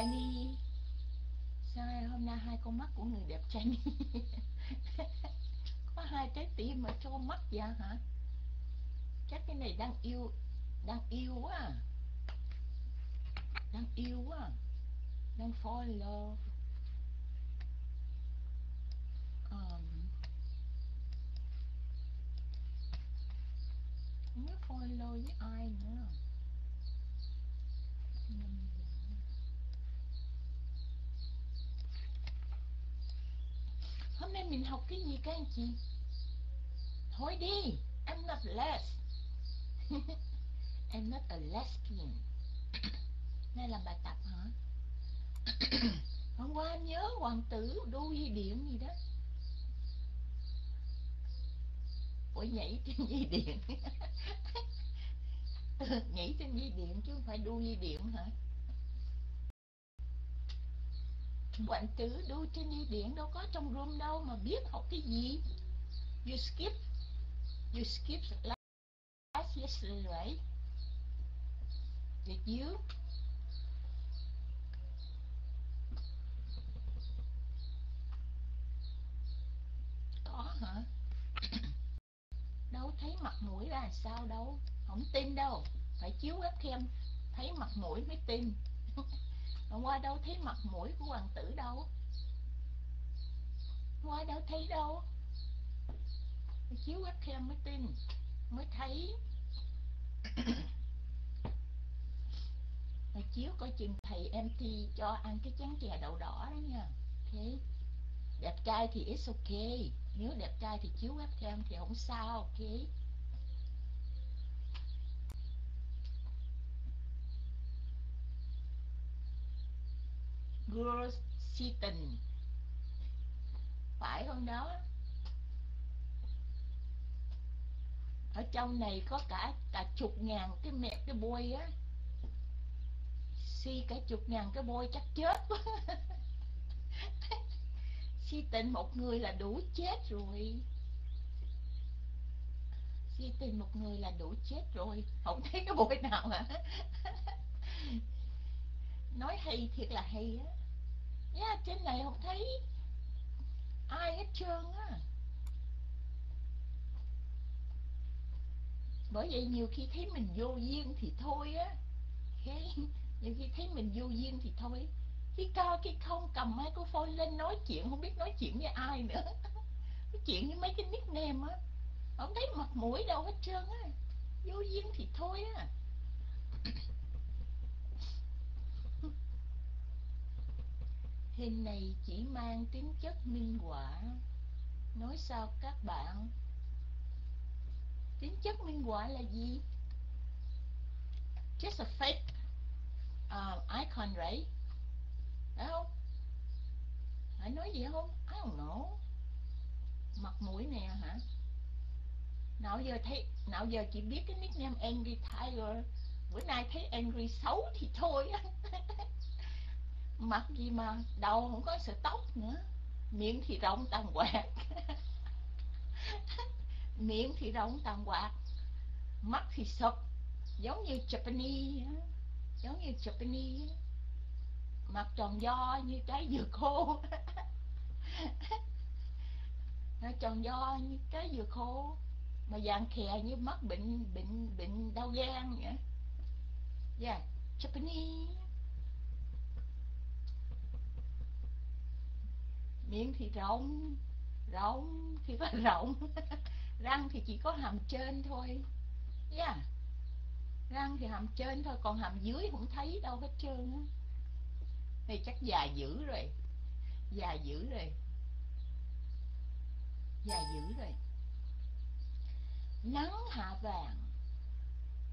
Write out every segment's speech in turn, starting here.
Chinese sao hôm nay hai con mắt của người đẹp Chinese có hai trái tim ở trong mắt dạ hả? Chắc cái này đang yêu đang yêu quá à. đang yêu quá à. đang fall in love. Um, không biết fall in love với ai nữa. Hôm nay mình học cái gì các anh chị? Thôi đi, I'm not less I'm not a lesbian. Nay làm bài tập hả? Hôm qua anh nhớ hoàng tử đu dây điện gì đó. Ủa, nhảy trên dây điện Nhảy trên dây điện chứ không phải đu dây điện hả? Hoàng tử đu trên dây điện đâu có trong room đâu mà biết học cái gì. You skip You skip last yesterday. Right Did you? Có hả? đâu thấy mặt mũi ra sao đâu? Không tin đâu. Phải chiếu webcam, Thấy mặt mũi mới tin. Hôm qua đâu thấy mặt mũi của hoàng tử đâu. Hôm qua đâu thấy đâu. Chiếu chiếu webcam mới tin, Mới thấy. Mà chiếu coi chừng thầy em thi cho ăn cái chén chè đậu đỏ đó nha. Thế Đẹp trai thì it's ok. Nếu đẹp trai thì chiếu webcam thì không sao, ok. Girls sitting Phải không đó? Ở trong này có cả cả chục ngàn cái mẹ, cái bôi á. Si cả chục ngàn cái bôi chắc chết quá. Si tình một người là đủ chết rồi. Si tình một người là đủ chết rồi. Không thấy cái bôi nào hả? Nói hay thiệt là hay á yeah, trên này không thấy ai hết trơn á. Bởi vậy nhiều khi thấy mình vô duyên thì thôi á. Okay nhiều khi thấy mình vô duyên thì thôi. Khi co khi không cầm microphone lên nói chuyện không biết nói chuyện với ai nữa. Nói chuyện với mấy cái nickname á. Không thấy mặt mũi đâu hết trơn á. Vô duyên thì thôi á. Hình này chỉ mang tính chất minh họa. Nói sao các bạn? Tính chất minh họa là gì? Just a fake uh, icon right? Phải không? Phải nói gì không? I don't know. Mặt mũi nè hả? Nào giờ thấy nào giờ chỉ biết cái nickname Angry Tiger. Bữa nay thấy Angry xấu thì thôi. mặt gì mà đầu không có sợi tóc nữa. Miệng thì rộng tàn quạt. Miệng thì rộng tàn quạt. Mắt thì sụp. Giống như Japanese giống như Japanese mặt tròn do như trái dừa khô. Nó tròn do như trái dừa khô. Mà vàng khè như mắt bệnh bệnh bệnh đau gan vậy yeah dạ, Japanese. Miệng thì rộng rộng thì có rộng răng thì chỉ có hàm trên thôi. Yeah. Răng thì hàm trên thôi, còn hàm dưới không thấy đâu hết trơn á. Này chắc già dữ rồi. Già dữ rồi. Già dữ rồi. Nắng hạ vàng.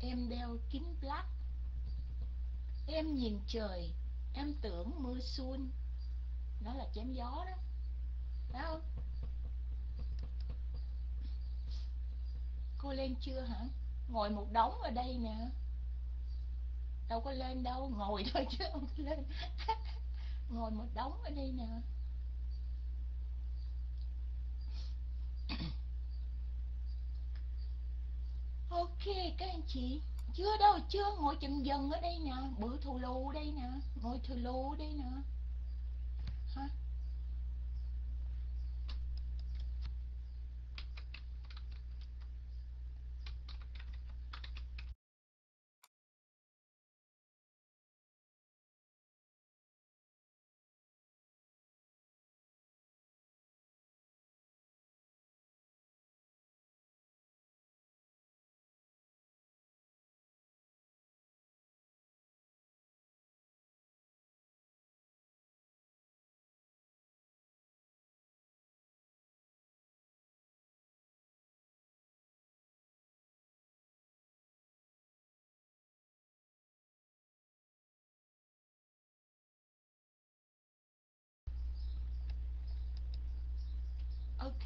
Em đeo kính black. Em nhìn trời, em tưởng mưa xuân. Nó là chém gió đó phải không? Cô lên chưa hả? Ngồi một đống ở đây nè. Đâu có lên đâu, ngồi thôi chứ không có lên. Ngồi một đống ở đây nè. Ok, các anh chị. Chưa đâu, chưa. Ngồi chừng dần ở đây nè. Bữa thù lù đây nè. Ngồi thù lù đây nè. Hả?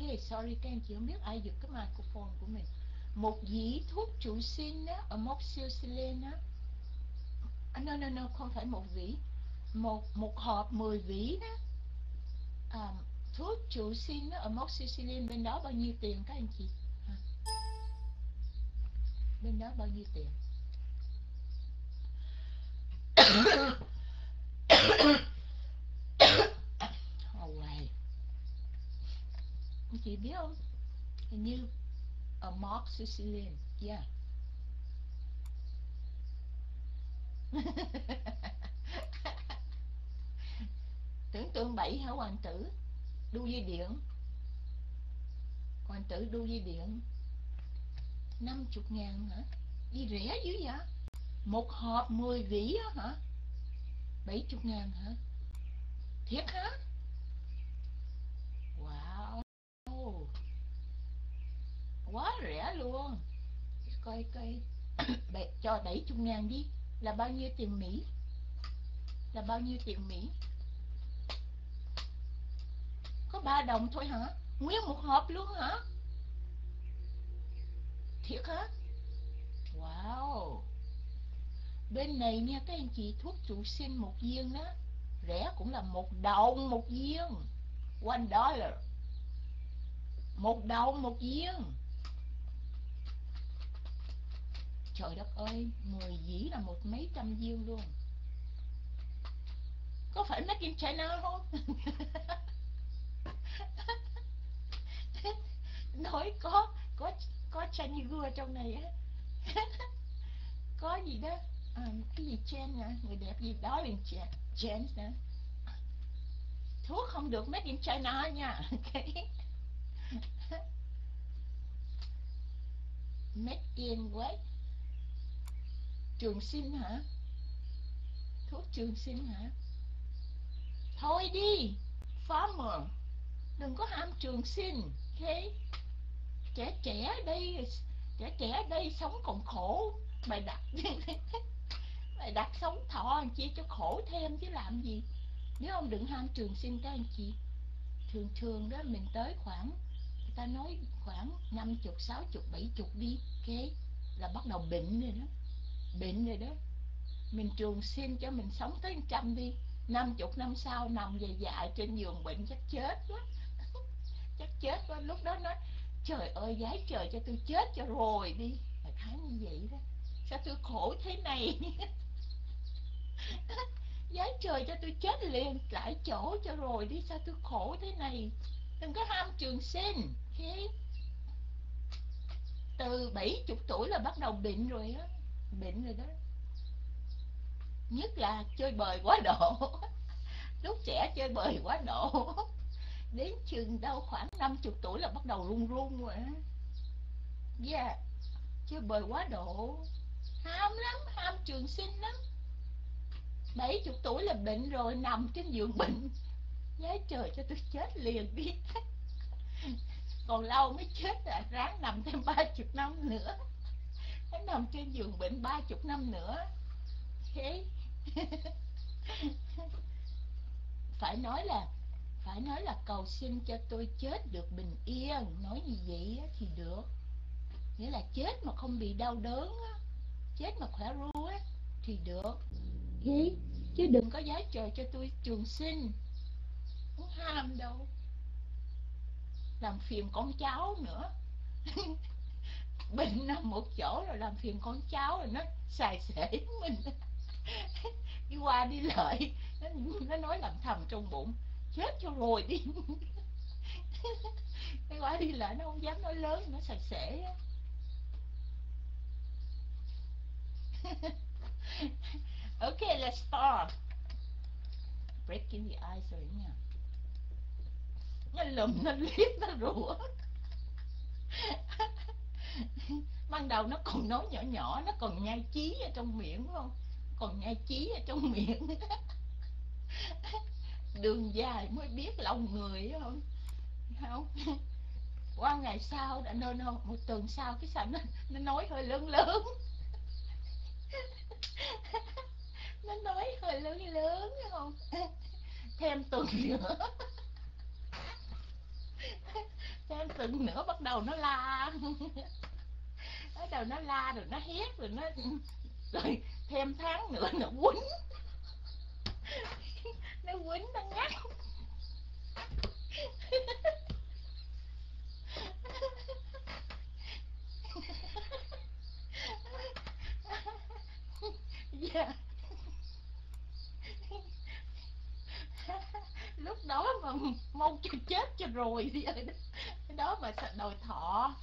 Ok, sorry các anh chị không biết ai giật cái microphone của mình Một dĩ thuốc trụ sinh á, amoxicillin á à, No, no, no, không phải một vỉ Một, một hộp 10 vỉ đó à, Thuốc trụ sinh á, amoxicillin bên đó bao nhiêu tiền các anh chị à. Bên đó bao nhiêu tiền he biết a new như ở Sicilian yeah. Tưởng tượng bảy hả hoàng tử? Đu dây điện hoàng tử đu dây điện 50 ngàn hả? Đi rẻ dữ vậy? Một hộp 10 vỉ hả, bảy chục ngàn hả? Thiệt hả? Quá rẻ luôn. Coi coi. Cho đẩy chung ngàn đi. Là bao nhiêu tiền Mỹ? Là bao nhiêu tiền Mỹ? Có ba đồng thôi hả? Nguyên một hộp luôn hả? Thiệt hả? Wow. Bên này nha, các anh chị, thuốc trụ sinh một viên đó, rẻ cũng là một đồng một viên. One dollar. Một đồng một viên. Trời đất ơi mười dĩ là một mấy trăm viên luôn. Có phải make in China không? Nói có có có Chinese gua trong này á. Có gì đó à, cái gì Chen nè người đẹp gì đó liền Chen nè thuốc không được made in China nha. Made in what trường sinh hả? Thuốc trường sinh hả? Thôi đi farmer đừng có ham trường sinh thế trẻ trẻ đây, trẻ trẻ đây sống còn khổ. Mày đặt mày đặt sống thọ anh chị cho khổ thêm chứ làm gì? Nếu ông đừng ham trường sinh các anh chị. Thường thường đó, mình tới khoảng, người ta nói khoảng năm chục, sáu chục, bảy chục đi, ok? Là bắt đầu bệnh rồi đó bệnh rồi đó. Mình trường xin cho mình sống tới trăm đi, năm chục năm sau nằm dài dài trên giường bệnh chắc chết quá. Chắc chết quá. Lúc đó nói, trời ơi gái trời cho tôi chết cho rồi đi. Mà thấy như vậy đó, sao tôi khổ thế này? Gái trời cho tôi chết liền, lại chỗ cho rồi đi, sao tôi khổ thế này? Đừng có ham trường sinh. Okay? từ bảy chục tuổi là bắt đầu bệnh rồi á bệnh rồi đó. Nhất là chơi bời quá độ. Lúc trẻ chơi bời quá độ. Đến chừng đâu khoảng 50 tuổi là bắt đầu run run rồi yeah dạ, chơi bời quá độ. Ham lắm, ham trường sinh lắm. 70 tuổi là bệnh rồi, nằm trên giường bệnh. Giái trời cho tôi chết liền đi Còn lâu mới chết là ráng nằm thêm 30 năm nữa nó nằm trên giường bệnh ba chục năm nữa. Thế. Phải nói là, phải nói là cầu xin cho tôi chết được bình yên. Nói như vậy thì được. Nghĩa là chết mà không bị đau đớn chết mà khỏe ru á thì được. Thế, chứ đừng có giá trời cho tôi trường sinh. Không ham đâu. Làm phiền con cháu nữa. bệnh nằm một chỗ rồi làm phiền con cháu rồi nó xài xể mình. Đi qua đi lại, nó nó nói làm thầm trong bụng, chết cho rồi đi. Cái qua đi lại nó không dám nói lớn, nó xài xể okay let's start. Breaking the ice rồi nha. Nó lùm, nó liếc nó rủa. ban đầu nó còn nói nhỏ nhỏ nó còn nhai chí ở trong miệng phải không? Còn nhai chí ở trong miệng. Đường dài mới biết lòng người không? Không. Qua ngày sau đã nôn không? Một tuần sau cái sao nó, nó nói hơi lớn lớn. Nó nói hơi lớn lớn không? Thêm tuần nữa thêm tuần nữa bắt đầu nó la. Bắt đầu nó la rồi nó hét rồi nó rồi thêm tháng nữa nó quấn, nó quấn nó ngắt. Yeah. Dạ. lúc đó mà mong cho chết cho rồi đi mà sợ đồi thọ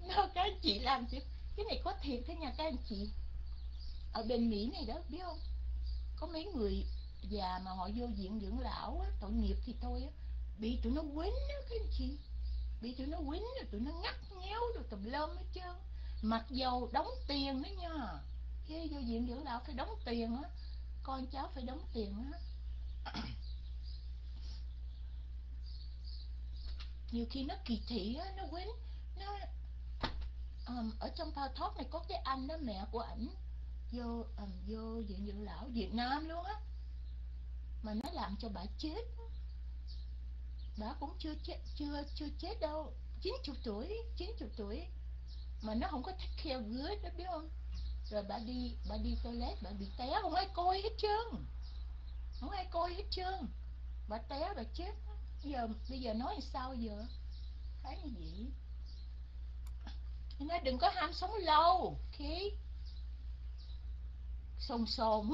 nó các anh chị làm chứ cái này có thiệt thế nha các anh chị. Ở bên mỹ này đó biết không? Có mấy người già mà họ vô viện dưỡng lão á, tội nghiệp thì thôi á. Bị tụi nó quýnh á các anh chị. Bị tụi nó quýnh rồi tụi nó ngắt nhéo rồi tùm lum hết trơn. Mặc dầu đóng tiền đó nha. Khi vô viện dưỡng lão phải đóng tiền á. Con cháu phải đóng tiền á. Nhiều khi nó kỳ thị á nó quýnh. Nó um, ở trong phao thoát này có cái anh đó mẹ của ảnh vô um, vô viện dưỡng lão Việt Nam luôn á. Mà nó làm cho bà chết. Bà cũng chưa chết chưa chưa chết đâu. 90 tuổi 90 tuổi. Mà nó không có thích theo gứa đó biết không? Rồi bà đi bà đi toilet bà bị té. Không ai coi hết trơn. Không ai coi hết trơn. Bà té bà chết giờ, bây giờ nói sao giờ? Thấy như vậy nói đừng có ham sống lâu khi xôn xôn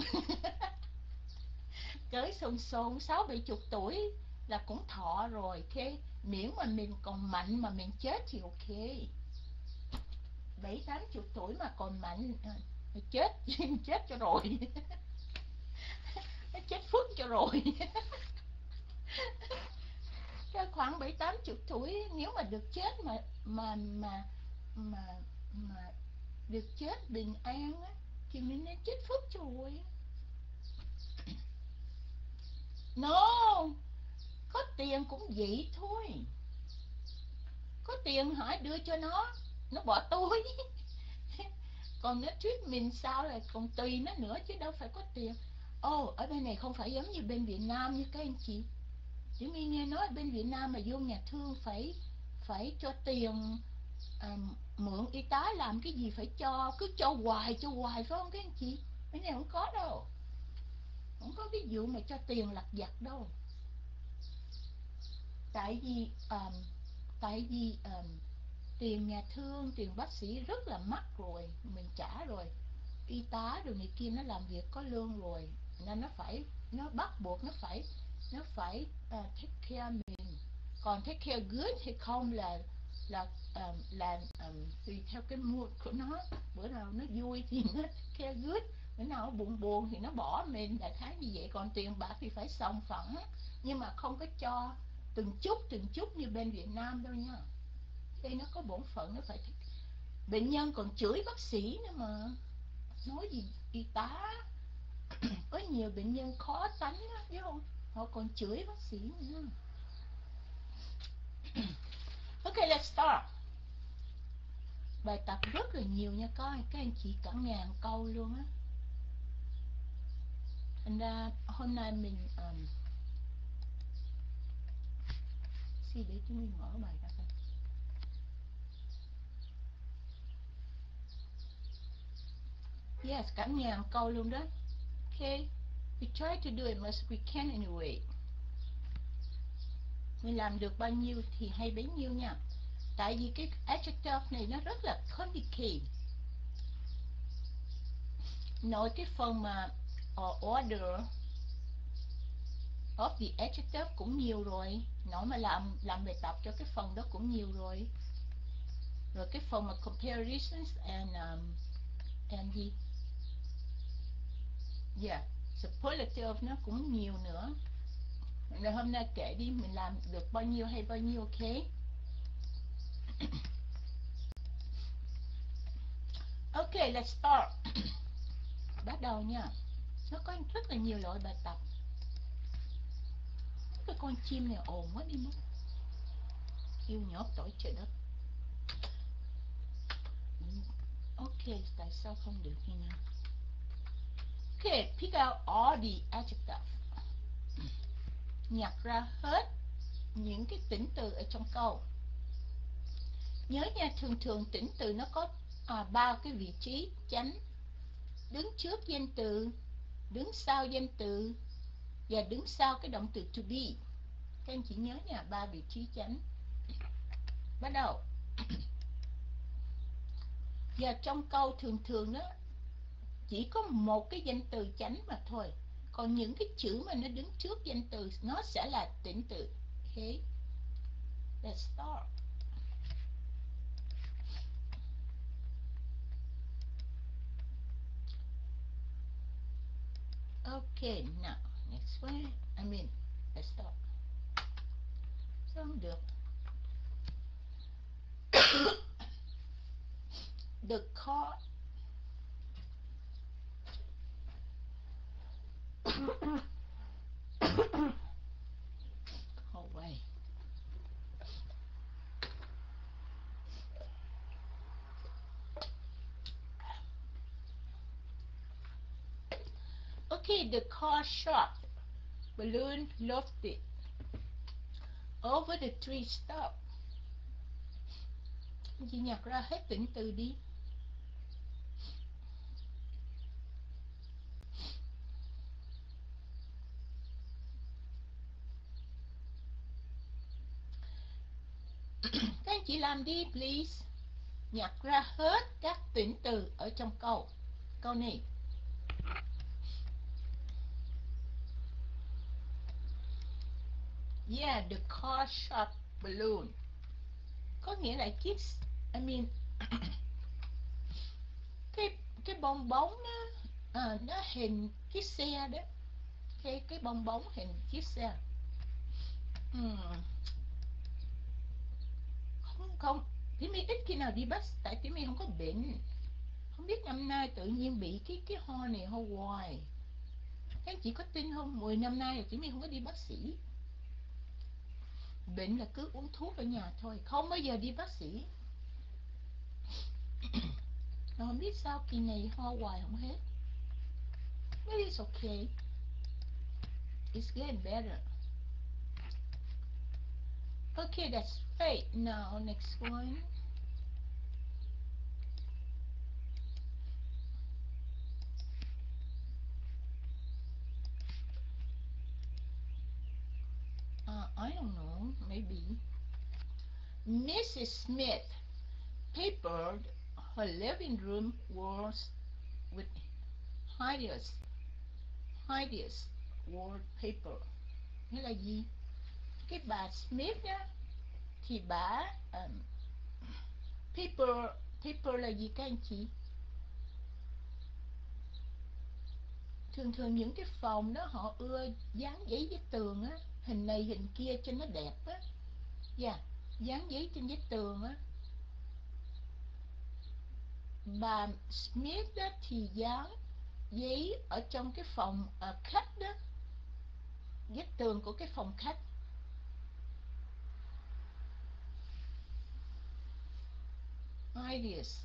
cưới xôn xôn sáu bảy chục tuổi là cũng thọ rồi ok miễn mà mình còn mạnh mà mình chết thì ok. Bảy, tám chục tuổi mà còn mạnh à, chết chết cho rồi. Chết phước cho rồi. khoảng bảy tám chục tuổi nếu mà được chết mà mà mà mà mà được chết bình an á thì mình nên chết phước rồi no có tiền cũng vậy thôi. Có tiền hỏi đưa cho nó nó bỏ túi. Còn nó thuyết mình sao là còn tùy nó nữa chứ đâu phải có tiền. Ồ oh, ở bên này không phải giống như bên Việt Nam như các anh chị chứ mi nghe nói bên Việt Nam mà vô nhà thương phải phải cho tiền à, mượn y tá làm cái gì phải cho cứ cho hoài cho hoài phải không các anh chị? Cái này không có đâu. Không có ví dụ mà cho tiền lặt vặt đâu. Tại vì um, tại vì um, tiền nhà thương tiền bác sĩ rất là mắc rồi mình trả rồi. Y tá rồi này kia nó làm việc có lương rồi nên nó phải nó bắt buộc nó phải nó phải uh, take care mình. Còn take care good thì không là là um, là um, tùy theo cái mood của nó. Bữa nào nó vui thì nó care good bữa nào nó buồn buồn thì nó bỏ mình đại khái như vậy. Còn tiền bạc thì phải sòng phẳng. Nhưng mà không có cho từng chút từng chút như bên Việt Nam đâu nha. Đây nó có bổn phận nó phải thích. bệnh nhân còn chửi bác sĩ nữa mà. Nói gì y tá. Có nhiều bệnh nhân khó tánh đó, chứ không họ còn chửi bác sĩ nữa ok let's start. Bài tập rất là nhiều nha coi. Các anh chị cả ngàn câu luôn á. Thành ra hôm nay mình um, xin để chúng mình mở bài ra coi. Yes cả ngàn câu luôn đó. Okay we try to do it most we can anyway. Mình làm được bao nhiêu thì hay bấy nhiêu nha. Tại vì cái adjective này nó rất là complicated. Nội cái phần mà uh, order of the adjective cũng nhiều rồi. Nội mà làm làm bài tập cho cái phần đó cũng nhiều rồi. Rồi cái phần mà comparisons and um, and the yeah superlative nó cũng nhiều nữa. Rồi hôm nay kể đi, mình làm được bao nhiêu hay bao nhiêu, ok? Ok, let's start. Bắt đầu nha. Nó có rất là nhiều loại bài tập. Cái con chim này ồn quá đi mất. Kêu nhót tội trời đất. Ừ, ok, tại sao không được như nào ok pick out all the adjectives. Nhặt ra hết những cái tính từ ở trong câu. Nhớ nha thường thường tính từ nó có à, ba cái vị trí chánh đứng trước danh từ đứng sau danh từ và đứng sau cái động từ to be. Các anh chỉ nhớ nha ba vị trí chánh. Bắt đầu. Và trong câu thường thường đó chỉ có một cái danh từ chánh mà thôi. Còn những cái chữ mà nó đứng trước danh từ, nó sẽ là tính từ okay let's start okay now next one I mean let's start xong được. The car Oh, away. Okay, the car shot. Balloon lofted. Over the tree stop. Chị nhặt ra hết tỉnh từ đi. Chị làm đi please. Nhặt ra hết các tuyển từ ở trong câu. Câu này. Yeah, the car shot balloon. Có nghĩa là chiếc I mean cái cái bong bóng nó à, nó hình chiếc xe đó. Cái cái bong bóng hình chiếc xe. Hmm không không. Thím My ít khi nào đi bác tại Thím My không có bệnh. Không biết năm nay tự nhiên bị cái cái ho này ho hoài. Em chỉ có tin không 10 năm nay là Thím My không có đi bác sĩ. Bệnh là cứ uống thuốc ở nhà thôi. Không bao giờ đi bác sĩ. Không biết sao kỳ này ho hoài không hết. But it's okay. It's getting better. Okay, that's right. Now, next one. Uh, I don't know, maybe. Mrs. Smith papered her living room walls with hideous, hideous wallpaper. Nghĩa là gì? cái bà Smith á thì bà um, paper paper là gì các anh chị? Thường thường những cái phòng đó họ ưa dán giấy với tường á hình này hình kia cho nó đẹp á. Dạ yeah, dán giấy trên vách tường á. Bà Smith đó thì dán giấy ở trong cái phòng uh, khách đó. Vách tường của cái phòng khách. Ideas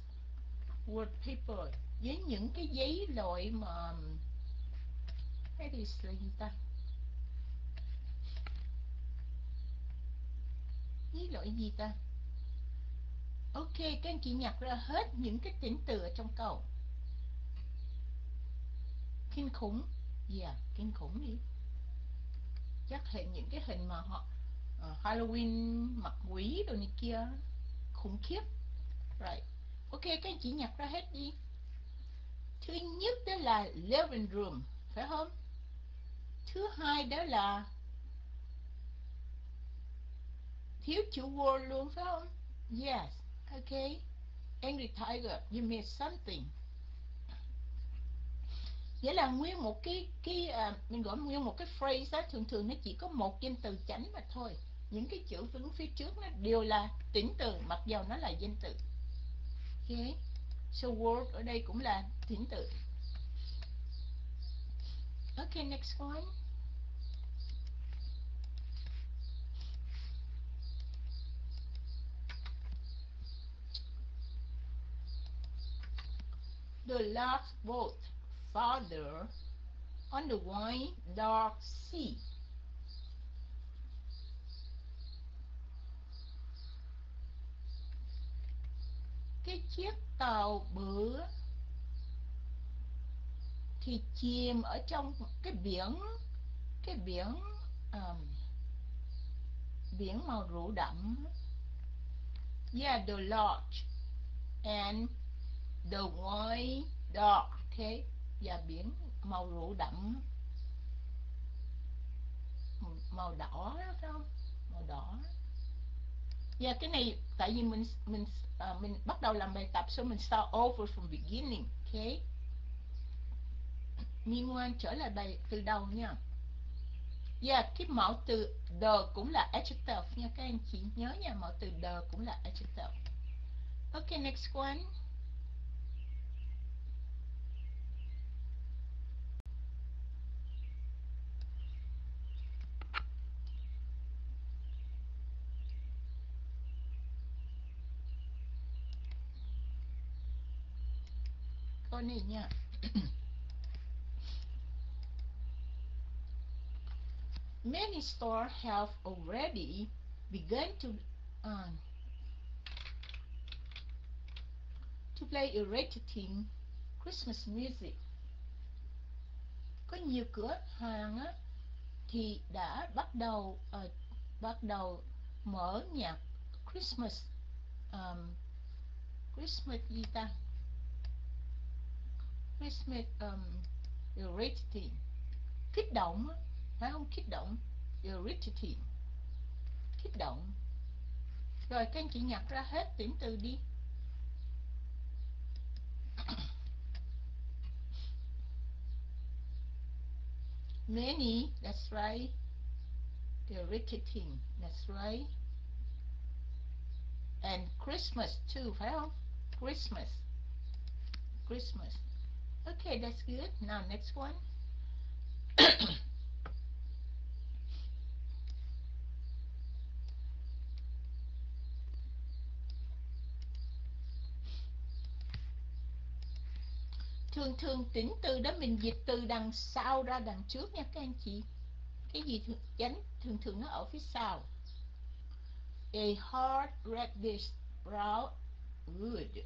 wallpaper với những cái giấy loại mà ideas là gì ta? Giấy loại gì ta? Ok các anh chị nhặt ra hết những cái tính từ ở trong câu kinh khủng. Yeah kinh khủng đi. Chắc hình những cái hình mà họ uh, Halloween mặt quỷ đồ này kia khủng khiếp. Right. Ok, các anh chị nhặt ra hết đi. thứ nhất đó là living room phải không thứ hai đó là thiếu chữ word luôn phải không yes Ok. angry tiger you missed something nghĩa là nguyên một cái cái uh, mình gọi nguyên một cái phrase đó thường thường nó chỉ có một danh từ chánh mà thôi những cái chữ đứng phía trước nó đều là tính từ mặc dầu nó là danh từ okay so word ở đây cũng là tính tự. okay next one the last boat farther on the wide dark sea. Cái chiếc tàu bự thì chìm ở trong cái biển cái biển um, biển màu rượu đậm yeah the lodge and the white dark thế và biển màu rượu đậm màu đỏ đó không? Màu đỏ và cái này tại vì mình mình uh, mình bắt đầu làm bài tập so mình start over from beginning okay liên ngoan trở lại bài từ đầu nha Yeah, cái mẫu từ the cũng là adjective nha các anh chị nhớ nha, mẫu từ the cũng là adjective. Okay, next one. Con này nha. Many stores have already begun to uh, to play irritating Christmas music. Có nhiều cửa hàng á, thì đã bắt đầu uh, bắt đầu mở nhạc Christmas um, Christmas gì ta? Christmas um, irritating kích động phải không? Kích động. Irritating kích động. Rồi các anh chị nhặt ra hết tuyển từ đi. Many that's right. Irritating that's right. And Christmas too phải không? Christmas. Christmas okay, that's good. Now, next one. Thường thường tính từ đó mình dịch từ đằng sau ra đằng trước nha các anh chị. Cái gì thường, chánh thường thường nó ở phía sau. A hard reddish brown wood.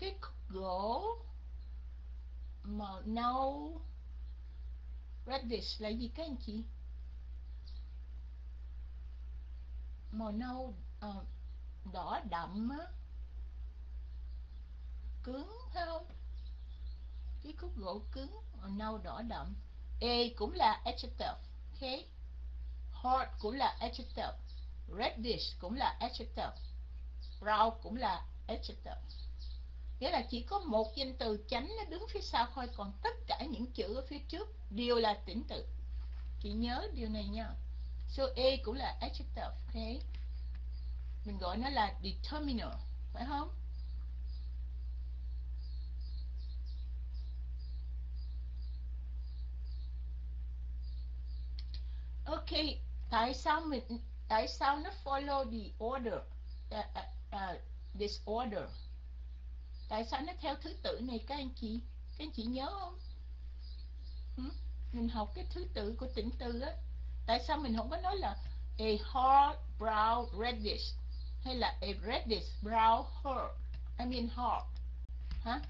Cái khúc gỗ màu nâu. Reddish là gì các anh chị? Màu nâu uh, đỏ đậm á. Cứng phải không? Cái khúc gỗ cứng màu nâu đỏ đậm. A cũng là adjective ok? Hard cũng là adjective. Reddish cũng là adjective. Brown cũng là adjective nghĩa là chỉ có một danh từ chánh nó đứng phía sau thôi còn tất cả những chữ ở phía trước đều là tính từ chị nhớ điều này nha. So A cũng là adjective ok mình gọi nó là determiner phải không? Ok tại sao mình tại sao nó follow the order à, à, à, uh, uh, uh, disorder tại sao nó theo thứ tự này các anh chị? Các anh chị nhớ không? Mình học cái thứ tự của tỉnh từ á. Tại sao mình không có nói là a hard brown reddish hay là a reddish brown hard, I mean hard, hả?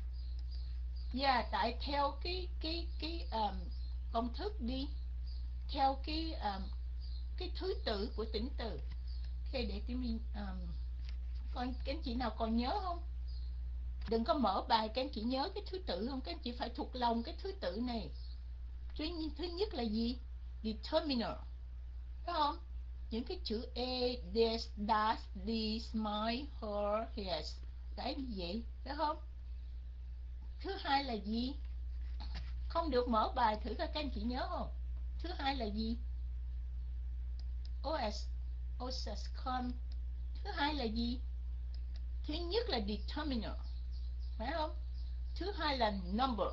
Yeah tại theo cái cái cái um, công thức đi. Theo cái um, cái thứ tự của tính từ. Ok để chúng mình um, con các anh chị nào còn nhớ không? Đừng có mở bài các anh chị nhớ cái thứ tự không? Các anh chị phải thuộc lòng cái thứ tự này. Thứ, thứ nhất là gì? Determiner đúng không? Những cái chữ e, this does, this my her his. Cái gì vậy. Đúng không? Thứ hai là gì? Không được mở bài thử coi các anh chị nhớ không? Thứ hai là gì? Os os con. Thứ hai là gì? Thứ nhất là determiner phải không? Thứ hai là number.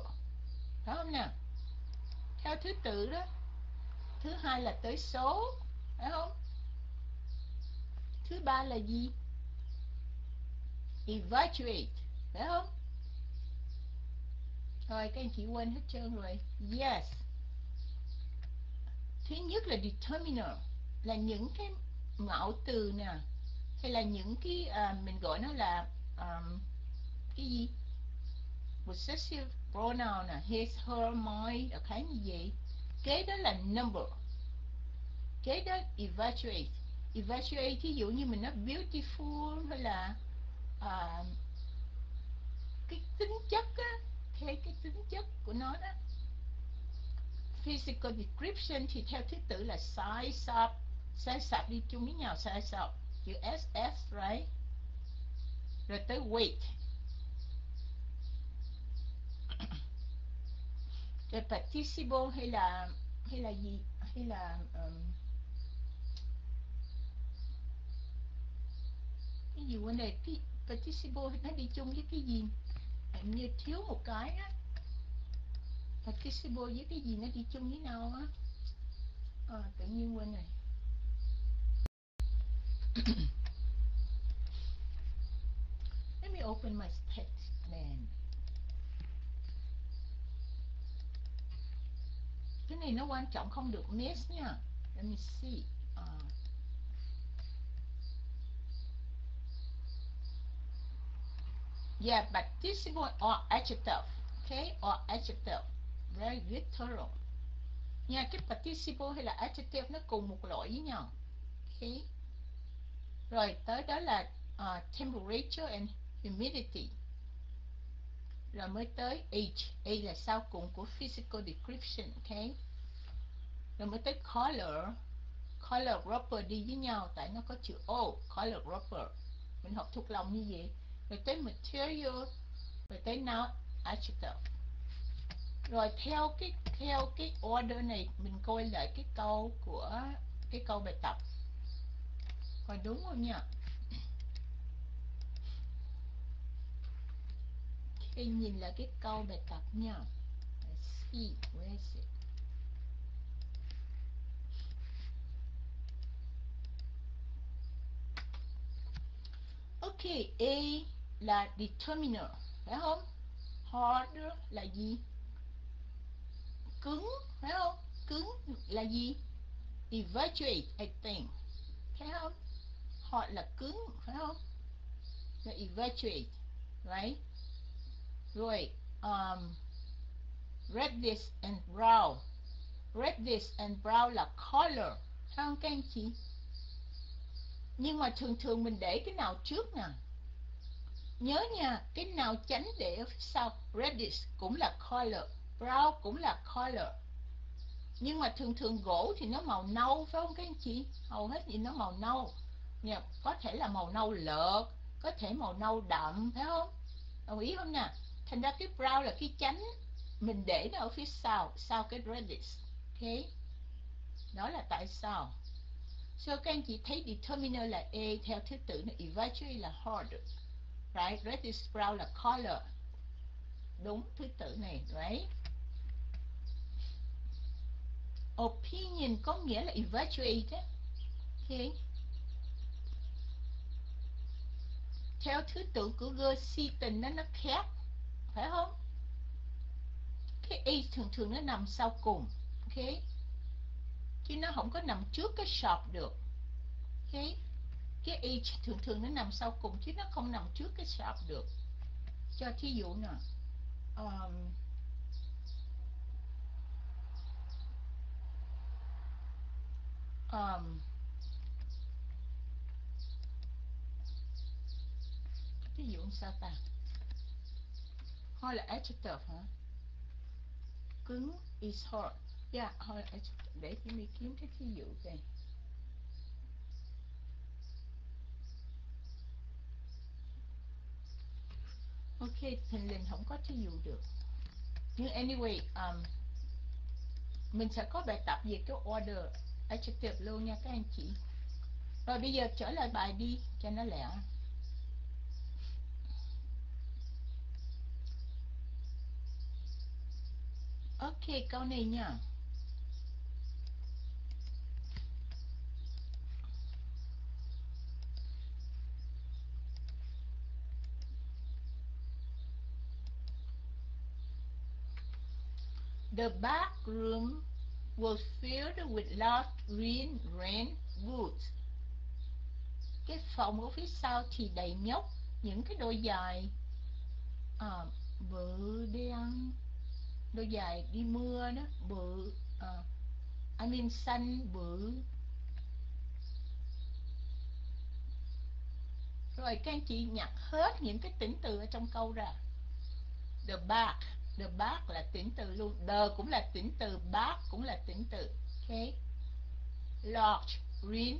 Phải không nào? Theo thứ tự đó thứ hai là tới số. Phải không? Thứ ba là gì? Evacuate. Phải không? Rồi các anh chị quên hết trơn rồi. Yes. Thứ nhất là determiner là những cái mạo từ nè. Hay là những cái uh, mình gọi nó là um, cái gì? Possessive pronoun his her my ở khái như vậy. Kế đó là number. Kế đó evaluate, evaluate thí dụ như mình nói beautiful hay là uh, cái tính chất á theo cái tính chất của nó đó. Physical description thì theo thứ tự là size up. Size up đi chung với nhau size up. Chữ SS right? Rồi tới weight. Rồi participle hay là hay là gì hay là um, cái gì vấn này cái participle nó đi chung với cái gì? Hình như thiếu một cái á. Participle với cái gì nó đi chung với nhau á. À, tự nhiên quên này let me open my text then. Cái này nó quan trọng không được miss nha let me see à. Yeah, participle or adjective. Okay, or adjective. Very good, thorough. Nha, cái participle hay là adjective nó cùng một loại với nhau. Okay. Rồi, tới đó là uh, temperature and humidity. Rồi mới tới age. h là sau cùng của physical description. ok? Rồi mới tới color. Color rubber đi với nhau tại nó có chữ O. Color rubber, Mình học thuộc lòng như vậy rồi tới material rồi tới now adjective rồi theo cái theo cái order này mình coi lại cái câu của cái câu bài tập coi đúng không nhỉ khi nhìn là cái câu bài tập nha Let's see where is it Okay, A là determiner phải không? Hard là gì? Cứng phải không? Cứng là gì? Evacuate I think phải không? Hard là cứng phải không? Là evacuate right? Rồi um, reddish and brown. Reddish and brown là color. Phải không các anh chị nhưng mà thường thường mình để cái nào trước nè. Nhớ nha, cái nào tránh để ở phía sau. Reddish cũng là color. Brown cũng là color. Nhưng mà thường thường gỗ thì nó màu nâu Phải không các anh chị? Hầu hết gì nó màu nâu. Nha, Có thể là màu nâu lợt Có thể màu nâu đậm Phải không? Đồng ý không nè? Thành ra cái brow là cái chánh Mình để nó ở phía sau Sau cái reddish Ok? Đó là tại sao. So các anh chị thấy determiner là A Theo thứ tự nó eventually là hard, right? Reddish brow là color. Đúng thứ tự này right? Opinion có nghĩa là eventually á okay. theo thứ tự của Gersiton nó nó khác phải không? Cái y thường thường nó nằm sau cùng ok? Chứ nó không có nằm trước cái shop được ok? Cái y thường thường nó nằm sau cùng chứ nó không nằm trước cái sọp được. Cho thí dụ nè um, um, thí dụ sao ta? Hard là adjective hả? Cứng is hard yeah hard adjective để chị mi kiếm cái thí dụ này ok thình lình không có thí dụ được. Nhưng anyway um, mình sẽ có bài tập về cái order adjective luôn nha các anh chị. Rồi bây giờ trở lại bài đi cho nó lẹ. Ok câu này nha The back room was filled with large green rain woods. Cái phòng ở phía sau thì đầy nhóc những cái đôi giày. À, bự đen, đôi giày đi mưa đó, bự, ờ, à, an ninh xanh bự. Rồi các anh chị nhặt hết những cái tính từ ở trong câu ra. The back the back là tính từ luôn. The cũng là tính từ back cũng là tính từ. Ok. Large rain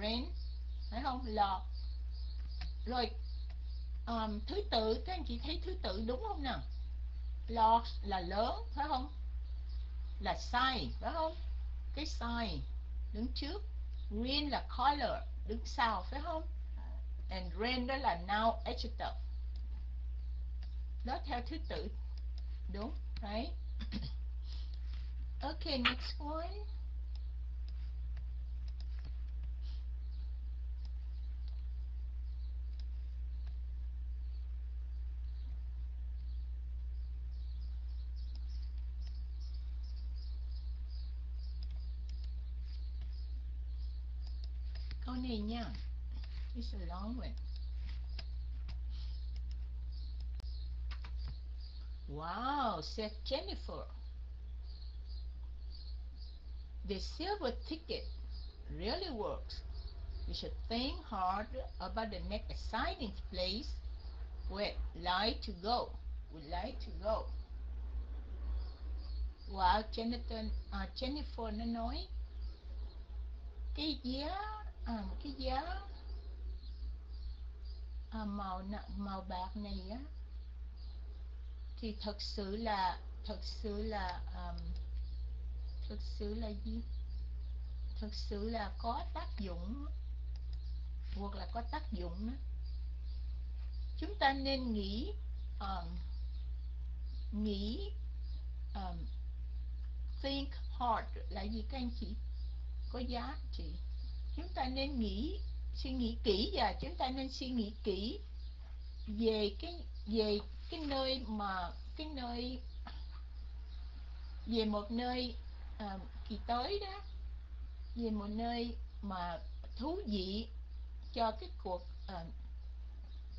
rain phải không? Lọt rồi um, thứ tự các anh chị thấy thứ tự đúng không nào? Large là lớn, phải không? Là size phải không? Cái size đứng trước, green là color, đứng sau, phải không? And rain đó là noun adjective. Đó theo thứ tự. Đúng, right? Okay, next one. It's a long one Wow, said Jennifer. The silver ticket really works. We should think hard about the next exciting place we'd like to go. We'd like to go. Wow, Jennifer, uh, Jennifer nó nói cái giá à, cái giá à, màu màu bạc này á thì thật sự là thật sự là um, thật sự là gì? Thật sự là có tác dụng hoặc là có tác dụng đó. chúng ta nên nghĩ um, nghĩ um, think hard là gì các anh chị? Có giá trị. Chúng ta nên nghĩ suy nghĩ kỹ và chúng ta nên suy nghĩ kỹ về cái về cái nơi mà cái nơi về một nơi à, kỳ tới đó về một nơi mà thú vị cho cái cuộc à,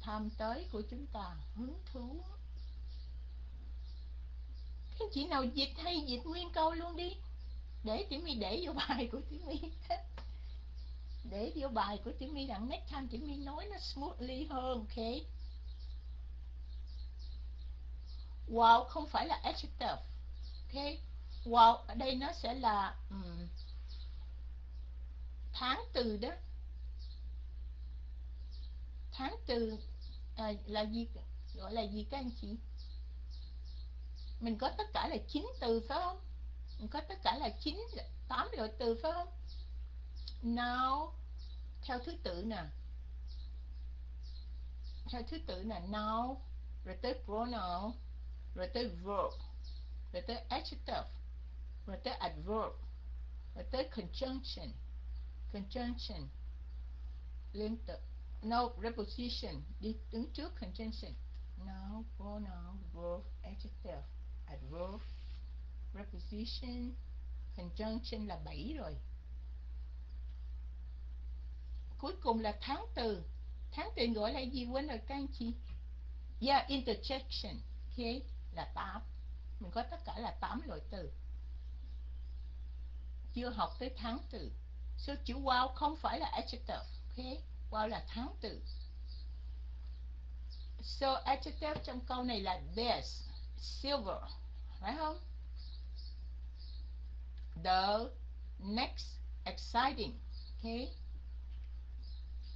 tham tới của chúng ta hứng thú. Cái chị nào dịch hay dịch nguyên câu luôn đi để tiểu mi để vô bài của tiểu mi để vô bài của tiểu my rằng next time tiểu my nói nó smoothly hơn ok? Wow không phải là adjective ok? Wow ở đây nó sẽ là um, tháng từ đó. Tháng từ à, là gì gọi là gì các anh chị? Mình có tất cả là chín từ phải không? Mình có tất cả là chín tám loại từ phải không? Now, theo thứ tự nè. Theo thứ tự là now, rồi tới pronoun, rồi tới verb, rồi tới adjective, rồi tới adverb, rồi tới conjunction conjunction. Liên tục no preposition, đi đứng trước conjunction. Now, pronoun, verb, adjective, adverb, preposition, conjunction là 7 rồi cuối cùng là tháng từ. Tháng từ gọi là gì quên rồi các anh chị? Yeah interjection. Okay là tám. Mình có tất cả là tám loại từ. Chưa học tới tháng từ. Số chữ wow không phải là adjective ok? Wow là tháng từ. So adjective trong câu này là this, silver, phải không? The next exciting, okay?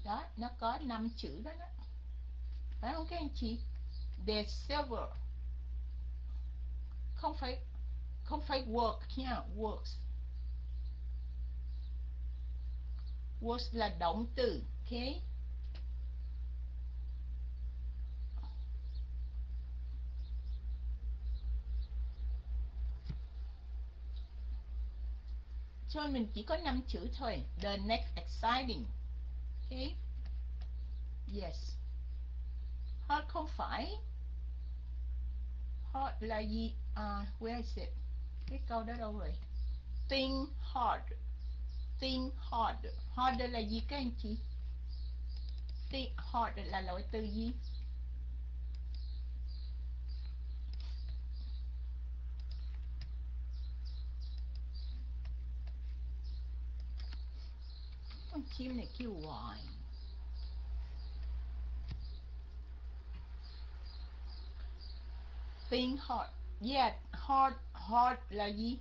Đó, nó có năm chữ đó đó. Phải không các anh chị? The silver. Không phải không phải work nha, works. Works là động từ, ok cho mình chỉ có năm chữ thôi the next exciting okay yes. Họ không phải. Họ là gì? À where is it? Cái câu đó đâu rồi? Think hard. Think hard. Hard là gì các anh chị? Think hard là loại từ gì? Con chim này kêu hoài. Think hard yeah hard hard là gì?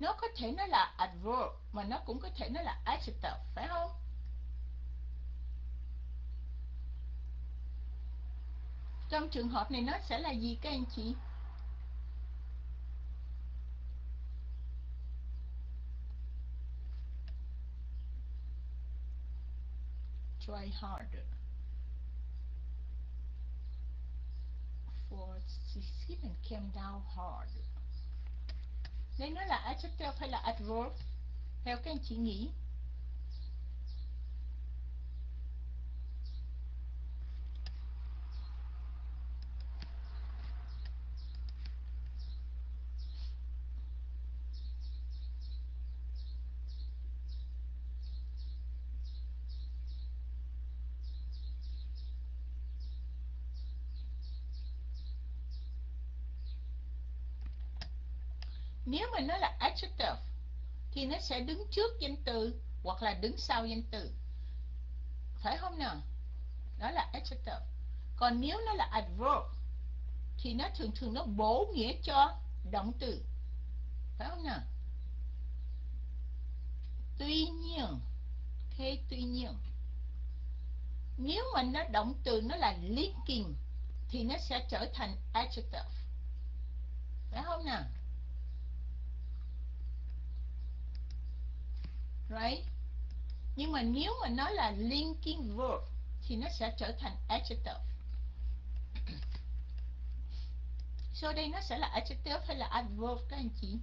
Nó có thể nó là adverb, mà nó cũng có thể nó là adjective, phải không? Trong trường hợp này nó sẽ là gì các anh chị? Try harder for succeed and came down hard. Đây nó là adjective hay là adverb. Theo các anh chị nghĩ nếu mà nó là adjective, thì nó sẽ đứng trước danh từ hoặc là đứng sau danh từ. Phải không nào? Đó là adjective. Còn nếu nó là adverb, thì nó thường thường nó bổ nghĩa cho động từ. Phải không nào? Tuy nhiên, thế tuy nhiên, nếu mà nó động từ nó là linking, thì nó sẽ trở thành adjective. Phải không nào? Right? Nhưng mà nếu mà nói là linking verb thì nó sẽ trở thành adjective. So đây nó sẽ là adjective hay là adverb các anh chị?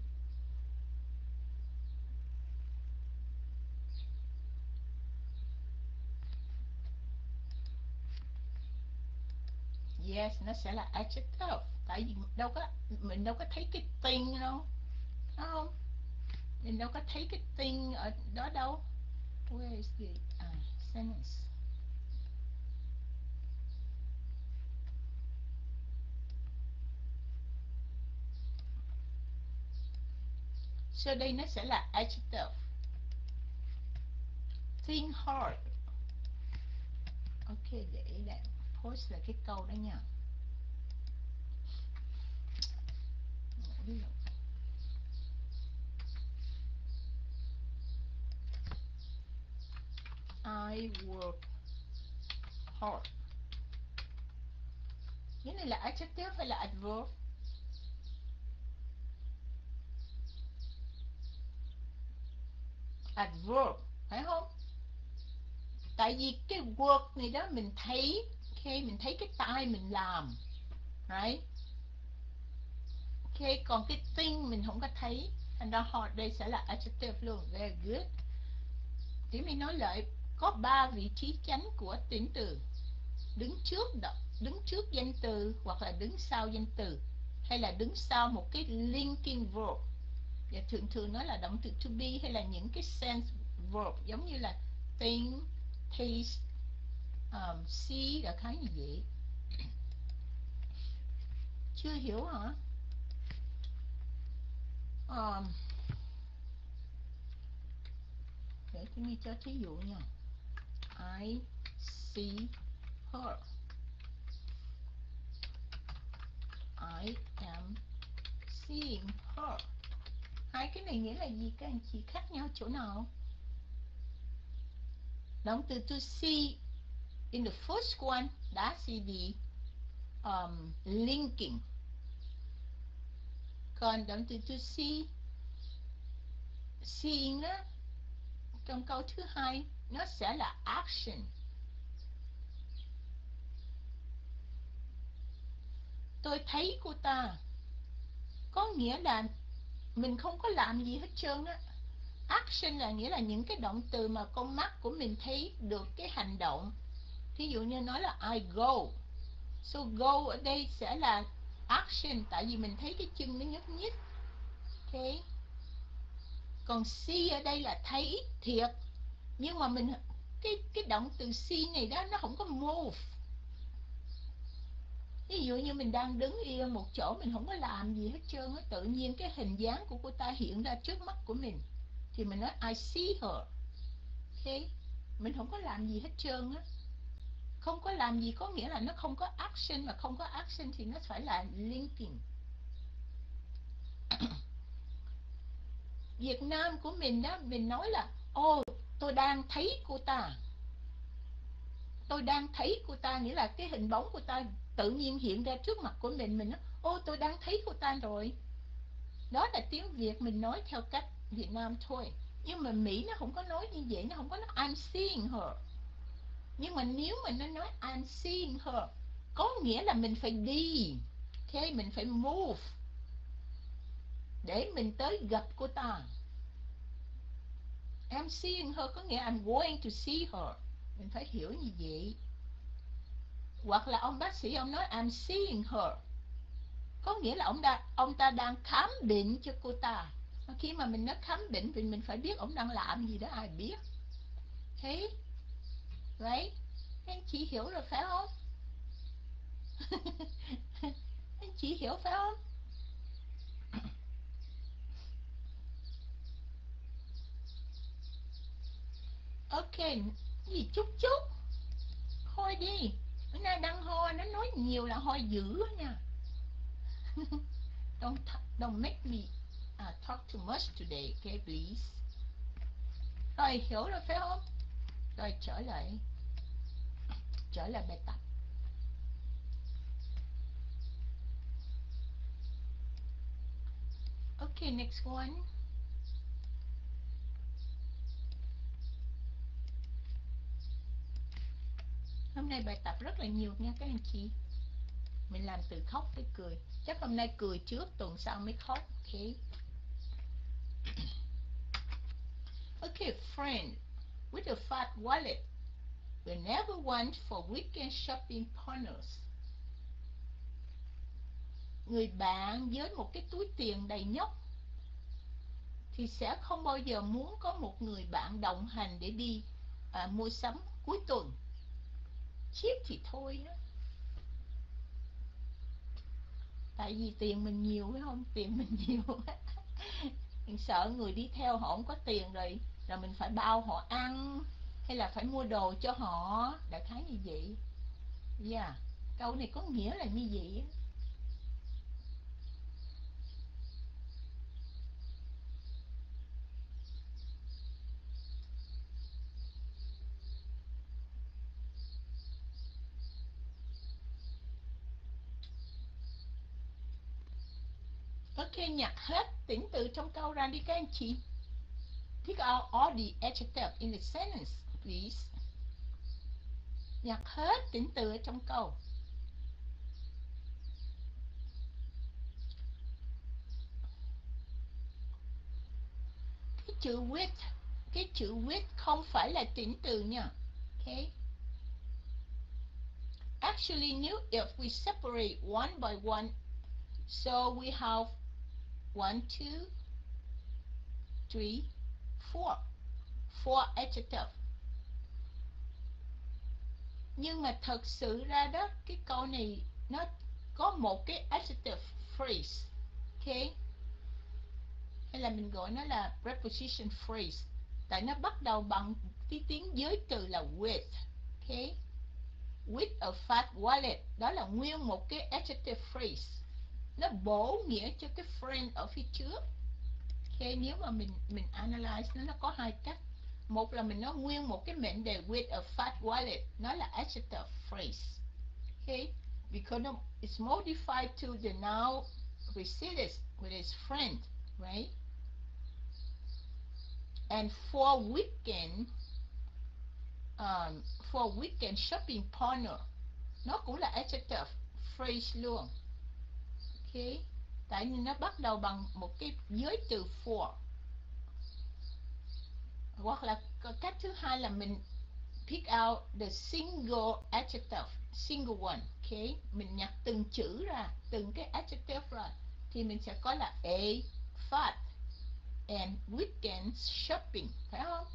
Yes, nó sẽ là adjective. Tại vì đâu có mình đâu có thấy cái thing đâu. Đúng không? Mình đâu có thấy cái thing ở đó đâu where is the uh, sentence So đây nó sẽ là adjective. Think hard. Ok, để lại post lại cái câu đó nha. Ví dụ. I work hard. Cái này là adjective hay là adverb? Adverb, phải không? Tại vì cái work này đó mình thấy khi mình thấy cái tay mình làm. Right? Ok, còn cái thing mình không có thấy. Thành ra hard đây sẽ là adjective luôn. Very good. Thì mình nói lại có ba vị trí chánh của tuyển từ. Đứng trước đứng trước danh từ hoặc là đứng sau danh từ hay là đứng sau một cái linking verb. Và thường thường nó là động từ to be hay là những cái sense verb giống như là think, taste, um, see là khá như vậy. Chưa hiểu hả? Um, để tôi cho thí dụ nha. I see her. I am seeing her. Hai cái này nghĩa là gì các anh chị? Khác nhau chỗ nào? Động từ to see in the first one that's the um, linking. Còn động từ to see seeing á trong câu thứ hai nó sẽ là action. Tôi thấy cô ta có nghĩa là mình không có làm gì hết trơn á. Action là nghĩa là những cái động từ mà con mắt của mình thấy được cái hành động. Thí dụ như nói là I go. So go ở đây sẽ là action, tại vì mình thấy cái chân nó nhúc nhích. Ok. Còn see ở đây là thấy thiệt nhưng mà mình, cái cái động từ see này đó, nó không có move. Ví dụ như mình đang đứng yên một chỗ, mình không có làm gì hết trơn á, tự nhiên cái hình dáng của cô ta hiện ra trước mắt của mình. Thì mình nói, I see her. Ok mình không có làm gì hết trơn á. Không có làm gì có nghĩa là nó không có action, mà không có action thì nó phải là linking. Việt Nam của mình đó, mình nói là ô tôi đang thấy cô ta. Tôi đang thấy cô ta nghĩa là cái hình bóng của ta tự nhiên hiện ra trước mặt của mình mình nói, ô, tôi đang thấy cô ta rồi. Đó là tiếng Việt mình nói theo cách Việt Nam thôi. Nhưng mà Mỹ nó không có nói như vậy, nó không có nói, I'm seeing her. Nhưng mà nếu mà nó nói, I'm seeing her, có nghĩa là mình phải đi. Ok, mình phải move để mình tới gặp cô ta. I'm seeing her, có nghĩa I'm going to see her. Mình phải hiểu như vậy. Hoặc là ông bác sĩ, ông nói I'm seeing her. Có nghĩa là ông đã, ông ta đang khám bệnh cho cô ta. Khi mà mình nói khám bệnh thì mình phải biết ông đang làm gì đó, ai biết. Thế, right? Anh chị hiểu rồi phải không? Anh chị hiểu phải không? Ok gì chút chút. Thôi đi. Bữa nay đang ho nó nói nhiều là ho dữ nha. Don't don't make me uh, talk too much today okay please? Rồi hiểu rồi phải không? Rồi trở lại. Trở lại bài tập. Okay next one. Hôm nay bài tập rất là nhiều nha các anh chị. Mình làm từ khóc tới cười. Chắc hôm nay cười trước tuần sau mới khóc ok? Okay friend with a fat wallet we never want for weekend shopping partners. Người bạn với một cái túi tiền đầy nhóc thì sẽ không bao giờ muốn có một người bạn đồng hành để đi à, mua sắm cuối tuần chiếc thì thôi đó. Tại vì tiền mình nhiều phải không? Tiền mình nhiều. Mình sợ người đi theo họ không có tiền rồi rồi mình phải bao họ ăn, hay là phải mua đồ cho họ. Đại khái như vậy. Yeah. Câu này có nghĩa là như vậy Ok, nhặt hết tính từ trong câu ra đi các anh chị. Pick out all the adjectives in the sentence, please. Nhặt hết tính từ ở trong câu. Cái chữ with, cái chữ with không phải là tính từ nha. Okay. Actually, new if we separate one by one, so we have one, two, three, four. Four adjective. Nhưng mà thật sự ra đó, cái câu này nó có một cái adjective phrase. Okay? Hay là mình gọi nó là preposition phrase. Tại nó bắt đầu bằng cái tiếng giới từ là with. okay with a fat wallet đó là nguyên một cái adjective phrase nó bổ nghĩa cho cái friend ở phía trước. Okay nếu mà mình mình analyze nó nó có hai cách. Một là mình nói nguyên một cái mệnh đề with a fat wallet nó là adjective phrase. Okay because it's modified to the noun preceded with its friend right? And for weekend um, for weekend shopping partner nó cũng là adjective phrase luôn ok tại vì nó bắt đầu bằng một cái giới từ for hoặc là cách thứ hai là mình pick out the single adjective, single one, ok? Mình nhặt từng chữ ra, từng cái adjective ra, thì mình sẽ có là a, fat, and weekend shopping, phải không?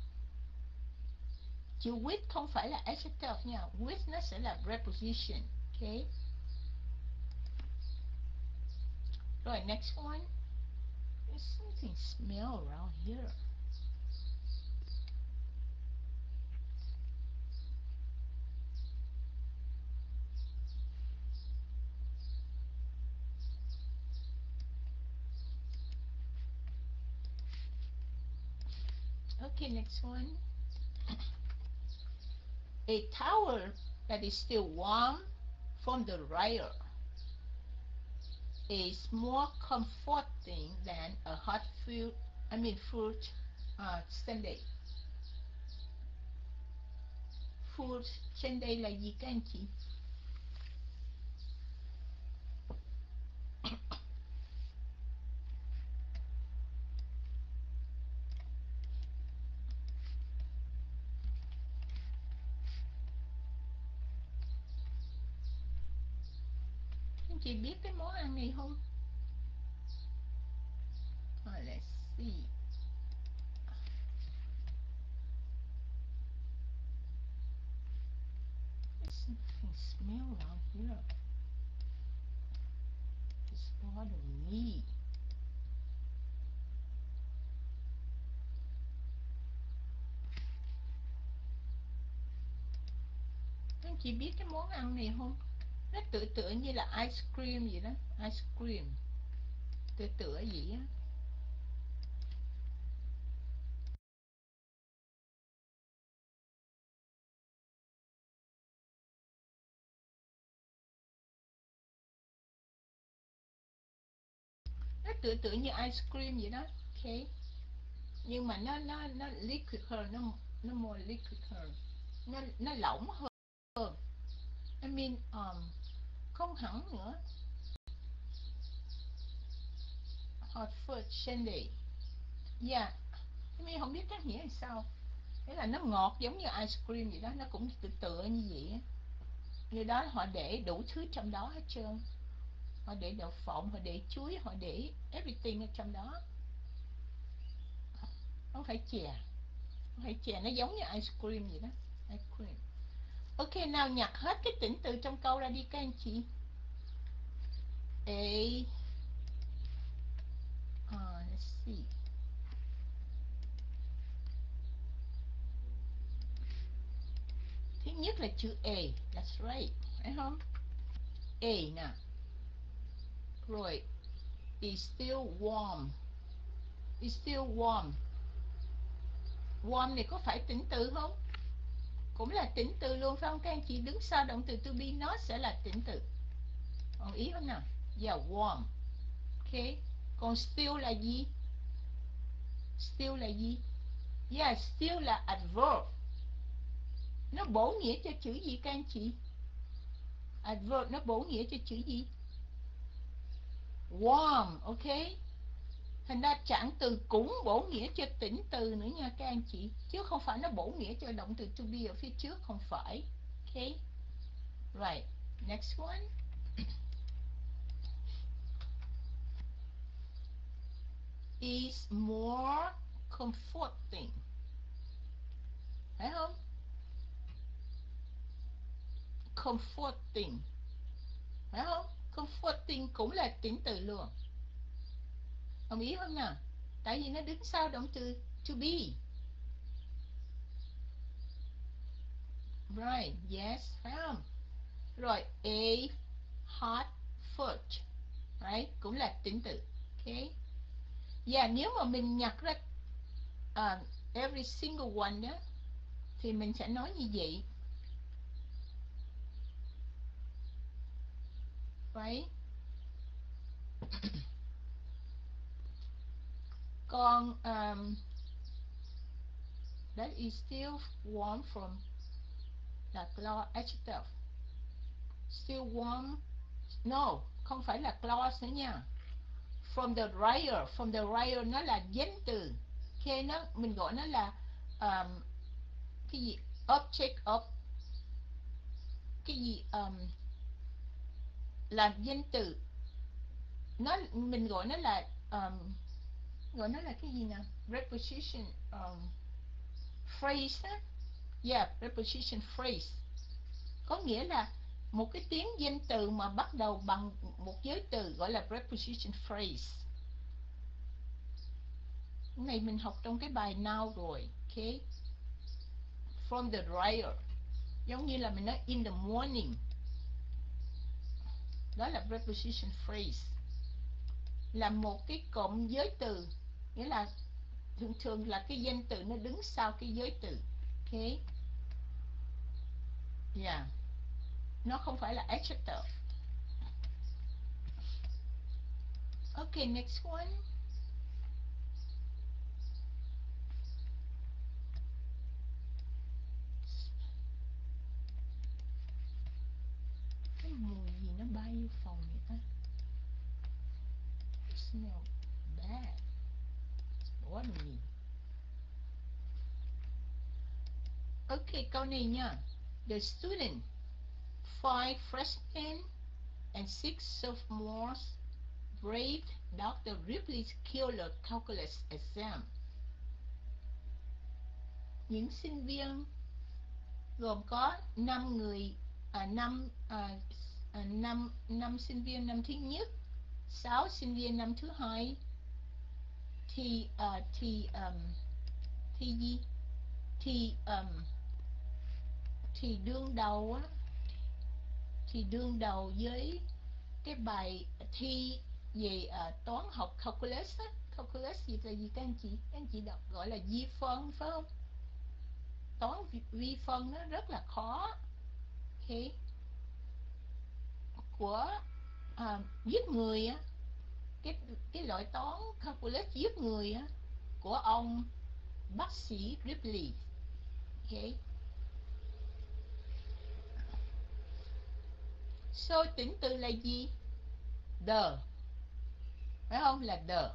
Chữ with không phải là adjective nha with nó sẽ là preposition okay rồi next one. There's something smell around here. Okay, next one. A towel that is still warm from the dryer is more comforting than a hot food, I mean fruit uh, sundae. Food sundae các anh chị? Chị biết cái món ăn này không? nó tựa tựa như là ice cream gì đó. Ice cream. Tựa tựa gì á. Nó tựa tựa như ice cream vậy đó. Ok. Nhưng mà nó nó nó liquid hơn, nó nó more liquid hơn. Nó nó lỏng hơn. Ừ. I mean um, không hẳn nữa. Hot food yeah. I mean không biết các nghĩa là sao. Thế là nó ngọt giống như ice cream vậy đó nó cũng tự tựa như vậy như đó họ để đủ thứ trong đó hết trơn. Họ để đậu phộng họ để chuối họ để everything ở trong đó. Không phải chè. Không phải chè nó giống như ice cream vậy đó. Ice cream. Ok, nào nhặt hết cái tỉnh từ trong câu ra đi các anh chị. A uh, let's see. Thứ nhất là chữ A, that's right, phải không? A nè. Rồi, is still warm. Is still warm. Warm này có phải tỉnh từ không? Cũng là tính từ luôn phải không các anh chị đứng sau động từ to be, nó sẽ là tính từ. Còn ý không nào? Yeah, warm. Ok. Còn still là gì? Still là gì? Yeah, still là adverb. Nó bổ nghĩa cho chữ gì các anh chị? Adverb, nó bổ nghĩa cho chữ gì? Warm, ok thành ra trạng từ cũng bổ nghĩa cho tỉnh từ nữa nha các anh chị. Chứ không phải nó bổ nghĩa cho động từ to be ở phía trước, không phải. Ok right. Next one. Is more comforting. Phải không? Comforting. Phải không? Comforting cũng là tính từ luôn đồng ý không nhỉ tại vì nó đứng sau động từ to be Right, yes, phải không? Rồi, a hot foot. Right, cũng là tính từ. Okay. Yeah, nếu mà mình nhặt ra uh, every single one đó thì mình sẽ nói như vậy. Right? Còn um, that is still warm from là clause adjective. Still warm. No, không phải là clause nữa nha. From the dryer, from the dryer nó là danh từ. khi nó mình gọi nó là um, cái gì object of cái gì um, là danh từ nó mình gọi nó là um, gọi nó là cái gì nè preposition um, phrase á yeah preposition phrase. Có nghĩa là một cái tiếng danh từ mà bắt đầu bằng một giới từ gọi là preposition phrase. Cái này mình học trong cái bài now rồi ok from the dryer. Giống như là mình nói in the morning. Đó là preposition phrase. Là một cái cụm giới từ nghĩa là thường thường là cái danh từ nó đứng sau cái giới từ. Ok? Yeah nó không phải là adjective. Okay next one. Cái mùi gì nó bay vô phòng vậy ta? Smell what nhỉ Ok câu này nha the student five freshmen and six sophomores braved Dr. Ripley's killer calculus exam. Những sinh viên gồm có 5 người, à, 5, à, à, 5, 5 sinh viên năm thứ nhất, 6 sinh viên năm thứ hai, thì, à, thì, um, thì gì? Thì, um, thì đương đầu á, thì đương đầu với cái bài thi về uh, toán học calculus á. Calculus gì là gì? Các anh chị các anh chị đọc gọi là vi phân phải không? Toán vi, phân nó rất là khó. Okay của uh, giết người á cái cái loại toán calculus giết người á, của ông bác sĩ Ripley ok So tính từ là gì? The Phải không? Là the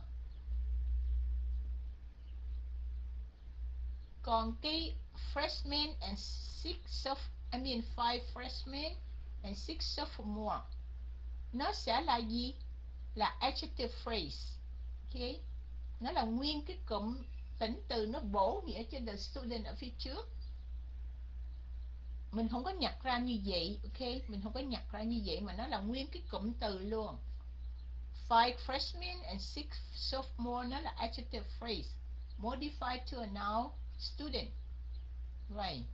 Còn cái freshman and six of, I mean, five freshmen and six sophomore Nó sẽ là gì? Là adjective phrase. Ok? Nó là nguyên cái cụm tính từ nó bổ nghĩa cho the student ở phía trước. Mình không có nhặt ra như vậy ok? Mình không có nhặt ra như vậy mà nó là nguyên cái cụm từ luôn. Five freshmen and six sophomore nó là adjective phrase. Modified to a noun student. Right.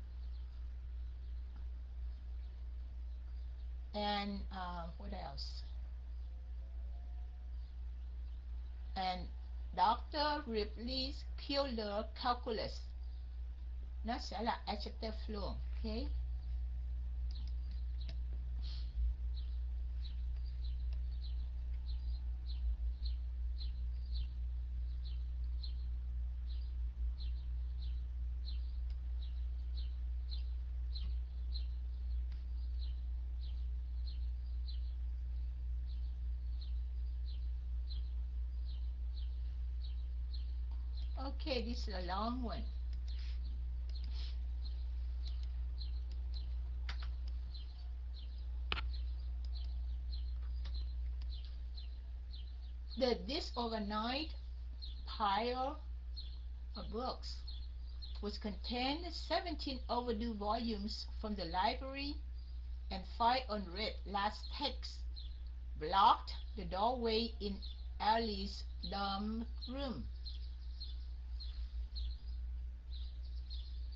And uh, what else? And Dr. Ripley's killer calculus nó sẽ là adjective luôn okay Okay, this is a long one. The disorganized pile of books which contained 17 overdue volumes from the library and five unread last texts blocked the doorway in Alice's dumb room.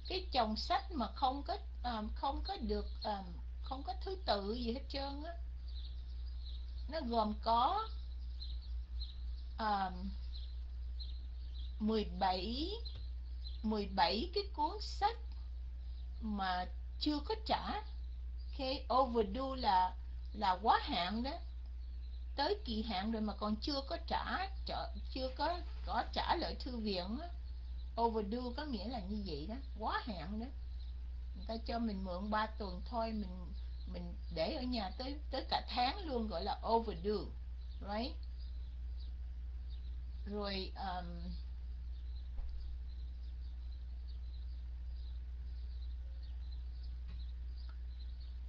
Cái chồng sách mà không có um, không có được um, không có thứ tự gì hết trơn á. Nó gồm có um, 17 17 cái cuốn sách mà chưa có trả. Cái overdue là là quá hạn đó. Tới kỳ hạn rồi mà còn chưa có trả chưa có có trả lại thư viện đó overdue có nghĩa là như vậy đó. Quá hạn đó. Người ta cho mình mượn 3 tuần thôi mình mình để ở nhà tới tới cả tháng luôn gọi là overdue right? Rồi um,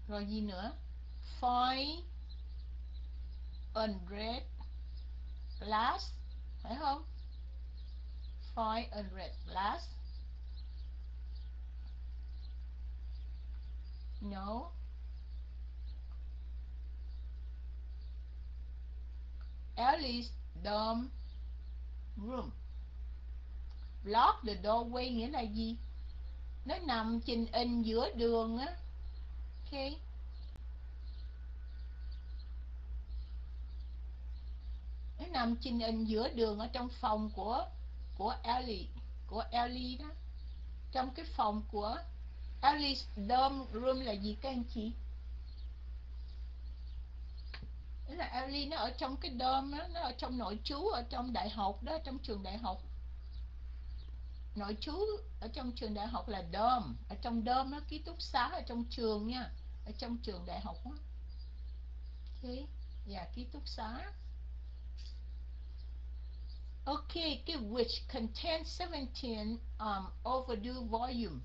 rồi gì nữa? Five unread plus phải không? Five unread class no. Alice dorm room. Block the doorway nghĩa là gì? Nó nằm trình in giữa đường á. Ok. Nó nằm trình in giữa đường ở trong phòng của của Ellie của Ellie đó. Trong cái phòng của Alice dorm room là gì các anh chị? Đấy là Ellie nó ở trong cái dorm đó, nó ở trong nội trú ở trong đại học đó trong trường đại học. Nội trú ở trong trường đại học là dorm ở trong dorm nó ký túc xá ở trong trường nha ở trong trường đại học đó. ok và ký túc xá. Ok cái which contains 17 um, overdue volume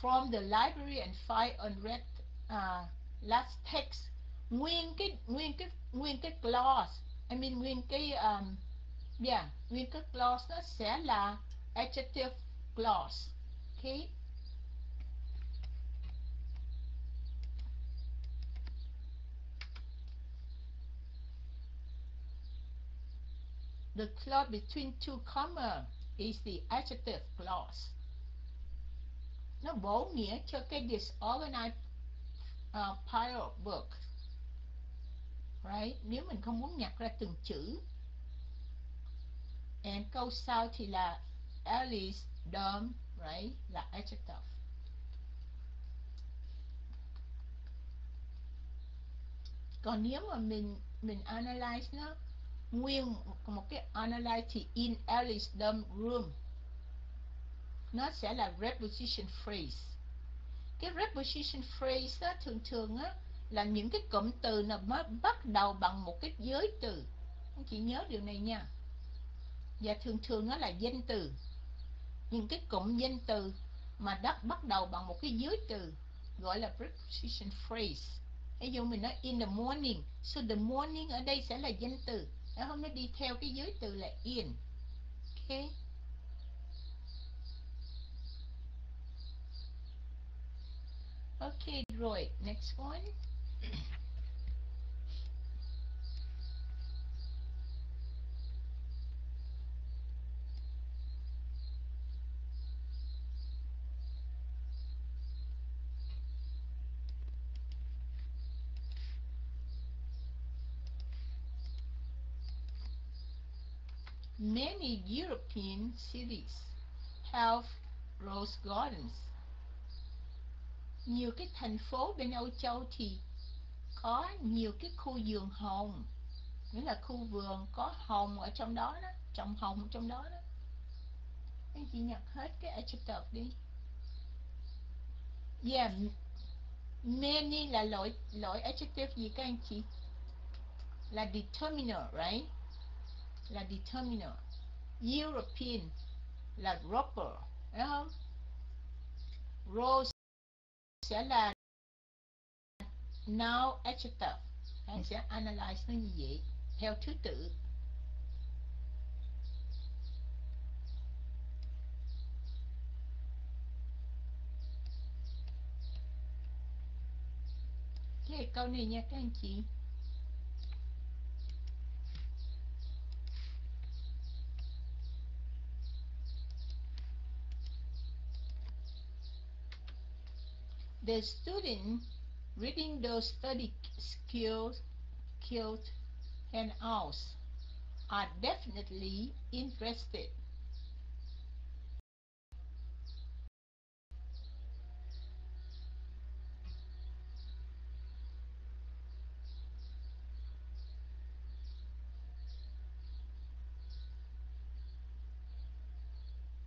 from the library and five unread uh, last text. Nguyên cái nguyên cái nguyên cái clause I mean nguyên cái um, yeah nguyên cái clause nó sẽ là adjective clause okay the clause between two comma is the adjective clause. Nó bổ nghĩa cho cái disorganized uh, pile of books. Right? Nếu mình không muốn nhặt ra từng chữ. And câu sau thì là Alice dumb right? Là adjective. Còn nếu mà mình mình analyze nó nguyên một cái analyze thì in Alice dumb room. Nó sẽ là preposition phrase. Cái preposition phrase đó thường thường á, là những cái cụm từ nó mới bắt đầu bằng một cái giới từ. Anh chị nhớ điều này nha. Và thường thường nó là danh từ. Những cái cụm danh từ mà đắt bắt đầu bằng một cái giới từ, gọi là preposition phrase. Ví dụ mình nói in the morning, so the morning ở đây sẽ là danh từ nó không nó đi theo cái giới từ là in ok. Ok, rồi, next one. Many European cities have rose gardens. Nhiều cái thành phố bên Âu Châu thì có nhiều cái khu vườn hồng, nghĩa là khu vườn có hồng ở trong đó đó, trồng hồng trong đó đó. Anh chị nhặt hết cái adjective đi. Yeah, many là lỗi lỗi adjective gì các anh chị? Là determiner, right? là determiner European, là rubber đúng không? Rose sẽ là now adjective. Anh sẽ analyze nó như vậy, theo thứ tự. Cái câu này nha các anh chị. The student reading those study skills skilled handouts are definitely interested.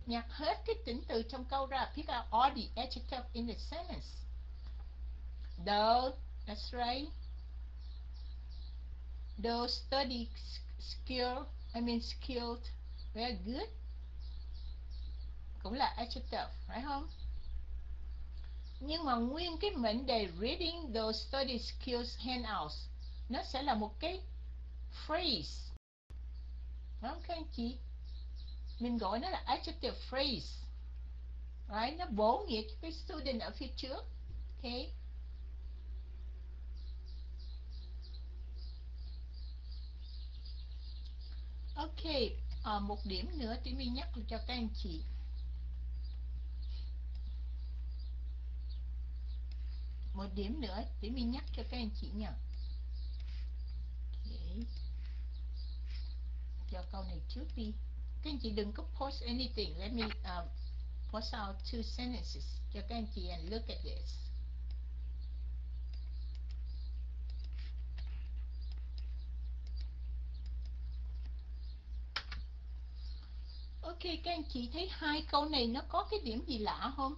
Nhặt hết cái tính từ trong câu ra. Pick out all the adjectives in the sentence. Though, that's right. Those study skill, I mean skilled, very good. Cũng là adjective, phải không? Nhưng mà nguyên cái mệnh đề reading those study skills handouts nó sẽ là một cái phrase. Đúng không các anh chị? mình gọi nó là adjective phrase right? nó bổ nghĩa cái student ở phía trước okay ok à, một điểm nữa thì mình nhắc cho các anh chị. Một điểm nữa để mình nhắc cho các anh chị nha. Okay. cho câu này trước đi. Các anh chị đừng có post anything. Let me um, post out two sentences cho các anh chị and look at this. Ok, các anh chị thấy hai câu này nó có cái điểm gì lạ không?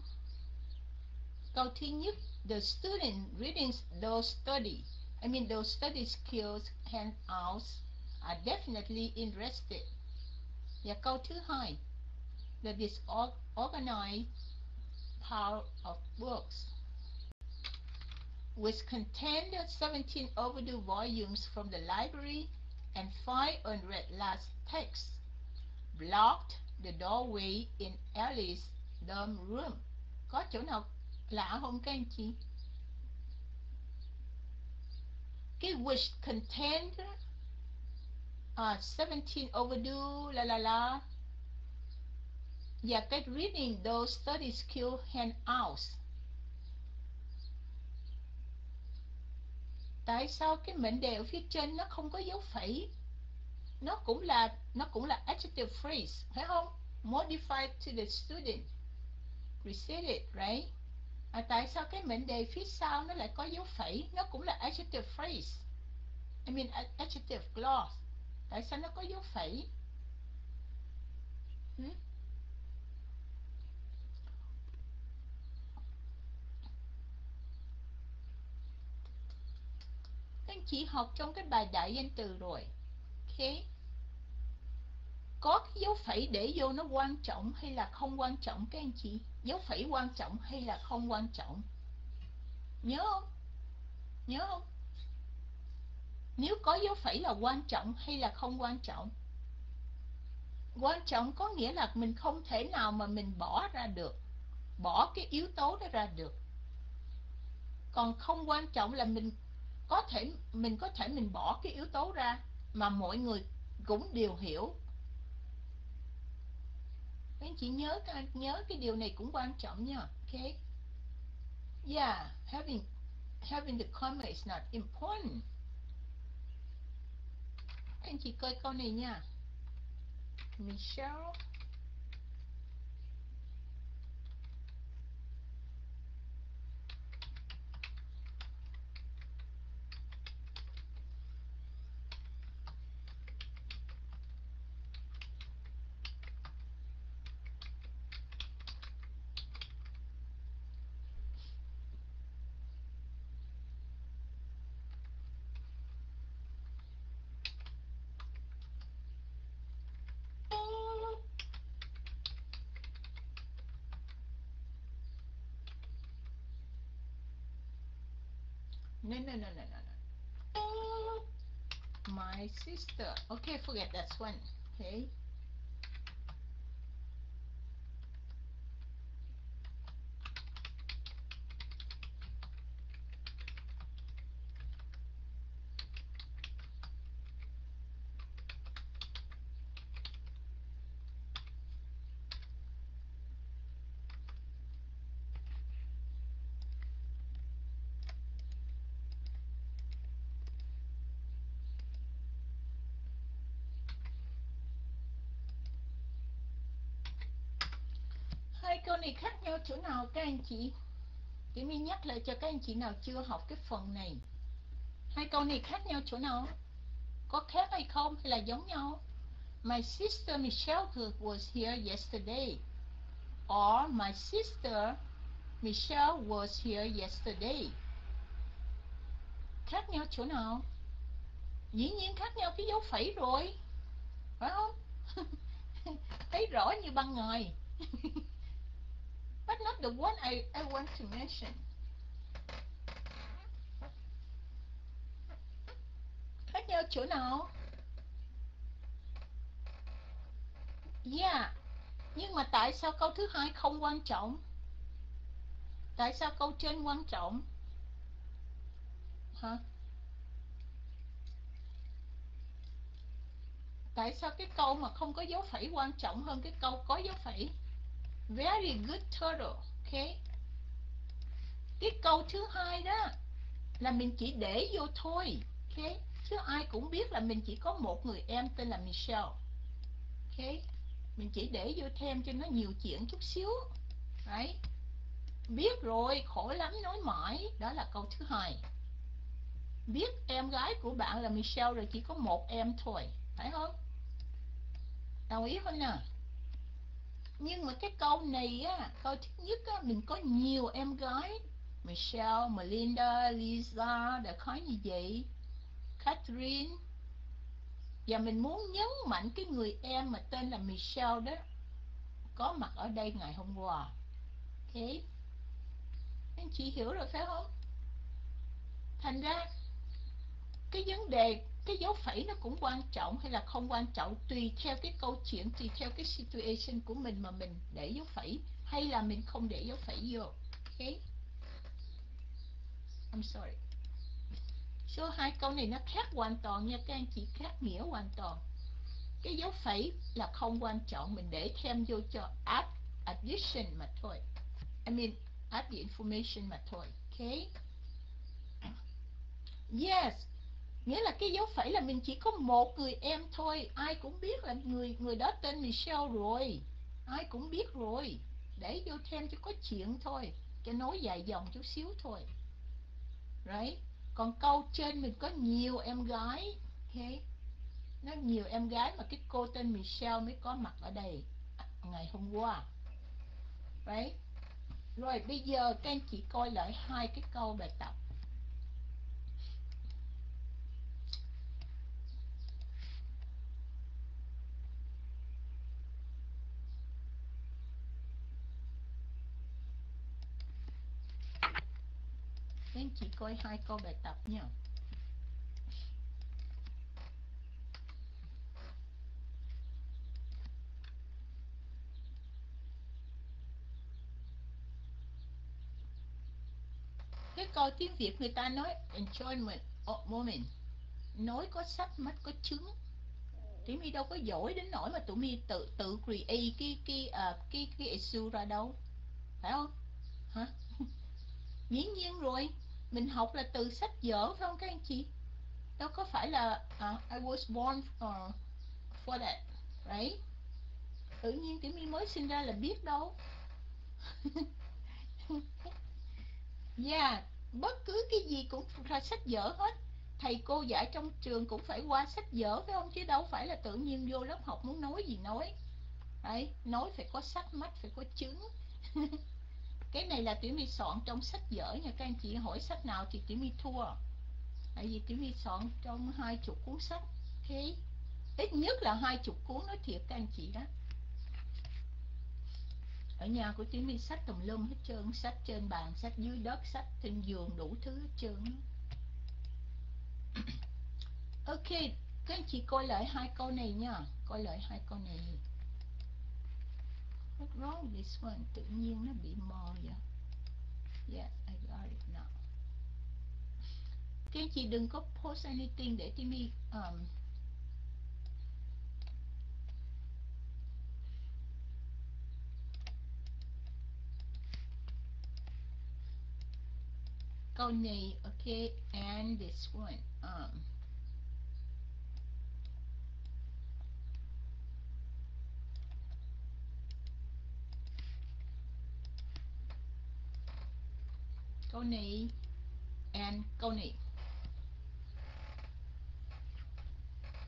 Câu thứ nhất, the student reading those study, I mean those study skills handouts are definitely interested và câu thứ hai the disorganized pile of books which contained 17 overdue volumes from the library and five unread last texts blocked the doorway in Alice's dorm room. Có chỗ nào lạ không các anh chị? Cái which contained à, uh, 17 overdue, la la la. Và cái reading those study skill handouts. Tại sao cái mệnh đề ở phía trên nó không có dấu phẩy? Nó cũng là nó cũng là adjective phrase, phải không? Modified to the student. Preceded, right? À, tại sao cái mệnh đề phía sau nó lại có dấu phẩy? Nó cũng là adjective phrase. I mean adjective clause tại sao nó có dấu phẩy hmm? các anh chị học trong cái bài đại danh từ rồi ok có cái dấu phẩy để vô nó quan trọng hay là không quan trọng, các anh chị? Dấu phẩy quan trọng hay là không quan trọng? Nhớ không? Nhớ không? Nếu có dấu phẩy là quan trọng hay là không quan trọng? Quan trọng có nghĩa là mình không thể nào mà mình bỏ ra được, bỏ cái yếu tố đó ra được. Còn không quan trọng là mình có thể, mình có thể mình bỏ cái yếu tố ra mà mỗi người cũng đều hiểu. Anh chị nhớ nhớ cái điều này cũng quan trọng nha, ok? Yeah, having having the comma is not important. Anh chị coi câu này nha. Michelle No, no, no, no, no, no. Oh, my sister. Okay, forget that one. Okay. Chỗ nào các anh chị? Chị mình nhắc lại cho các anh chị nào chưa học cái phần này. Hai câu này khác nhau chỗ nào? Có khác hay không hay là giống nhau? My sister Michelle was here yesterday. Or my sister Michelle was here yesterday. Khác nhau chỗ nào? Dĩ nhiên khác nhau cái dấu phẩy rồi. Phải không? Thấy rõ như ban ngời but not the one I, I want to mention. Khác nhau chỗ nào? Yeah, nhưng mà tại sao câu thứ hai không quan trọng? Tại sao câu trên quan trọng? Hả? Tại sao cái câu mà không có dấu phẩy quan trọng hơn cái câu có dấu phẩy? Very good turtle. Okay. Cái câu thứ hai đó là mình chỉ để vô thôi. Okay. Chứ ai cũng biết là mình chỉ có một người em tên là Michelle. Okay. Mình chỉ để vô thêm cho nó nhiều chuyện chút xíu. Right. Biết rồi, khổ lắm nói mãi. Đó là câu thứ hai. Biết em gái của bạn là Michelle rồi chỉ có một em thôi. Phải không? Đồng ý không nào? Nhưng mà cái câu này á câu thứ nhất á mình có nhiều em gái. Michelle, Melinda, Lisa đã có như vậy. Catherine. Và mình muốn nhấn mạnh cái người em mà tên là Michelle đó có mặt ở đây ngày hôm qua. Ok. Anh chị hiểu rồi phải không? Thành ra cái vấn đề cái dấu phẩy nó cũng quan trọng hay là không quan trọng, tùy theo cái câu chuyện, tùy theo cái situation của mình mà mình để dấu phẩy, hay là mình không để dấu phẩy vô, ok? I'm sorry. Số hai, câu này nó khác hoàn toàn nha, các anh chị, khác nghĩa hoàn toàn. Cái dấu phẩy là không quan trọng, mình để thêm vô cho add addition mà thôi. I mean add the information mà thôi, ok? Yes nghĩa là cái dấu phẩy là mình chỉ có một người em thôi. Ai cũng biết là người người đó tên Michelle rồi. Ai cũng biết rồi. Để vô thêm cho có chuyện thôi. Cho nói dài dòng chút xíu thôi. Right? Còn câu trên mình có nhiều em gái. Okay? Nó nhiều em gái mà cái cô tên Michelle mới có mặt ở đây ngày hôm qua. Right? Rồi bây giờ các anh chị coi lại hai cái câu bài tập. Các anh chị coi hai câu bài tập nha. Cái câu tiếng Việt người ta nói enjoyment of moment. Nói có sách mắt có chứng. Thì mi đâu có giỏi đến nỗi mà tụi mi tự tự create cái cái uh, cái cái issue ra đâu. Phải không? Hả? Dĩ nhiên rồi mình học là từ sách vở phải không các anh chị? Đó có phải là uh, I was born for, for that right? Tự nhiên tiểu my mới sinh ra là biết đâu. Yeah bất cứ cái gì cũng ra sách vở hết. Thầy cô dạy trong trường cũng phải qua sách vở phải không? Chứ đâu phải là tự nhiên vô lớp học muốn nói gì nói. Đấy nói phải có sách mắt phải có chứng. cái này là tiểu my soạn trong sách vở nha, các anh chị hỏi sách nào thì tiểu my thua. Tại vì tiểu my soạn trong hai chục cuốn sách ok ít nhất là hai chục cuốn nói thiệt các anh chị đó. Ở nhà của tiểu my sách tùm lum hết trơn, sách trên bàn, sách dưới đất, sách trên giường, đủ thứ hết trơn. Ok, các anh chị coi lại hai câu này nha, coi lại hai câu này. What's wrong this one? Tự nhiên nó bị mò vậy. Yeah, I got it now. Các anh chị đừng có post anything để Timmy um, câu này, okay, and this one. Um, câu này and câu này.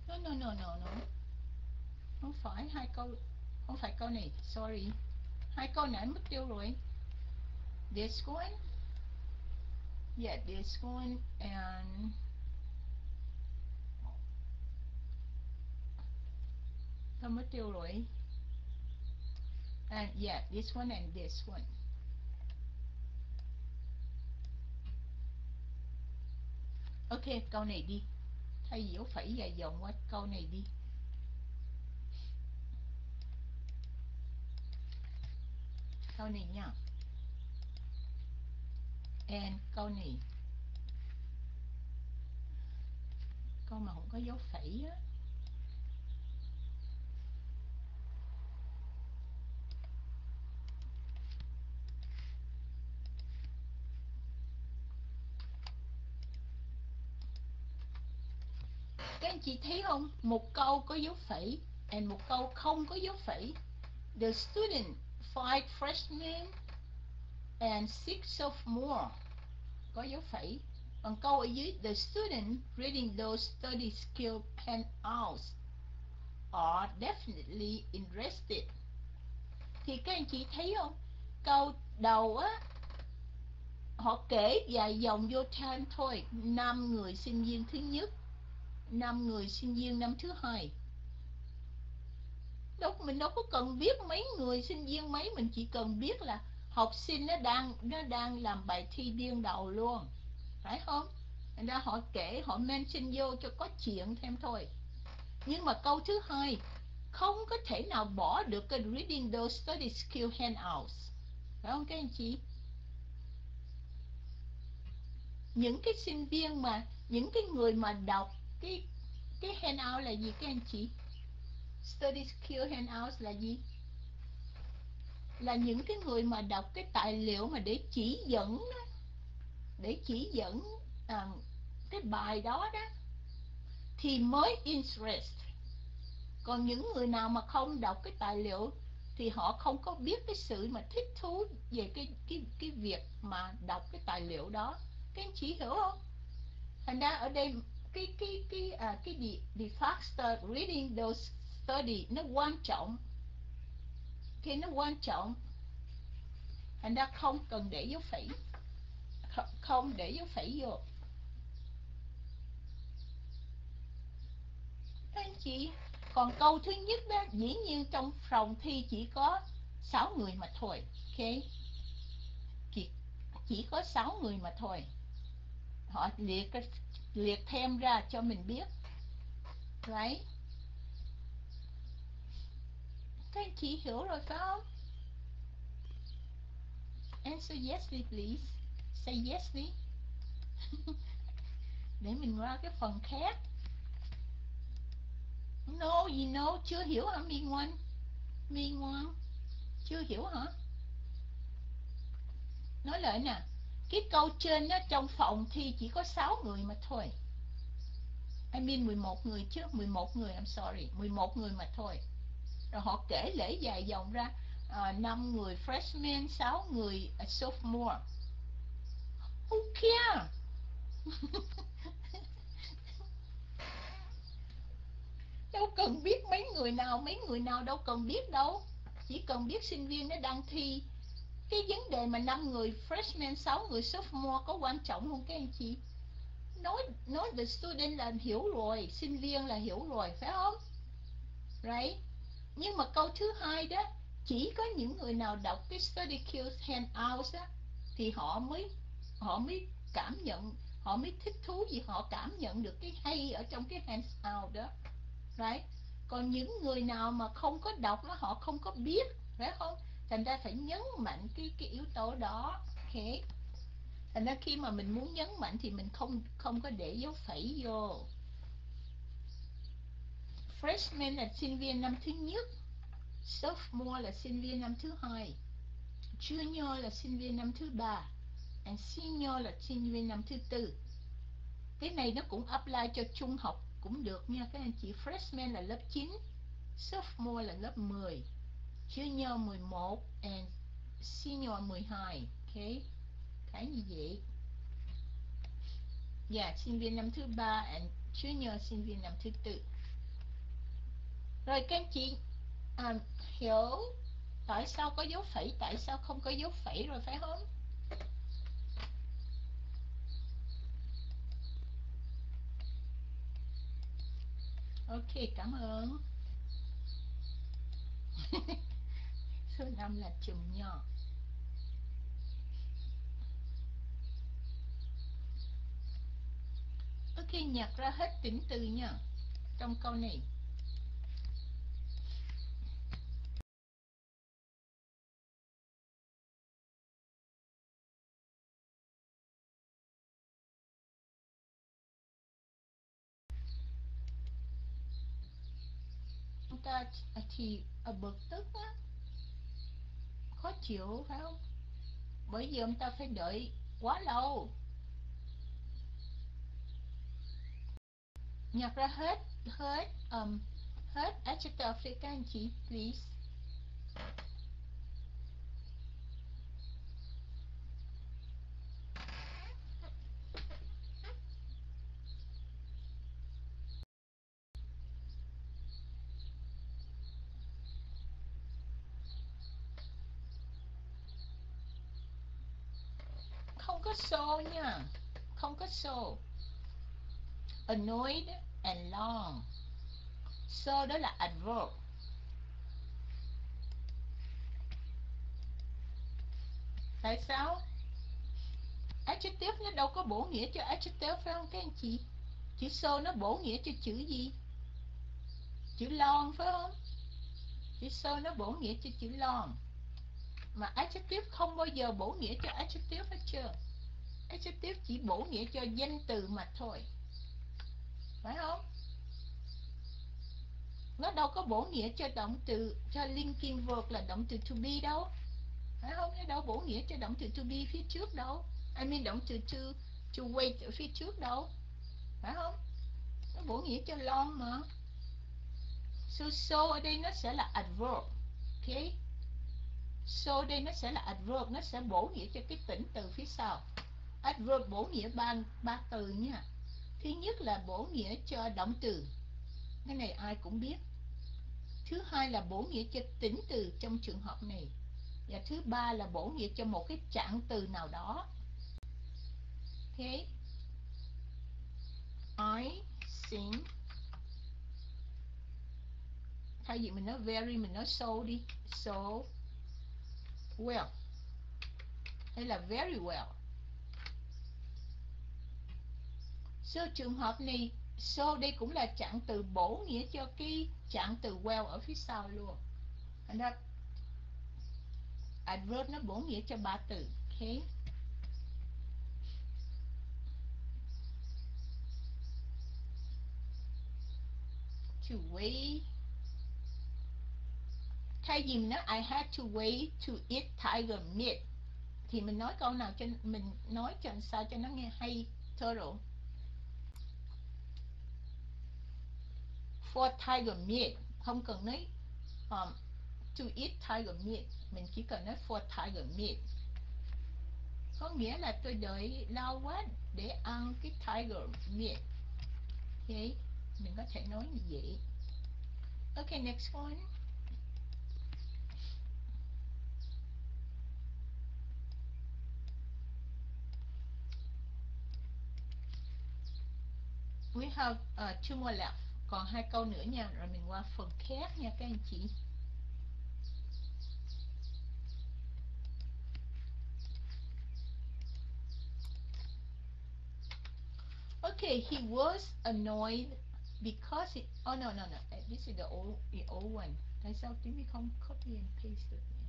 No no no no no. Không phải hai câu, không phải câu này, sorry. Hai câu này mất tiêu rồi. This one. Yeah, this one and Tao mất tiêu rồi. And yeah, this one and this one. Ok, câu này đi. Thay dấu phẩy dài dòng qua câu này đi. Câu này nha. And, câu này. Câu mà không có dấu phẩy á. Chị thấy không? Một câu có dấu phẩy and một câu không có dấu phẩy the student five freshmen and six sophomore có dấu phẩy còn câu ở dưới, the student reading those study skill handouts are definitely interested. Thì các anh chị thấy không? Câu đầu á, họ kể vài dòng vô time thôi. Năm người sinh viên thứ nhất năm người sinh viên năm thứ hai. Đâu mình đâu có cần biết mấy người sinh viên mấy, mình chỉ cần biết là học sinh nó đang nó đang làm bài thi điên đầu luôn. Phải không? Thành ra họ kể, họ mention vô cho có chuyện thêm thôi. Nhưng mà câu thứ hai, không có thể nào bỏ được cái reading those study skill handouts. Phải không các anh chị? Những cái sinh viên mà, những cái người mà đọc cái cái handout là gì? Các anh chị? Study skill handouts là gì? Là những cái người mà đọc cái tài liệu mà để chỉ dẫn đó, để chỉ dẫn à, cái bài đó đó. Thì mới interest. Còn những người nào mà không đọc cái tài liệu thì họ không có biết cái sự mà thích thú về cái cái cái việc mà đọc cái tài liệu đó. Các anh chị hiểu không? Thành ra ở đây cái cái cái à, cái the, the faster reading those study nó quan trọng. Khi nó quan trọng thành ra không cần để dấu phẩy không để dấu phẩy vô. Các anh chị còn câu thứ nhất đó dĩ nhiên trong phòng thi chỉ có 6 người mà thôi ok? Chỉ, chỉ có 6 người mà thôi. Họ liệt liệt thêm ra cho mình biết. Right các anh chị hiểu rồi phải không? Answer yes please. Say yes để mình qua cái phần khác. No, you know, chưa hiểu hả, mi ngoan? Mi ngoan, chưa hiểu hả? Nói lại nè cái câu trên đó trong phòng thi chỉ có 6 người mà thôi. I mean 11 người chứ 11 người I'm sorry 11 người mà thôi. Rồi họ kể lễ dài dòng ra à, uh, 5 người freshman 6 người uh, sophomore. Who care? Đâu cần biết mấy người nào mấy người nào đâu cần biết đâu. Chỉ cần biết sinh viên nó đang thi cái vấn đề mà năm người freshman 6 người sophomore có quan trọng không các anh chị? Nói nói về student là hiểu rồi, sinh viên là hiểu rồi, phải không? Right? Nhưng mà câu thứ hai đó, chỉ có những người nào đọc cái study skills handouts á, thì họ mới họ mới cảm nhận, họ mới thích thú vì họ cảm nhận được cái hay ở trong cái handout đó. Right? Còn những người nào mà không có đọc nó họ không có biết, phải không? Thành ra phải nhấn mạnh cái cái yếu tố đó, ok? Thành ra khi mà mình muốn nhấn mạnh thì mình không không có để dấu phẩy vô. Freshman là sinh viên năm thứ nhất sophomore là sinh viên năm thứ hai, junior là sinh viên năm thứ ba, and senior là sinh viên năm thứ tư. Cái này nó cũng apply cho trung học cũng được nha các anh chị. Freshman là lớp 9 sophomore là lớp 10 junior 11 and senior 12 ok? Cái như vậy. Dạ sinh viên năm thứ ba and junior sinh viên năm thứ tư. Rồi các anh chị um, hiểu tại sao có dấu phẩy tại sao không có dấu phẩy rồi phải không? Ok cảm ơn. số 5 là chùm nhỏ. Ok nhặt ra hết tính từ nha trong câu này. Chúng ta thì ở bậc tức á khó chịu phải không? Bởi vì ông ta phải đợi quá lâu. Nhặt ra hết hết um, hết adjective anh chị please không có so nha không có so annoyed and long. So đó là adverb. Tại sao? Adjective nó đâu có bổ nghĩa cho adjective phải không các anh chị? Chữ so nó bổ nghĩa cho chữ gì? Chữ long phải không? Chữ so nó bổ nghĩa cho chữ long. Mà adjective không bao giờ bổ nghĩa cho adjective hết chưa tiếp, chỉ bổ nghĩa cho danh từ mà thôi. Phải không? Nó đâu có bổ nghĩa cho động từ, cho linking verb là động từ to be đâu. Phải không? Nó đâu bổ nghĩa cho động từ to be phía trước đâu. I mean động từ to to wait ở phía trước đâu. Phải không? Nó bổ nghĩa cho long mà. So so ở đây nó sẽ là adverb, ok? So đây nó sẽ là adverb, nó sẽ bổ nghĩa cho cái tỉnh từ phía sau adverb bổ nghĩa ba ba từ nha. Thứ nhất là bổ nghĩa cho động từ. Cái này ai cũng biết. Thứ hai là bổ nghĩa cho tính từ trong trường hợp này. Và thứ ba là bổ nghĩa cho một cái trạng từ nào đó. Thế, I sing. Thay vì mình nói very mình nói so đi. So well. Hay là very well. So trường hợp này, so đây cũng là trạng từ bổ nghĩa cho cái trạng từ well ở phía sau luôn. Thành ra, adverb nó bổ nghĩa cho ba từ, okay. to wait thay vì nó I had to wait to eat tiger meat, thì mình nói câu nào cho, mình nói cho sao cho nó nghe hay, thorough. For tiger meat. Không cần nói um, to eat tiger meat. Mình chỉ cần nói for tiger meat. Có nghĩa là tôi đợi lâu quá để ăn cái tiger meat. Ok mình có thể nói như vậy. Ok next one. We have uh, two more left còn hai câu nữa nha rồi mình qua phần khác nha các anh chị Okay, he was annoyed because it. Oh no no no, eh, this is the old the old one. Tại sao tiếng mình không copy and paste được nhỉ?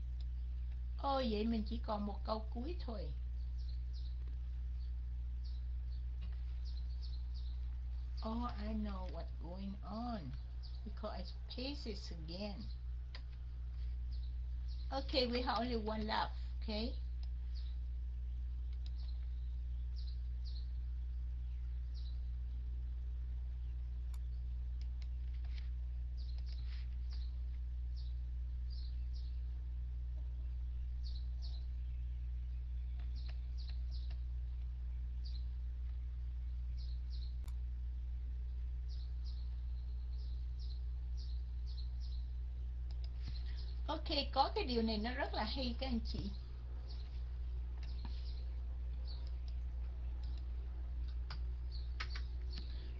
Ồ oh, vậy mình chỉ còn một câu cuối thôi. Oh, I know what's going on because I paste this again. Okay, we have only one left. Okay. Cái điều này nó rất là hay các anh chị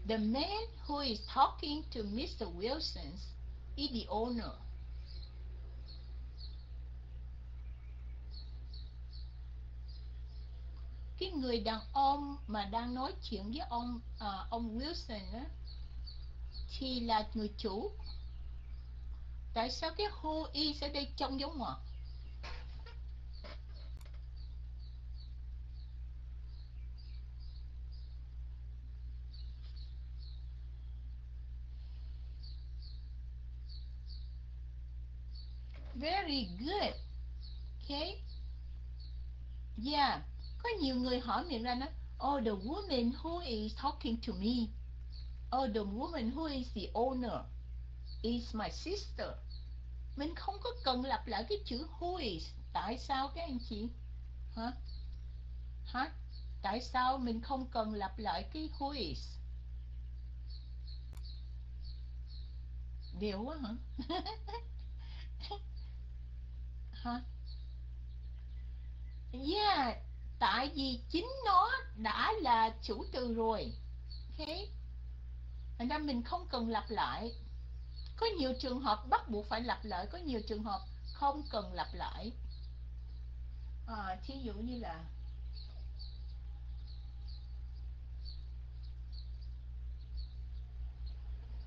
The man who is talking to Mr. Wilson is the owner. Cái người đàn ông mà đang nói chuyện với ông uh, ông Wilson đó, thì là người chủ. Tại sao cái who is sẽ đi trong dấu ngoặc? Very good. Okay. Yeah. Có nhiều người hỏi miệng ra nói, Oh, the woman who is talking to me. Oh, the woman who is the owner is my sister. Mình không có cần lặp lại cái chữ who is. Tại sao các anh chị? Hả? Hả? Tại sao mình không cần lặp lại cái who is? Điều quá hả? hả? Yeah, tại vì chính nó đã là chủ từ rồi. Ok? Thành ra mình không cần lặp lại. Có nhiều trường hợp bắt buộc phải lặp lại, có nhiều trường hợp không cần lặp lại. À, thí dụ như là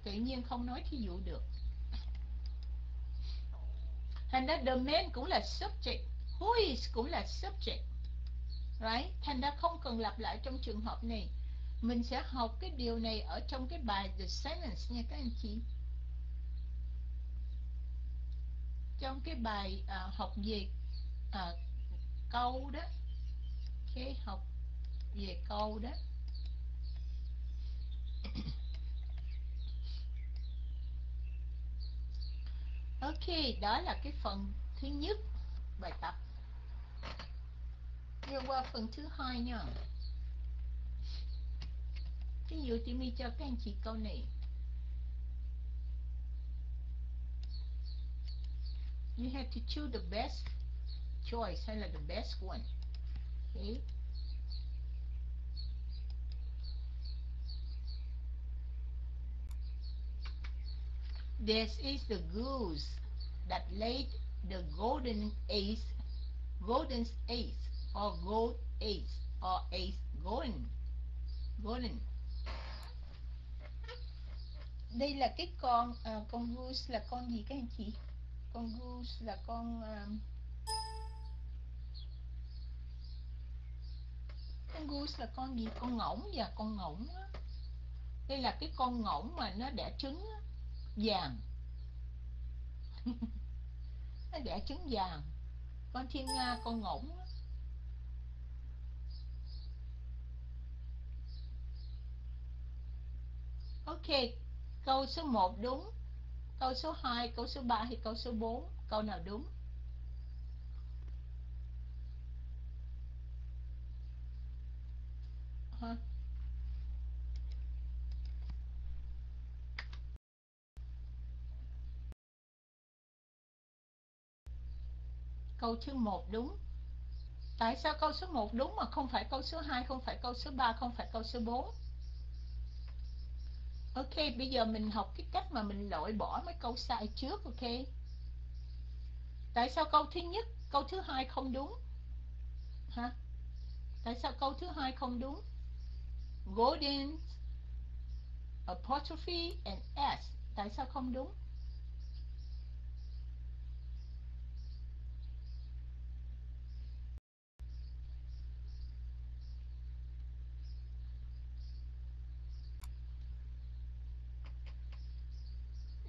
tự nhiên không nói thí dụ được. Thành ra the man cũng là subject, who is cũng là subject. Right? Thành ra không cần lặp lại trong trường hợp này. Mình sẽ học cái điều này ở trong cái bài The Sentence nha các anh chị. Trong cái bài à, học về à, câu đó. cái học về câu đó. Ok, đó là cái phần thứ nhất bài tập. Đi qua phần thứ hai nha. Ví dụ chị mi cho các anh chị câu này. You have to choose the best choice là the best one. Okay. This is the goose that laid the golden eggs, golden eggs, or gold eggs, or eggs golden, golden. Đây là cái con, uh, con goose là con gì các anh chị? Con goose là con um, con goose là con gì? Con ngỗng và con ngỗng á. Đây là cái con ngỗng mà nó đẻ trứng á vàng nó đẻ trứng vàng con thiên nga con ngỗng ok câu số 1 đúng câu số 2 câu số 3 hay câu số 4 câu nào đúng Hả? Câu thứ 1 đúng. Tại sao câu số 1 đúng mà không phải câu số 2, không phải câu số 3, không phải câu số 4? Ok, bây giờ mình học cái cách mà mình loại bỏ mấy câu sai trước, ok? Tại sao câu thứ nhất, câu thứ hai không đúng? Hả? Tại sao câu thứ hai không đúng? Golden apostrophe and s. Tại sao không đúng?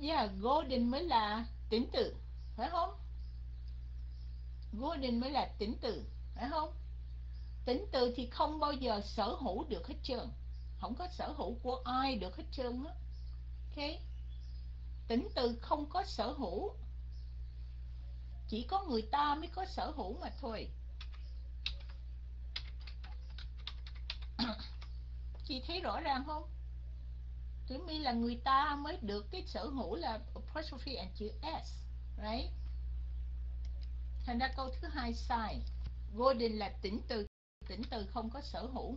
Yeah, golden mới là tính từ, phải không? Golden mới là tính từ, phải không? Tính từ thì không bao giờ sở hữu được hết trơn. Không có sở hữu của ai được hết trơn á. Ok? Tính từ không có sở hữu. Chỉ có người ta mới có sở hữu mà thôi. Chị thấy rõ ràng không? Tử mi là người ta mới được cái sở hữu là apostrophe and chữ S, right? Thành ra câu thứ hai sai. Golden là tỉnh từ tỉnh từ không có sở hữu.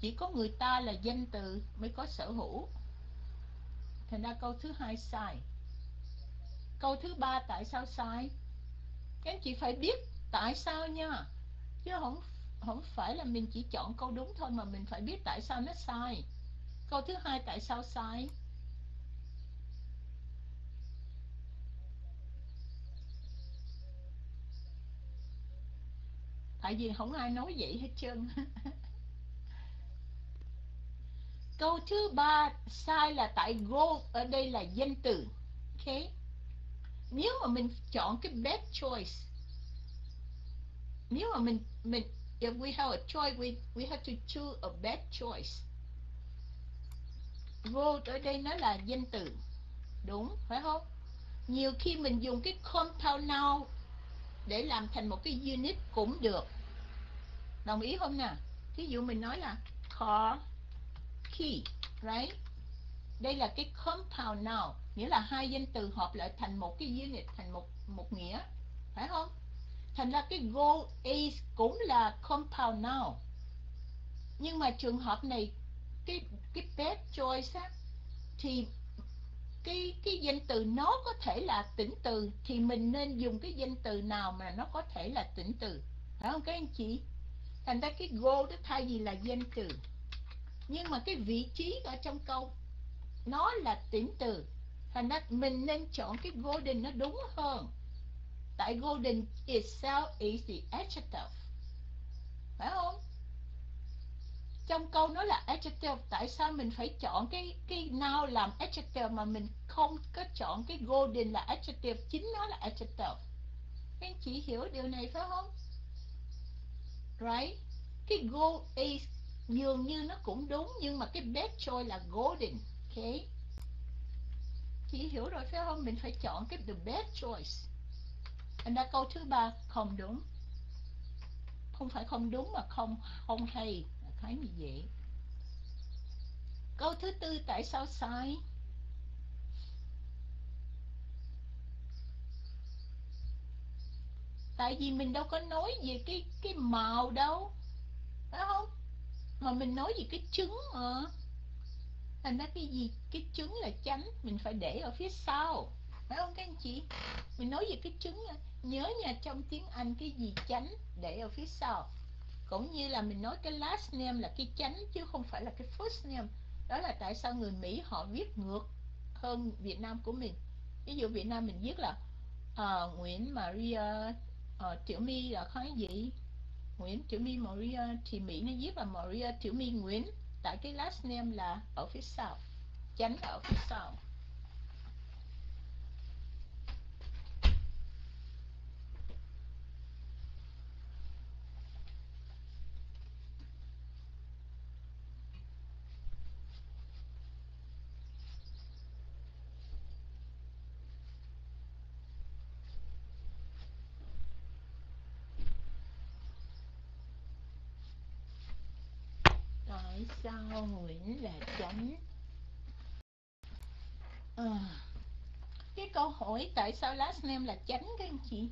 Chỉ có người ta là danh từ mới có sở hữu. Thành ra câu thứ hai sai. Câu thứ ba tại sao sai? Các anh chị phải biết tại sao nha. Chứ không không phải là mình chỉ chọn câu đúng thôi mà mình phải biết tại sao nó sai câu thứ hai tại sao sai? Tại vì không ai nói vậy hết trơn. Câu thứ ba, sai là tại gold ở đây là danh từ. Ok? Nếu mà mình chọn cái best choice, nếu mà mình mình, if we have a choice, we we have to choose a best choice vô ở đây nó là danh từ. Đúng, phải không? Nhiều khi mình dùng cái compound noun để làm thành một cái unit cũng được. Đồng ý không nè? Thí dụ mình nói là car key right? Đây là cái compound noun, nghĩa là hai danh từ hợp lại thành một cái unit, thành một một nghĩa, phải không? Thành ra cái go is cũng là compound noun. Nhưng mà trường hợp này cái cái bad choice á, thì cái cái danh từ nó có thể là tỉnh từ, thì mình nên dùng cái danh từ nào mà nó có thể là tỉnh từ? Phải không các anh chị? Thành ra cái go đó thay vì là danh từ. Nhưng mà cái vị trí ở trong câu, nó là tỉnh từ. Thành ra mình nên chọn cái golden nó đúng hơn. Tại golden itself is the adjective. Phải không? Trong câu nó là adjective, tại sao mình phải chọn cái cái noun làm adjective mà mình không có chọn cái golden là adjective? Chính nó là adjective. Các anh chị hiểu điều này phải không? Right? Cái gold is dường như nó cũng đúng, nhưng mà cái best choice là golden. Ok chị hiểu rồi phải không? Mình phải chọn cái the best choice. Anh đã câu thứ ba, không đúng. Không phải không đúng mà không không hay thấy như vậy. Câu thứ tư, tại sao sai? Tại vì mình đâu có nói về cái cái màu đâu, phải không? Mà mình nói về cái trứng mà. Thành ra cái gì? Cái trứng là chánh mình phải để ở phía sau, phải không các anh chị? Mình nói về cái trứng, nhớ nha trong tiếng anh cái gì chánh để ở phía sau cũng như là mình nói cái last name là cái chánh chứ không phải là cái first name. Đó là tại sao người mỹ họ viết ngược hơn việt nam của mình. Ví dụ việt nam mình viết là uh, nguyễn maria uh, tiểu my là cái gì? Nguyễn tiểu my maria thì mỹ nó viết là maria tiểu my nguyễn. Tại cái last name là ở phía sau chánh ở phía sau. Tại Nguyễn là chánh à, cái câu hỏi tại sao last name là chánh các anh chị?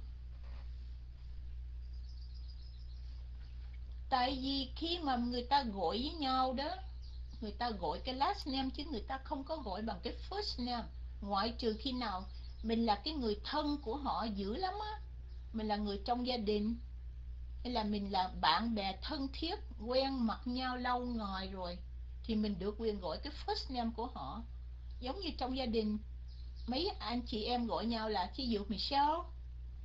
Tại vì khi mà người ta gọi với nhau đó người ta gọi cái last name chứ người ta không có gọi bằng cái first name. Ngoại trừ khi nào mình là cái người thân của họ dữ lắm á. Mình là người trong gia đình hay là mình là bạn bè thân thiết quen mặt nhau lâu ngày rồi thì mình được quyền gọi cái first name của họ. Giống như trong gia đình, mấy anh chị em gọi nhau là ví dụ Michelle,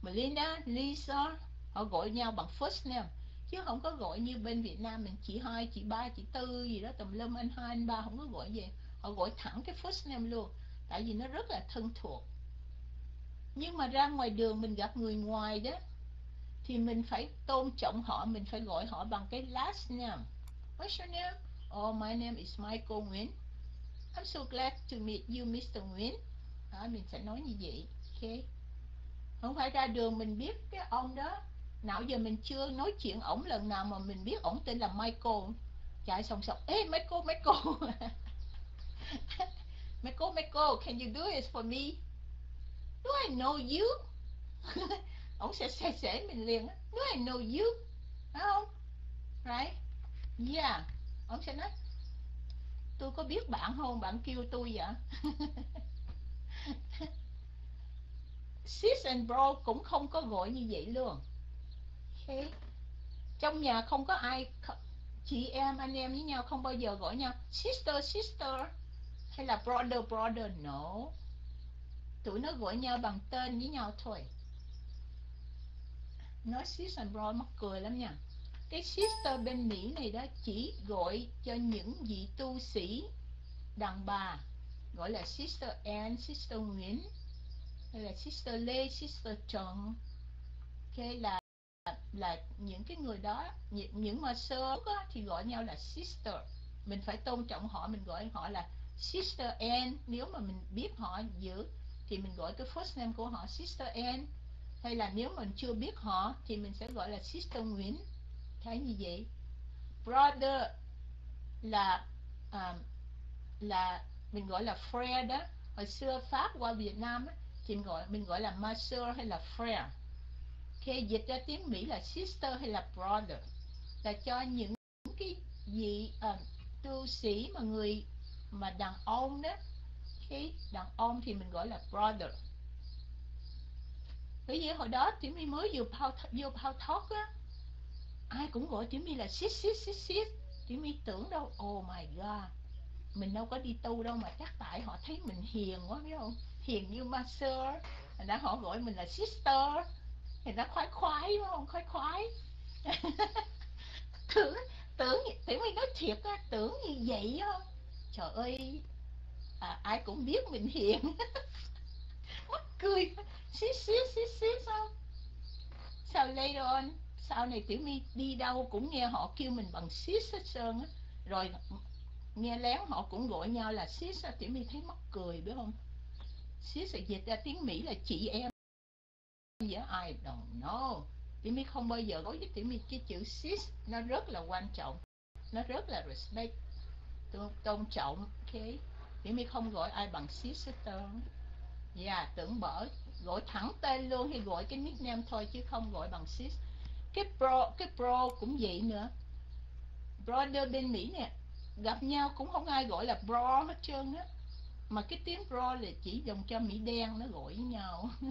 Melinda, Lisa, họ gọi nhau bằng first name. Chứ không có gọi như bên Việt Nam mình, chị hai, chị ba, chị tư gì đó, tùm lum, anh hai, anh ba, không có gọi vậy. Họ gọi thẳng cái first name luôn, tại vì nó rất là thân thuộc. Nhưng mà ra ngoài đường mình gặp người ngoài đó, thì mình phải tôn trọng họ, mình phải gọi họ bằng cái last name. What's your name? Oh my name is Michael Nguyen. I'm so glad to meet you Mr. Nguyen. đó, mình sẽ nói như vậy ok không phải ra đường mình biết cái ông đó. Nào giờ mình chưa nói chuyện ổng lần nào mà mình biết ổng tên là Michael. Chạy sòng sọc ê Michael Michael. Michael Michael can you do it for me? Do I know you? Ông sẽ xẻ xẻ mình liền Do I know you? Phải không? Right? Yeah ông sẽ nói? Tôi có biết bạn không? Bạn kêu tôi vậy? Sis and bro cũng không có gọi như vậy luôn. Okay. trong nhà không có ai chị em, anh em với nhau không bao giờ gọi nhau. Sister sister. Hay là brother brother, no. Tụi nó gọi nhau bằng tên với nhau thôi. Nói sis and bro mắc cười lắm nha cái sister bên Mỹ này đó chỉ gọi cho những vị tu sĩ đàn bà gọi là sister Anne, sister Nguyễn hay là sister Lê, sister Trần. Hay là là những cái người đó những, những mà sơ thì gọi nhau là sister. Mình phải tôn trọng họ mình gọi họ là sister Anne nếu mà mình biết họ giữ thì mình gọi cái first name của họ sister Anne hay là nếu mình chưa biết họ thì mình sẽ gọi là sister Nguyễn thấy như vậy. Brother là um, là mình gọi là friend đó. Hồi xưa pháp qua việt nam thì mình gọi mình gọi là master hay là friend. Khi dịch ra tiếng mỹ là sister hay là brother. Là cho những cái vị um, tu sĩ mà người mà đàn ông đó cái đàn ông thì mình gọi là brother. Bởi vì hồi đó tiểu mới vừa bao vô bao thoát á ai cũng gọi tiểu my là shit shit shit shit tiểu my tưởng đâu oh my god. Mình đâu có đi tu đâu mà chắc tại họ thấy mình hiền quá biết không? Hiền như master thành ra họ gọi mình là sister. Thì nó khoái khoái đúng không? Khoái khoái. Tưởng tưởng tiểu my nói thiệt á tưởng như vậy á? Trời ơi. À, ai cũng biết mình hiền. Mắc cười. Xí xí xí xí sao? Sao later on? Sau này tiểu my đi đâu cũng nghe họ kêu mình bằng sis hết sơn á. Rồi nghe lén họ cũng gọi nhau là sis sao tiểu my thấy mắc cười biết không? Sis dịch ra tiếng mỹ là chị em. Giữa ai don't know. Tiểu my không bao giờ nói với tiểu my cái chữ sis nó rất là quan trọng. Nó rất là respect tôn, tôn trọng ok tiểu my không gọi ai bằng sis hết trơn. Dạ yeah, tưởng bở gọi thẳng tên luôn hay gọi cái nickname thôi chứ không gọi bằng sis cái pro cái pro cũng vậy nữa. Brother bên mỹ nè, gặp nhau cũng không ai gọi là bro hết trơn á. Mà cái tiếng bro là chỉ dùng cho mỹ đen nó gọi với nhau.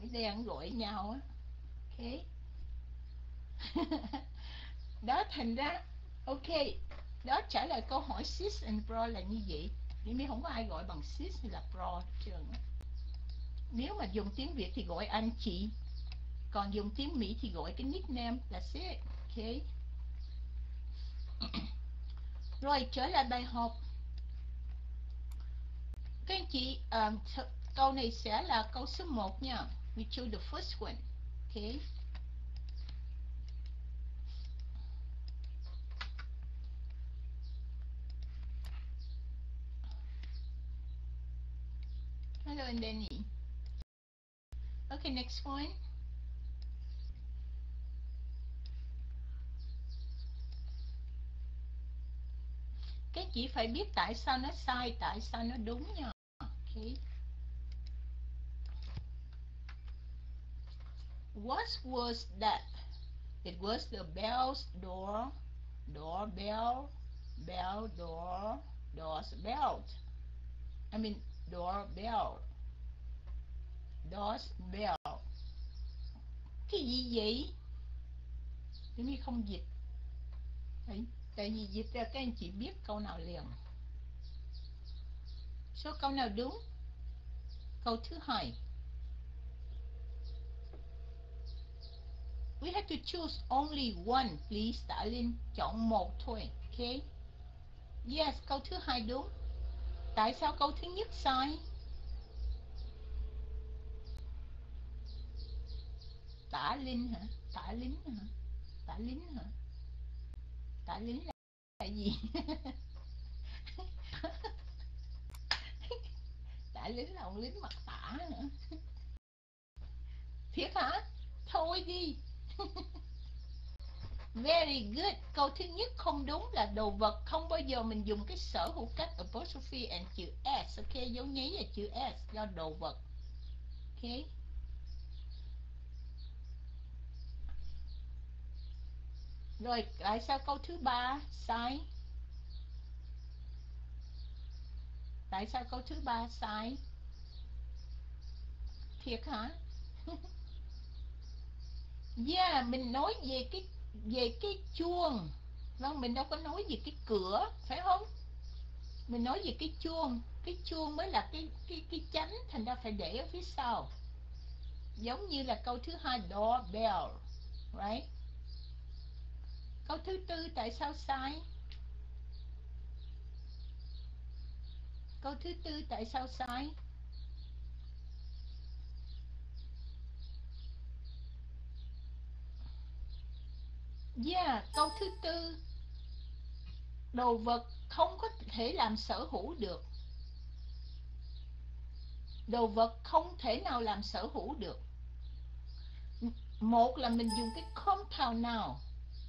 Mỹ đen gọi với nhau á. Ok. Đó, thành ra, ok. Đó trả lời câu hỏi, sis and bro là như vậy. Thì mới không có ai gọi bằng sis hay là bro hết trơn á. Nếu mà dùng tiếng việt thì gọi anh chị còn dùng tiếng mỹ thì gọi cái nickname là it ok rồi trở lại bài học. Các anh chị um, câu này sẽ là câu số 1 nha. We choose the first one okay hello and Danny okay next one chỉ phải biết tại sao nó sai, tại sao nó đúng nha. Okay what was that? It was the bell's door, doorbell, bell, door, door's bell I mean, doorbell. Door's bell. Cái gì vậy? Nếu như không dịch. Đấy tại vì dịch ra các anh chị biết câu nào liền số câu nào đúng? Câu thứ hai. We have to choose only one. Please Tạ Linh chọn một thôi ok yes, câu thứ hai đúng. Tại sao câu thứ nhất sai? Tạ Linh hả? Tạ Linh hả? Tạ Linh hả? Tại lý là, là gì tại lính là ông lính mặt tả nữa thiệt hả thôi đi Very good. Câu thứ nhất không đúng là đồ vật không bao giờ mình dùng cái sở hữu cách apostrophe and chữ S. Ok, dấu nháy là chữ S do đồ vật. Ok. Rồi tại sao câu thứ ba? Sai. Tại sao câu thứ ba sai? Thiệt hả? Yeah, mình nói về cái về cái chuông. Vâng mình đâu có nói về cái cửa, phải không? Mình nói về cái chuông. Cái chuông mới là cái cái cái chánh, thành ra phải để ở phía sau. Giống như là câu thứ hai, doorbell, right? Câu thứ tư tại sao sai? Câu thứ tư tại sao sai? Yeah, câu thứ tư. Đồ vật không có thể làm sở hữu được. Đồ vật không thể nào làm sở hữu được. Một là mình dùng cái compound nào?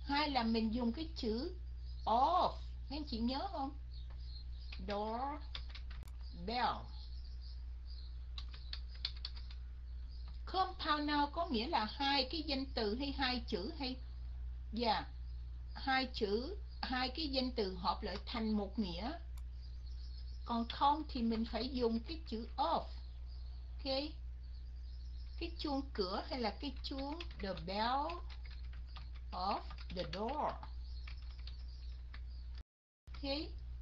Hai là mình dùng cái chữ off. Các anh chị nhớ không? Door, Bell. Compound nào có nghĩa là hai cái danh từ hay hai chữ hay? Dạ. Yeah. Hai chữ, Hai cái danh từ hợp lại thành một nghĩa. Còn không thì mình phải dùng cái chữ off. Ok? Cái chuông cửa hay là cái chuông The bell of the door Ok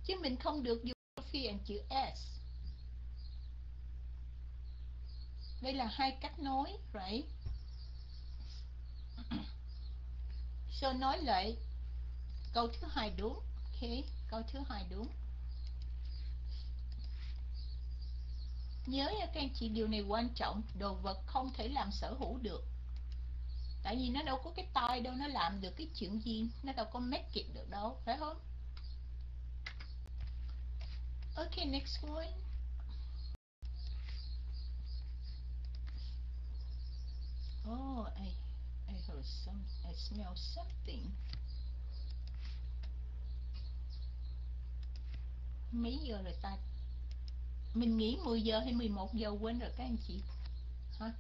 Chứ mình không được dùng phiền chữ S Đây là hai cách nói Right So nói lại câu thứ hai đúng. Ok, câu thứ hai đúng. Nhớ nha các anh chị điều này quan trọng, đồ vật không thể làm sở hữu được. Tại vì nó đâu có cái tay đâu nó làm được cái chuyện gì, nó đâu có make it được đâu, phải không? Okay, next one. Oh, I I heard some, I smell something. Mấy giờ rồi ta? Mình nghỉ 10 giờ hay 11 giờ quên rồi các anh chị. Hả?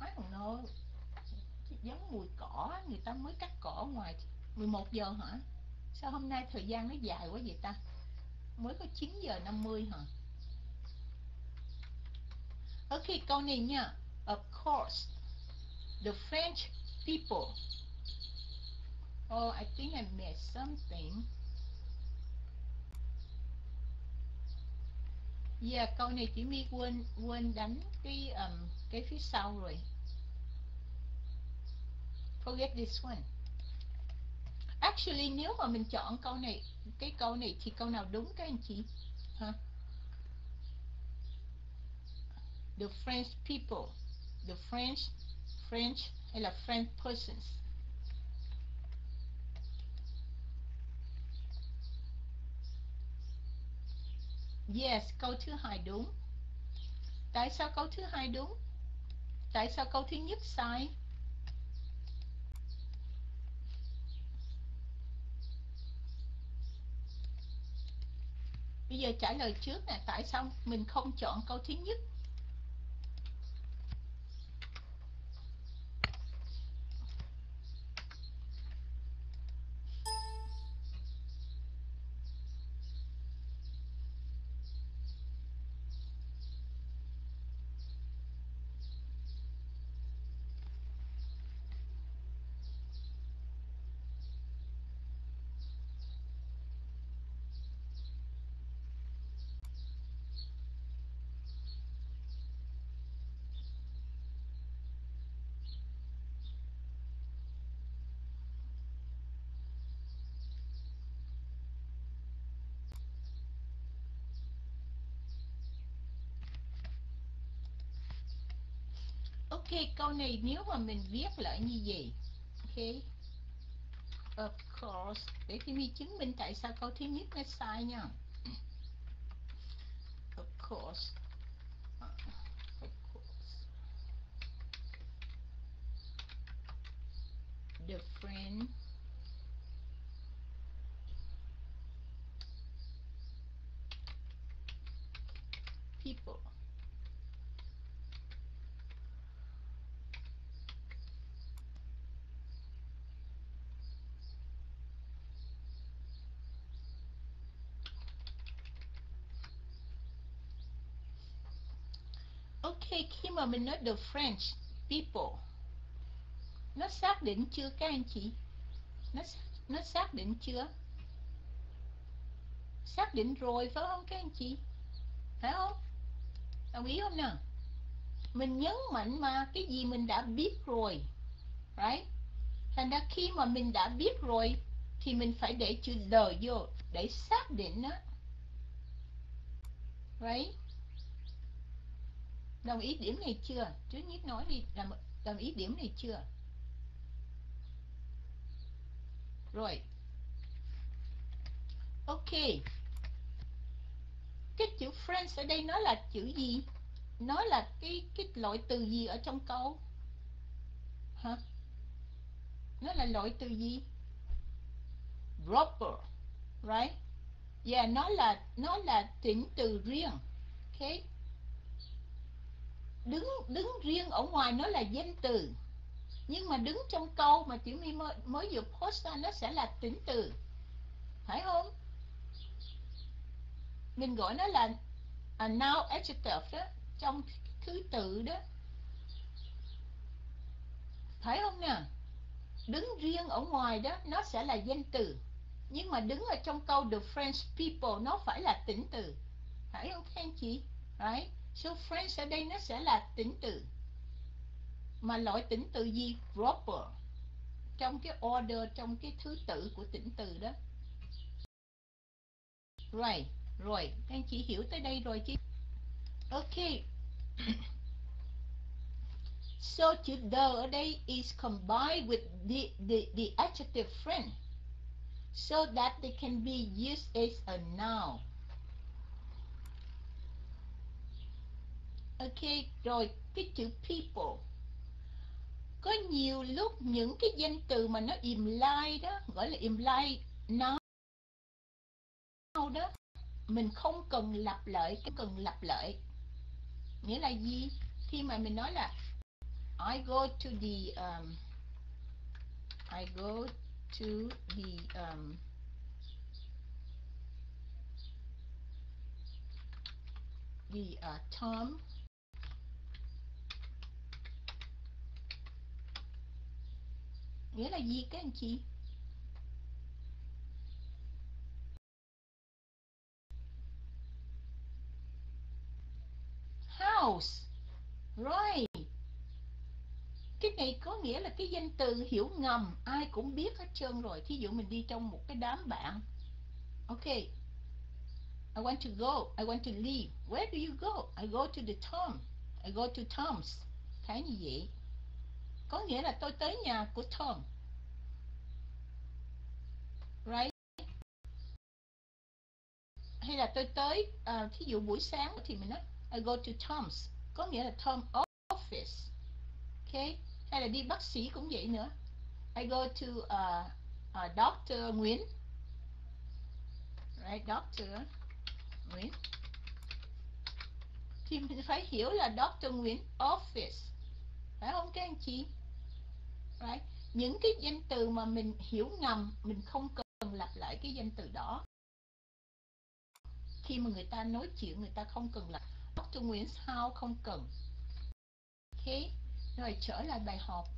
I don't know. Giống mùi cỏ, người ta mới cắt cỏ ngoài 11 giờ hả? Sao hôm nay thời gian nó dài quá vậy ta? Mới có 9 giờ 50 hả? Ok, câu này nha. Of course, the French people. Oh, I think I missed something. Yeah, câu này chỉ mi quên quên đánh cái um, cái phía sau rồi. Forget this one. Actually nếu mà mình chọn câu này, cái câu này thì câu nào đúng các anh chị? Hả? The French people. The French French hay là French persons Yes, câu thứ hai đúng Tại sao câu thứ hai đúng? Tại sao câu thứ nhất sai? Bây giờ trả lời trước nè Tại sao mình không chọn câu thứ nhất? Ok, câu này nếu mà mình viết lại như vậy Ok Of course Để TV mình chứng minh tại sao câu thứ nhất nó sai nha. Of course Of course. The friend People mà mình nói the French people. Nó xác định chưa các anh chị? Nó nó xác định chưa? Xác định rồi phải không các anh chị? Phải không? Đồng ý không nào? Mình nhấn mạnh mà cái gì mình đã biết rồi, right? Thành ra khi mà mình đã biết rồi thì mình phải để chữ l vô để xác định đó right? Đồng ý điểm này chưa? Trước nhất nói đi, làm đồng ý điểm này chưa? Rồi. Ok. Cái chữ friends ở đây nó là chữ gì? Nó là cái cái loại từ gì ở trong câu? Hả? Nó là loại từ gì? Proper, right? Yeah, nó là nó là tính từ riêng. Ok đứng đứng riêng ở ngoài nó là danh từ. Nhưng mà đứng trong câu mà chữ mi mới, mới vừa post ra nó sẽ là tính từ. Phải không? Mình gọi nó là a noun adjective đó trong thứ tự đó. Phải không nè? Đứng riêng ở ngoài đó nó sẽ là danh từ. Nhưng mà đứng ở trong câu the French people nó phải là tính từ. Phải không các anh chị? Right so French ở đây nó sẽ là tính từ mà loại tính từ gì? Proper. Trong cái order trong cái thứ tự của tính từ đó. Right rồi. Các anh chị hiểu tới đây rồi chứ? Ok. So chữ the ở đây is combined with the, the, the adjective friend so that they can be used as a noun. Ok rồi cái chữ people. Có nhiều lúc những cái danh từ mà nó imply đó gọi là imply nó đó mình không cần lặp lại cái cần lặp lại. Nghĩa là gì? Khi mà mình nói là I go to the um, I go to the um, the uh, Tom nghĩa là gì các anh chị? House. Right. Cái này có nghĩa là cái danh từ hiểu ngầm. Ai cũng biết hết trơn rồi. Thí dụ mình đi trong một cái đám bạn. Ok. I want to go. I want to leave. Where do you go? I go to the Tom. I go to Tom's. Thấy như vậy có nghĩa là tôi tới nhà của Tom. Right? Hay là tôi tới uh, thí dụ buổi sáng thì mình nói I go to Tom's. Có nghĩa là Tom office. Ok hay là đi bác sĩ cũng vậy nữa. I go to uh, uh, Doctor Nguyễn. Right Doctor Nguyễn. Thì mình phải hiểu là Doctor Nguyễn office phải không các anh chị? Right. Những cái danh từ mà mình hiểu ngầm, mình không cần lặp lại cái danh từ đó. Khi mà người ta nói chuyện, người ta không cần lặp Dr. Nguyễn sao không cần? Ok, rồi trở lại bài học.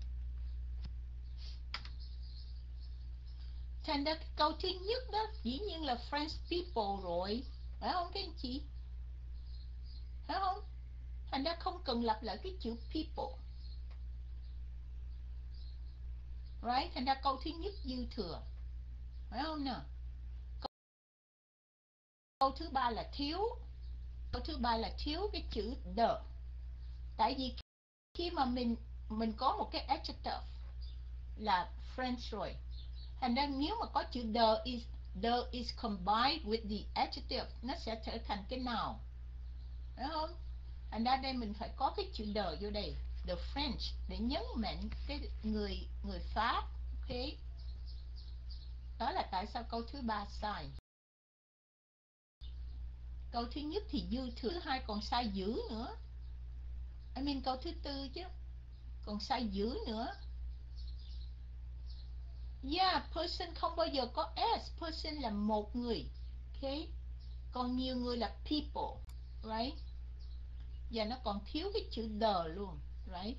Thành ra cái câu thứ nhất đó, dĩ nhiên là French people rồi. Phải không các anh chị? Phải không? Thành ra không cần lặp lại cái chữ people. Right? Thành ra câu thứ nhất dư thừa. Phải không nè? câu, câu thứ ba là thiếu. Câu thứ ba là thiếu cái chữ the. Tại vì khi mà mình mình có một cái adjective là French rồi thành ra nếu mà có chữ the is the is combined with the adjective nó sẽ trở thành cái nào? Phải không? Thành ra đây mình phải có cái chữ the vô đây the French, để nhấn mạnh cái người người Pháp okay đó là tại sao câu thứ ba sai. Câu thứ nhất thì dư thừa thứ hai còn sai dữ nữa. I mean, câu thứ tư chứ, còn sai dữ nữa. Yeah, person không bao giờ có s, person là một người, okay? Còn nhiều người là people, right? Và nó còn thiếu cái chữ the luôn right?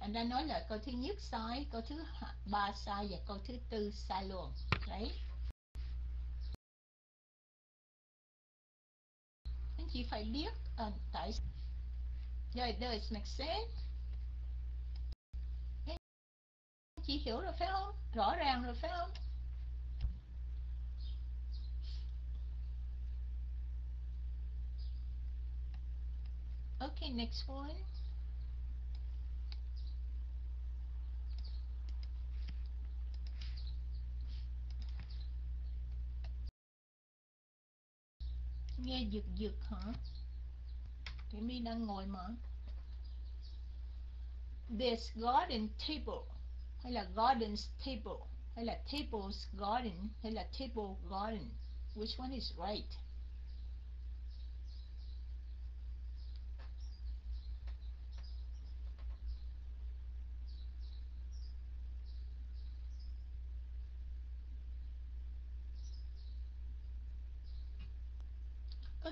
Anh đã nói là câu thứ nhất sai câu thứ ba sai và câu thứ tư sai luôn. Right? Anh chỉ phải biết uh, tại rồi does make sense anh chỉ hiểu rồi phải không? Rõ ràng rồi phải không? Okay, next one. Nghe giật giật hả? Thì mi đang ngồi mà. This garden table hay là garden's table hay là table's garden hay là table garden. Which one is right?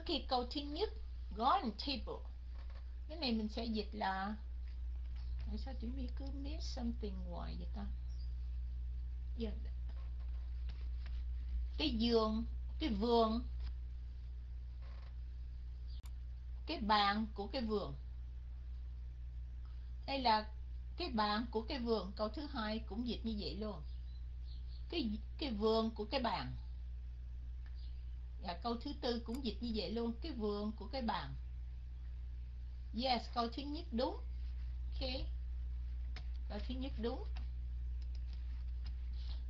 Khi câu thứ nhất gone table. Cái này mình sẽ dịch là Tại sao chúng mình cứ miss something hoài vậy ta? Yeah. Cái giường Cái vườn. Cái bàn của cái vườn. Đây là cái bàn của cái vườn. Câu thứ hai cũng dịch như vậy luôn. Cái, cái vườn của cái bàn và câu thứ tư cũng dịch như vậy luôn cái vườn của cái bàn. Yes câu thứ nhất đúng. Ok. Câu thứ nhất đúng.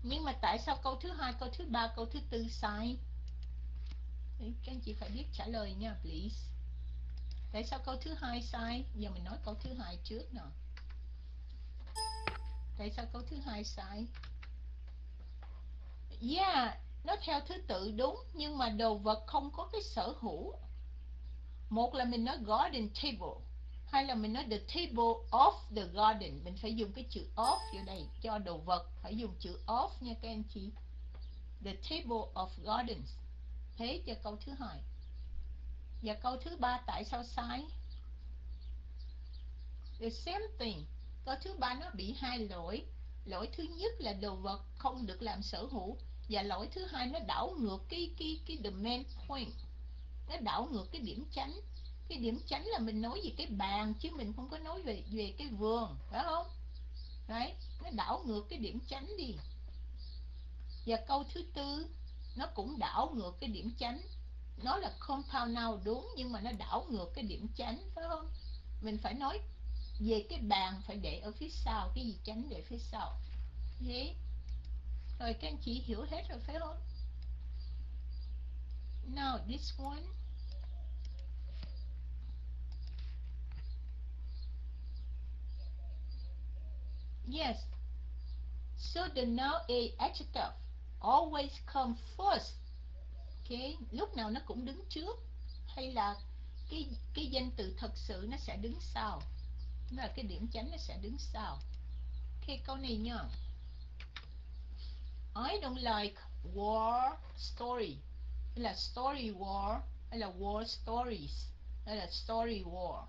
Nhưng mà tại sao câu thứ hai câu thứ ba câu thứ tư sai? Đấy, các anh chị phải biết trả lời nha please. Tại sao câu thứ hai sai? Giờ mình nói câu thứ hai trước nè. Tại sao câu thứ hai sai? Yeah nó theo thứ tự đúng, nhưng mà đồ vật không có cái sở hữu. Một là mình nói garden table hay là mình nói the table of the garden. Mình phải dùng cái chữ of vô đây, cho đồ vật. Phải dùng chữ of nha các anh chị. The table of gardens. Thế cho câu thứ hai. Và câu thứ ba tại sao sai? The same thing. Câu thứ ba nó bị hai lỗi. Lỗi thứ nhất là đồ vật không được làm sở hữu và lỗi thứ hai, nó đảo ngược cái cái cái the main point. Nó đảo ngược cái điểm tránh cái điểm tránh là mình nói về cái bàn, chứ mình không có nói về về cái vườn, phải không? Đấy, nó đảo ngược cái điểm tránh đi. Và câu thứ tư, nó cũng đảo ngược cái điểm tránh nó là compound nào đúng, nhưng mà nó đảo ngược cái điểm tránh phải không? Mình phải nói về cái bàn, phải để ở phía sau, cái gì tránh để phía sau. Thế rồi các anh chị hiểu hết rồi phải không? Now this one Yes. So the now a adjective always come first. Okay, lúc nào nó cũng đứng trước hay là cái cái danh từ thật sự nó sẽ đứng sau. Nó là cái điểm chánh nó sẽ đứng sau. Ok, câu này nha. I don't like war story. Hay là story war hay là war stories hay là story war.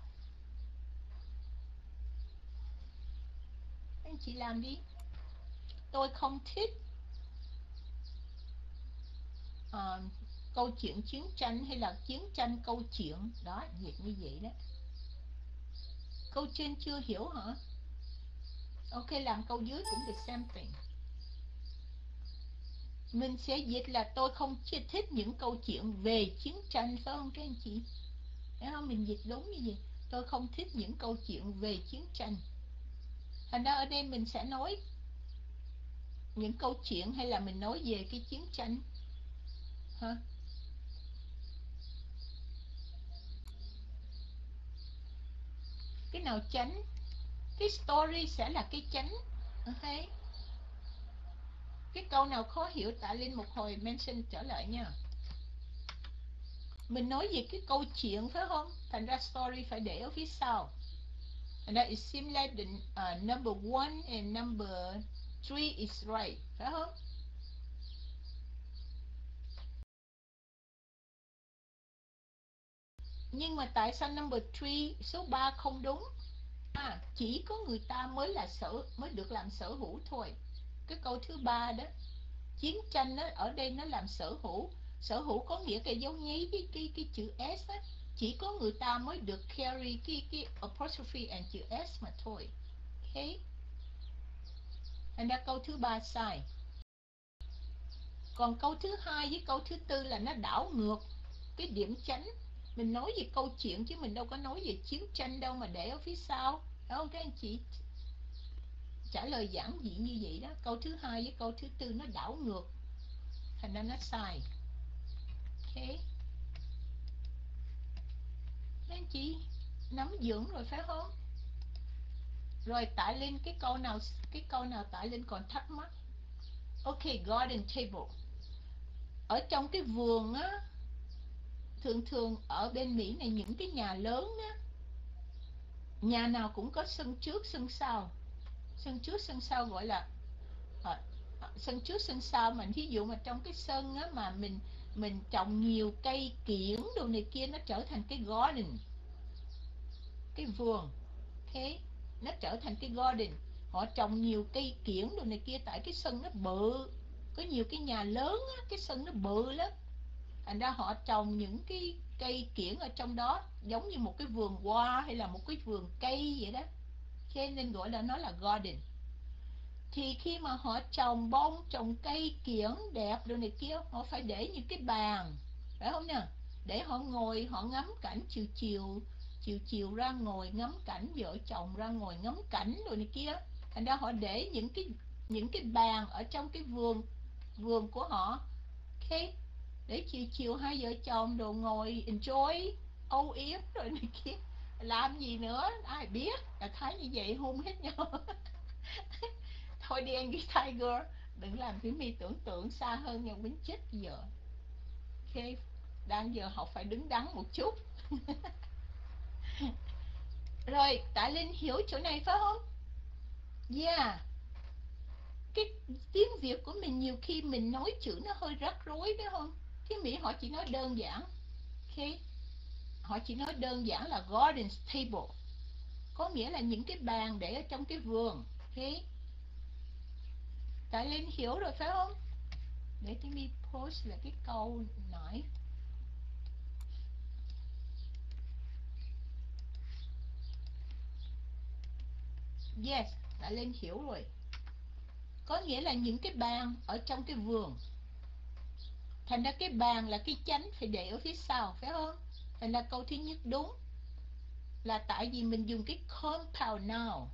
Anh chị làm đi. Tôi không thích uh, câu chuyện chiến tranh hay là chiến tranh câu chuyện. Đó việc như vậy đó. Câu trên chưa hiểu hả? Ok làm câu dưới cũng được xem thing mình sẽ dịch là tôi không thích những câu chuyện về chiến tranh, phải không các anh chị? Thấy không? Mình dịch đúng như vậy. Tôi không thích những câu chuyện về chiến tranh. Thành ra ở đây mình sẽ nói những câu chuyện hay là mình nói về cái chiến tranh. Hả? Cái nào tránh cái story sẽ là cái tránh okay cái câu nào khó hiểu tạ linh một hồi mention trở lại nha. Mình nói về cái câu chuyện phải không? Thành ra story phải để ở phía sau. And that it seems like the uh, number one and number three is right phải không? Nhưng mà tại sao number 3 số 3 không đúng? À, chỉ có người ta mới là sở mới được làm sở hữu thôi cái câu thứ ba đó chiến tranh đó, ở đây nó làm sở hữu. Sở hữu có nghĩa cái dấu nháy cái cái cái chữ s á. Chỉ có người ta mới được carry cái cái apostrophe and chữ s mà thôi. Ok. Thành ra câu thứ ba sai. Còn câu thứ hai với câu thứ tư là nó đảo ngược cái điểm chánh. Mình nói về câu chuyện chứ mình đâu có nói về chiến tranh đâu mà để ở phía sau. Đúng không các anh chị? Trả lời giản dị như vậy đó, câu thứ hai với câu thứ tư nó đảo ngược, thành ra nó sai. Thế các anh chị, nắm dưỡng rồi phải không? Rồi tải lên cái câu nào, cái câu nào tải lên còn thắc mắc? Ok, garden table. Ở trong cái vườn á, thường thường ở bên Mỹ này những cái nhà lớn á, nhà nào cũng có sân trước, sân sau sân trước sân sau gọi là à, sân trước sân sau mà ví dụ mà trong cái sân á mà mình mình trồng nhiều cây kiển đồ này kia nó trở thành cái garden cái vườn. Thế nó trở thành cái garden. Họ trồng nhiều cây kiển đồ này kia tại cái sân nó bự. Có nhiều cái nhà lớn á, cái sân nó bự lắm. Thành ra họ trồng những cái cây kiển ở trong đó giống như một cái vườn hoa hay là một cái vườn cây vậy đó cho nên gọi là nó là garden. Thì khi mà họ trồng bông, trồng cây kiểng đẹp rồi này kia, họ phải để những cái bàn, phải không nè để họ ngồi, họ ngắm cảnh chiều chiều chiều chiều ra ngồi ngắm cảnh, vợ chồng ra ngồi ngắm cảnh rồi này kia. Thành ra họ để những cái những cái bàn ở trong cái vườn vườn của họ. Okay. để chiều chiều hai vợ chồng đồ ngồi enjoy, âu yếm rồi này kia làm gì nữa? Ai biết? Là thấy như vậy hôn hết nhau. Thôi đi, anh tiger. Đừng làm thứ mi tưởng tượng xa hơn nhau quýnh chết giờ. Ok, đang giờ học phải đứng đắn một chút. Rồi tại linh hiểu chỗ này phải không? Yeah. Cái tiếng việt của mình nhiều khi mình nói chữ nó hơi rắc rối đấy không? Cái mỹ họ chỉ nói đơn giản. Ok họ chỉ nói đơn giản là garden table. Có nghĩa là những cái bàn để ở trong cái vườn. Thế tại linh hiểu rồi phải không? Để tiếng đi post là cái câu nói yes, đã lên hiểu rồi. Có nghĩa là những cái bàn ở trong cái vườn. Thành ra cái bàn là cái chánh phải để ở phía sau, phải không? Thành ra câu thứ nhất đúng là tại vì mình dùng cái compound noun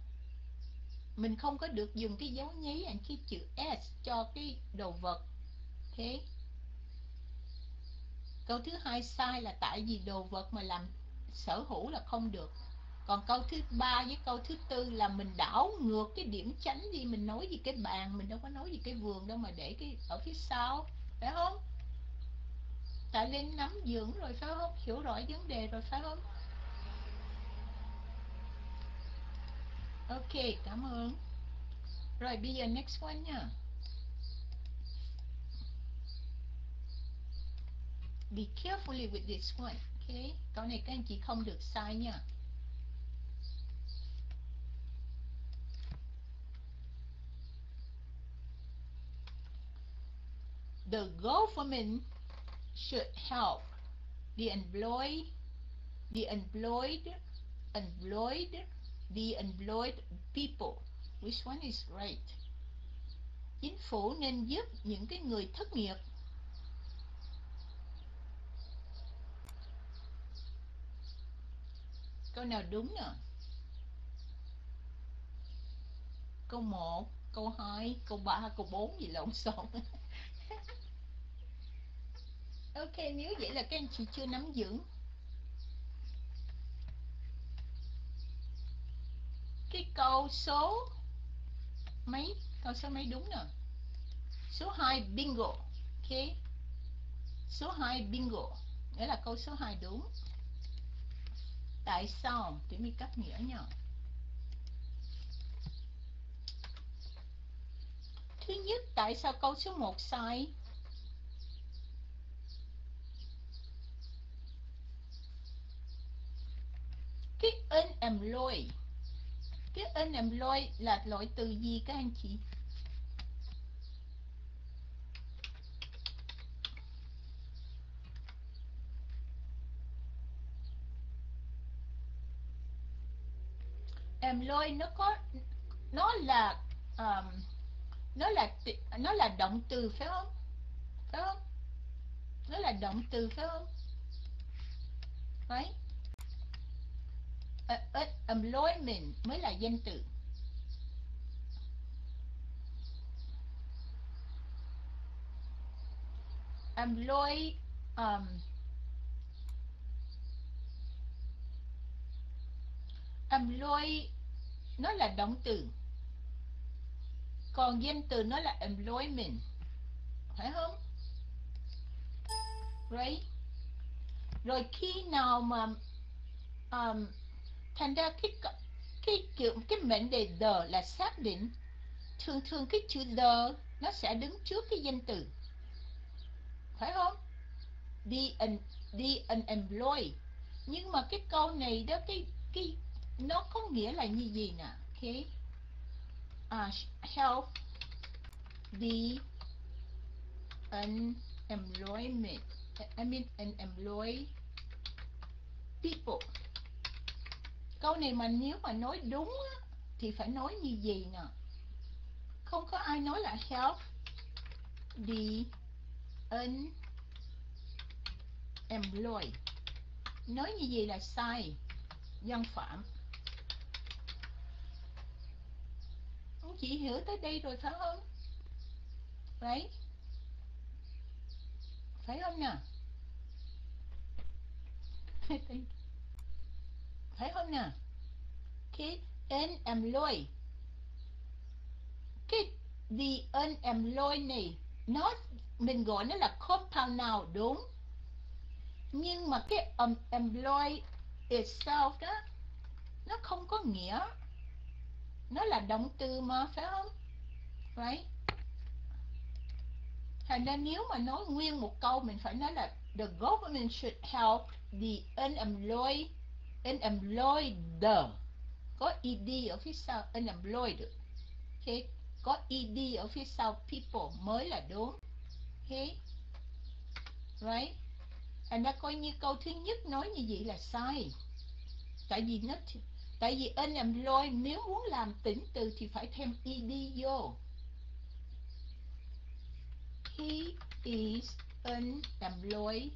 mình không có được dùng cái dấu nháy anh cái chữ s cho cái đồ vật. Thế câu thứ hai sai là tại vì đồ vật mà làm sở hữu là không được. Còn câu thứ ba với câu thứ tư là mình đảo ngược cái điểm tránh đi, mình nói gì cái bàn, mình đâu có nói gì cái vườn đâu mà để cái ở phía sau. Phải không? Đã lên nắm dưỡng rồi phải không hiểu rõ vấn đề rồi phải không ok, cảm ơn. Rồi, bây giờ next one nha. Be carefully with this one, ok? Câu này các anh chị không được sai nha. The government should help the employed, the employed, employed, the employed people. Which one is right? Chính phủ nên giúp những cái người thất nghiệp. Câu nào đúng nè? Câu 1, câu 2, câu 3, câu 4 gì lộn xộn. ok, nếu vậy là các anh chị chưa nắm vững. Cái câu số mấy? Câu số mấy đúng nè số 2 bingo. Ok. Số 2 bingo. Nghĩa là câu số 2 đúng. Tại sao? Thì mi cắt nghĩa nhờ. Thứ nhất, tại sao câu số 1 sai? Cái unemployed cái unemployed là loại từ gì các anh chị? Employed nó có nó là um, nó là nó là động từ phải không? Phải không? Nó là động từ phải không? Right employment mới là danh từ. Employ um, employ nó là động từ. Còn danh từ nó là employment phải không? Right. Rồi khi nào mà um, thành ra cái cái kiểu cái mệnh đề the là xác định thường thường cái chữ the nó sẽ đứng trước cái danh từ. Phải không? The un, the unemployed nhưng mà cái câu này đó cái cái nó có nghĩa là như gì nè? Okay à, uh, help the unemployment I mean unemployed people câu này mà nếu mà nói đúng á, thì phải nói như gì nè. Không có ai nói là self the unemployed nói như gì là sai dân phạm. Ông chị hiểu tới đây rồi phải không? Đấy phải không nè phải không nè cái unemployed cái the unemployed này nó mình gọi nó là compound nào đúng. Nhưng mà cái um, employ itself đó? Nó không có nghĩa. Nó là động từ mà phải không? Right. Thành ra nếu mà nói nguyên một câu mình phải nói là the government should help the unemployed unemployed có ed ở phía sau unemployed okay có ed ở phía sau, people, mới là đúng okay right? Anh đã coi như câu thứ nhất nói như vậy là sai. Tại vì nó tại vì unemployed nếu muốn làm tính từ thì phải thêm ed vô. He is unemployed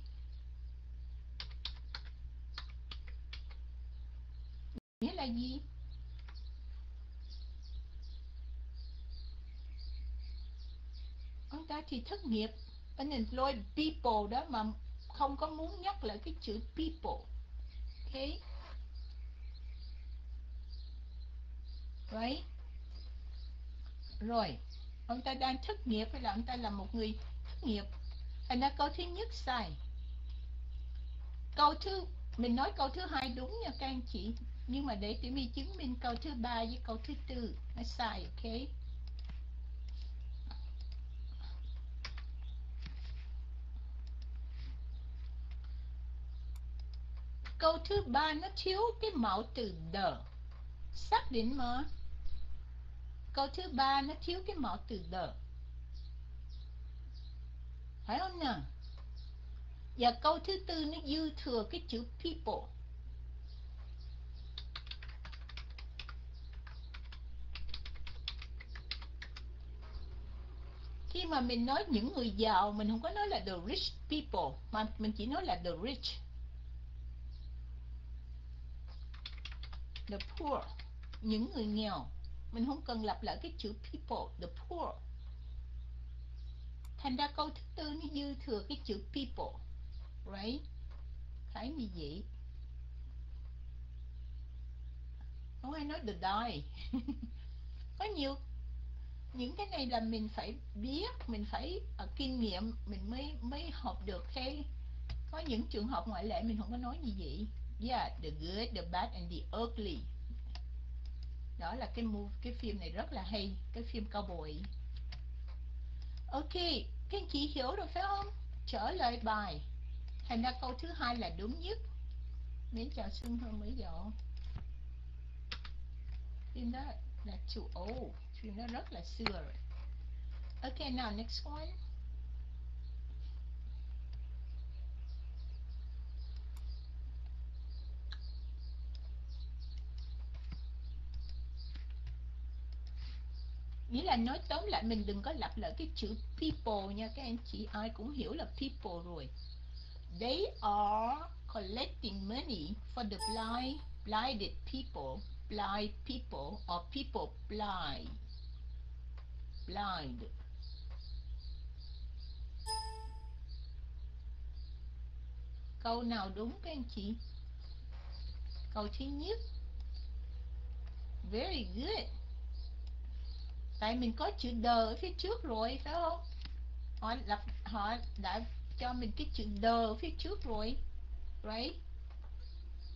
nghĩa là gì? Ông ta thì thất nghiệp. Unemployed people đó mà không có muốn nhắc lại cái chữ people. Ok right rồi. Ông ta đang thất nghiệp hay là ông ta là một người thất nghiệp? Thành ra câu thứ nhất sai. Câu thứ, mình nói câu thứ hai đúng nha các anh chị nhưng mà để tiểu my chứng minh câu thứ ba với câu thứ tư, nó sai, ok? Câu thứ ba nó thiếu cái mẫu từ the xác định mà. Câu thứ ba nó thiếu cái mẫu từ the phải không nè và câu thứ tư nó dư thừa cái chữ people. Khi mà mình nói những người giàu, mình không có nói là the rich people, mà mình chỉ nói là the rich. The poor, những người nghèo. Mình không cần lặp lại cái chữ people, the poor. Thành ra câu thứ tư nó dư thừa cái chữ people, right? Thấy như vậy. Không ai nói the die. Có nhiều những cái này là mình phải biết mình phải uh, kinh nghiệm mình mới mới học được cái có những trường hợp ngoại lệ mình không có nói gì vậy. Yeah the good the bad and the ugly. Đó là cái move cái phim này rất là hay cái phim cowboy. Ok các anh chị hiểu rồi phải không? Trở lại bài. Thành ra câu thứ hai là đúng nhất. Miễn chào xuân hơn mấy giờ. Phim đó là too old phim nó rất là xưa rồi. Okay now next one. Nghĩa là nói tóm lại, mình đừng có lặp lại cái chữ people nha, các anh chị ai cũng hiểu là people rồi. They are collecting money for the blind, blinded people, blind people or people blind blind. Câu nào đúng các anh chị? Câu thứ nhất. Very good. Tại mình có chữ đờ ở phía trước rồi, phải không? Họ lập, họ đã cho mình cái chữ đờ ở phía trước rồi. Right?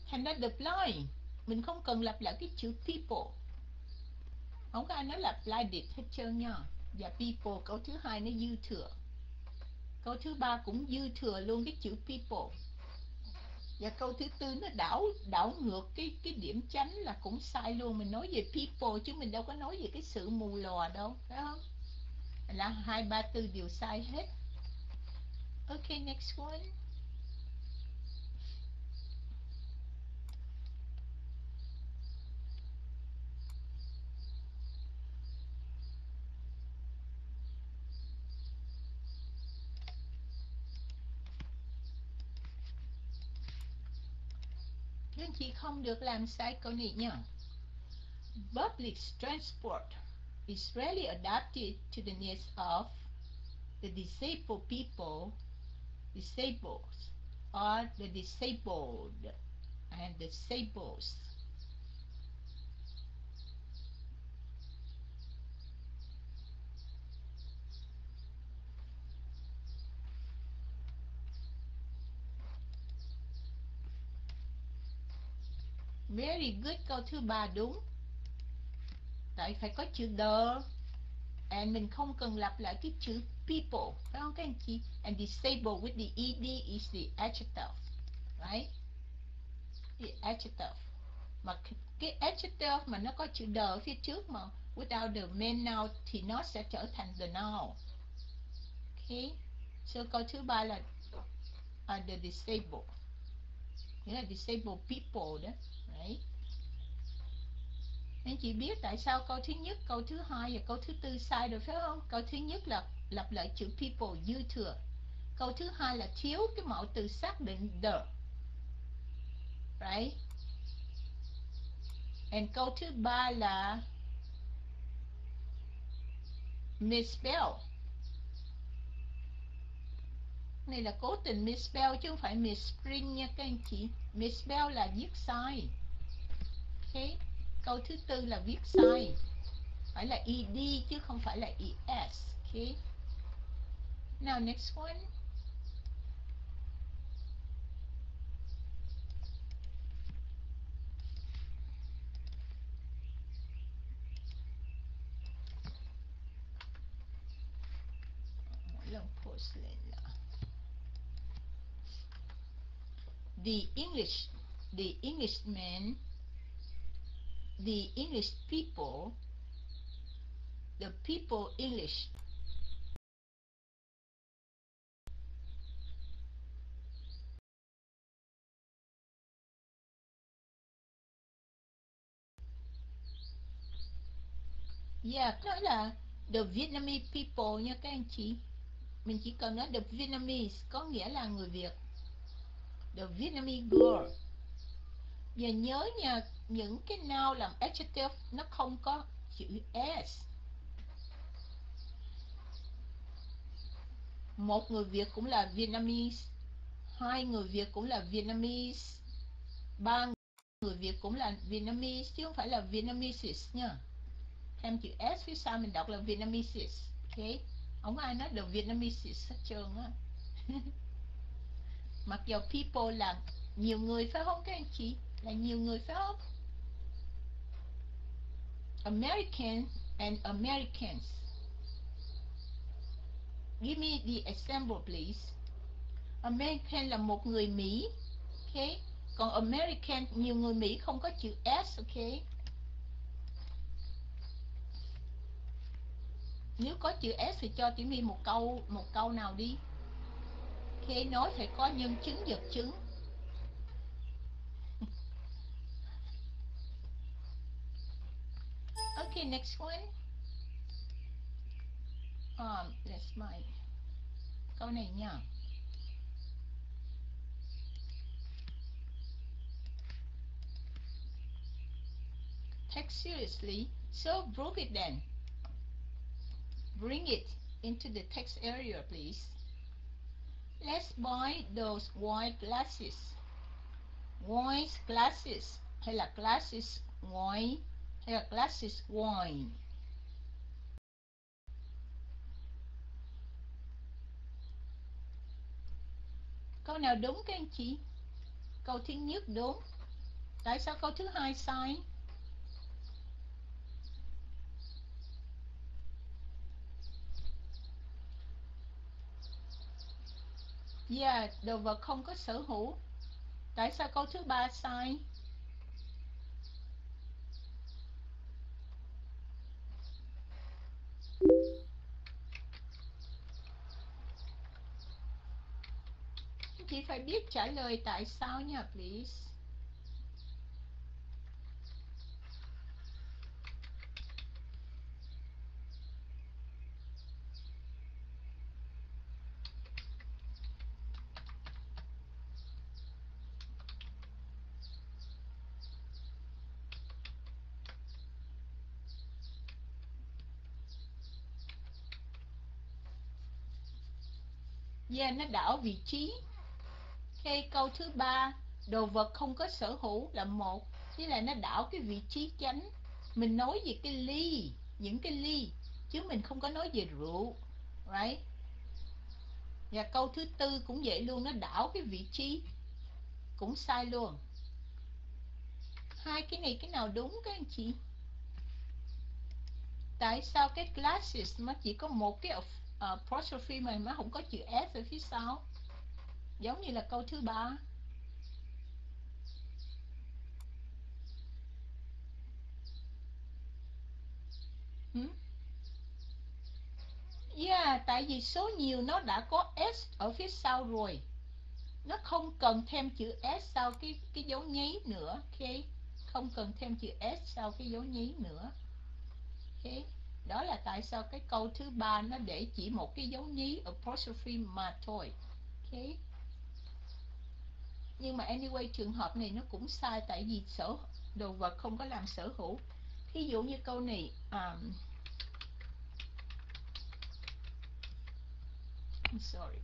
Thành ra the blind. Mình không cần lặp lại cái chữ people không có ai nói là blinded hết trơn nha và dạ, people. Câu thứ hai nó dư thừa. Câu thứ ba cũng dư thừa luôn cái chữ people. Và câu thứ tư nó đảo đảo ngược cái cái điểm chánh là cũng sai luôn. Mình nói về people chứ mình đâu có nói về cái sự mù lòa đâu, phải không? Là hai, ba, tư đều sai hết. Ok, next one. Không được làm sai câu này nha public transport is rarely adapted to the needs of the disabled people. Disabled or the disabled and the disabled Very good câu thứ ba đúng. Tại phải có chữ the. And mình không cần lặp lại cái chữ people. Phải không các anh chị? And disabled with the ed is the adjective Right? The adjective. Mà cái adjective mà nó có chữ the phía trước mà Without the main noun Thì nó sẽ trở thành the noun Okay So câu thứ ba là uh, The disabled Nghĩa là disabled people đó. Đấy. nên chị biết tại sao câu thứ nhất, câu thứ hai và câu thứ tư sai rồi phải không? Câu thứ nhất là lặp lại chữ people dư thừa. Câu thứ hai là thiếu cái mẫu từ xác định the. Right? And câu thứ ba là misspell. Này là cố tình misspell chứ không phải misprint nha các anh chị. Misspell là viết sai okay. câu thứ tư là viết sai. Phải là ed chứ không phải là es okay now next one. Post lên the English, the Englishman the English people, the people English. Yeah, nói là the Vietnamese people nha các anh chị. Mình chỉ cần nói the Vietnamese có nghĩa là người Việt. The Vietnamese girl. Và nhớ nha, những cái noun làm adjective nó không có chữ s. Một người việt cũng là vietnamese, hai người việt cũng là vietnamese, ba người việt cũng là vietnamese, chứ không phải là vietnamese nha. Thêm chữ s phía sau mình đọc là vietnamese. Ok, không ai nói được vietnamese hết trơn á. Mặc dù people là nhiều người phải không các anh chị? Là nhiều người phải không? American and Americans. Give me the example please. American là một người Mỹ. Okay. Còn American, nhiều người Mỹ không có chữ S. Okay. Nếu có chữ S thì cho Tiểu My một câu một câu nào đi. Okay, nói phải có nhân chứng vật chứng. Okay, next one. Um, that's my câu này nha. Take seriously, so prove it then. Bring it into the text area, please. Let's buy those white glasses. White glasses là glasses white hay là glasses wine. Câu nào đúng các anh chị? Câu thứ nhất đúng. Tại sao câu thứ hai sai? Yeah, đồ vật không có sở hữu. Tại sao câu thứ ba sai? Chị phải biết trả lời tại sao nha, please. Yeah, nó đảo vị trí. Okay, câu thứ ba, đồ vật không có sở hữu là một, thế là nó đảo cái vị trí chánh. Mình nói về cái ly, những cái ly, chứ mình không có nói về rượu, right? Và câu thứ tư cũng vậy luôn, nó đảo cái vị trí, cũng sai luôn. Hai cái này cái nào đúng các anh chị? Tại sao cái glasses nó chỉ có một cái ờ, apostrophe mà nó không có chữ S ở phía sau? Giống như là câu thứ ba hmm? Yeah, tại vì số nhiều nó đã có S ở phía sau rồi Nó không cần thêm chữ S sau cái cái dấu nháy nữa Ok Không cần thêm chữ S sau cái dấu nháy nữa Ok Đó là tại sao cái câu thứ ba nó để chỉ một cái dấu nhí apostrophe mà thôi okay? Nhưng mà anyway trường hợp này nó cũng sai tại vì sở đồ vật không có làm sở hữu. Ví dụ như câu này um, I'm sorry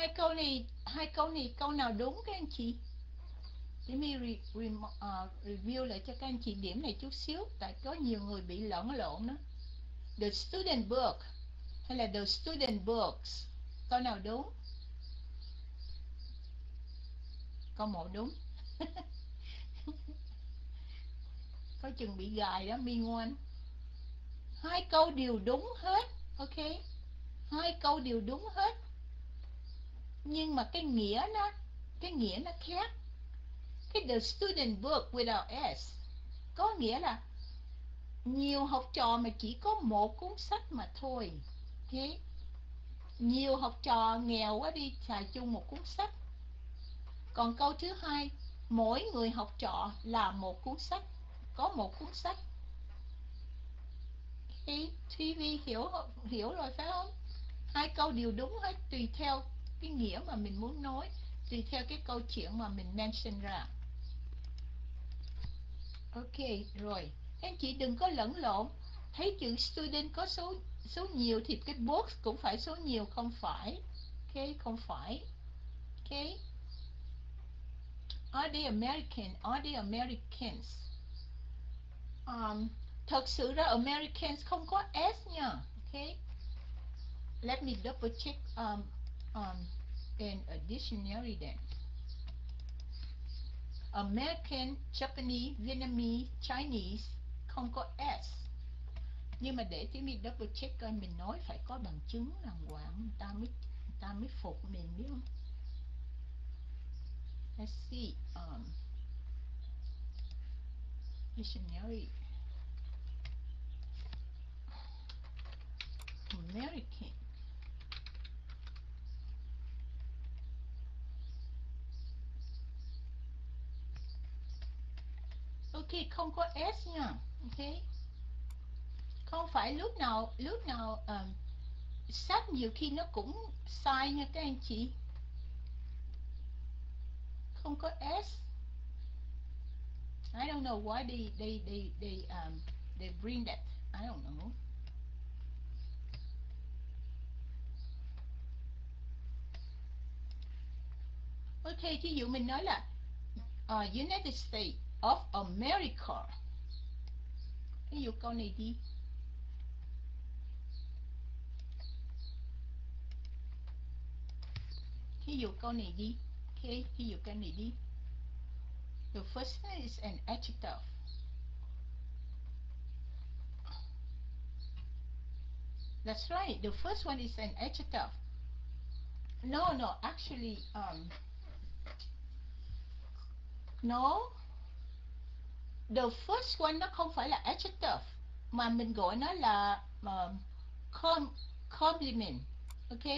hai câu này hai câu này câu nào đúng các anh chị? Để mình re, re, uh, review lại cho các anh chị điểm này chút xíu tại có nhiều người bị lẫn lộn đó. The student book hay là the student books câu nào đúng? Câu một đúng. Có chừng bị gài đó mi ngoan. Hai câu đều đúng hết ok? Hai câu đều đúng hết nhưng mà cái nghĩa nó, cái nghĩa nó khác. Cái the student book without s có nghĩa là nhiều học trò mà chỉ có một cuốn sách mà thôi. Thế, nhiều học trò nghèo quá đi, xài chung một cuốn sách. Còn câu thứ hai, mỗi người học trò là một cuốn sách, có một cuốn sách. Khi TV hiểu hiểu rồi phải không? Hai câu đều đúng hết, tùy theo cái nghĩa mà mình muốn nói tùy theo cái câu chuyện mà mình mention ra. Ok rồi. Anh chị đừng có lẫn lộn. Thấy chữ student có số số nhiều thì cái box cũng phải số nhiều không phải. Ok không phải. Ok. Are they American? Are they Americans? Um, thật sự ra Americans không có S nha. ok. Let me double check um, um, in a dictionary then. American, Japanese, Vietnamese, Chinese không có S. Nhưng mà để tí mình double check coi mình nói phải có bằng chứng đàng hoàng người ta mới người ta mới phục mình biết không? Let's see um, dictionary. American. Ok không có S nha. Ok. Không phải lúc nào lúc nào um, sách nhiều khi nó cũng sai nha các anh chị. Không có S. I don't know why they they they they um they bring that. I don't know. Ok, ví dụ mình nói là uh, United States. Of America. Ví dụ câu này đi ví dụ câu này đi ok ví dụ câu này the first one is an adjective. That's right the first one is an adjective. No no actually um no the first one nó không phải là adjective mà mình gọi nó là um, com compliment ok?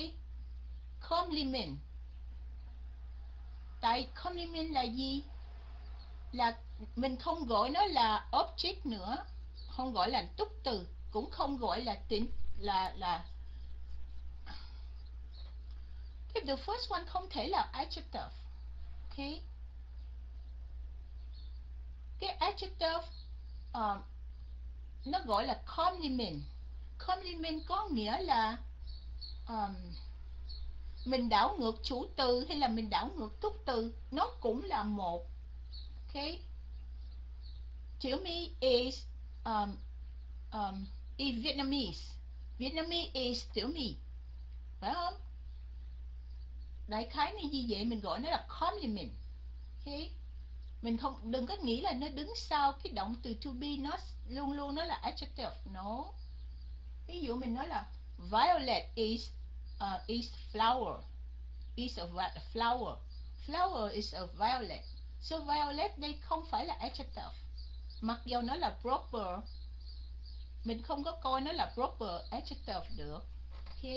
Compliment tại compliment là gì? Là mình không gọi nó là object nữa không gọi là túc từ cũng không gọi là tính là là. If the first one không thể là adjective okay? Cái adjective uh, nó gọi là compliment compliment có nghĩa là um, mình đảo ngược chủ từ hay là mình đảo ngược túc từ. Nó cũng là một okay? Chữ mi is um, um, is Vietnamese. Vietnamese is to mi phải không? Đại khái này như vậy mình gọi nó là compliment okay? Mình không đừng có nghĩ là nó đứng sau cái động từ to be nó luôn luôn nó là adjective no. Ví dụ mình nói là violet is uh, is flower is a flower. Flower is a violet. So violet đây không phải là adjective. Mặc dù nó là proper mình không có coi nó là proper adjective được. Ok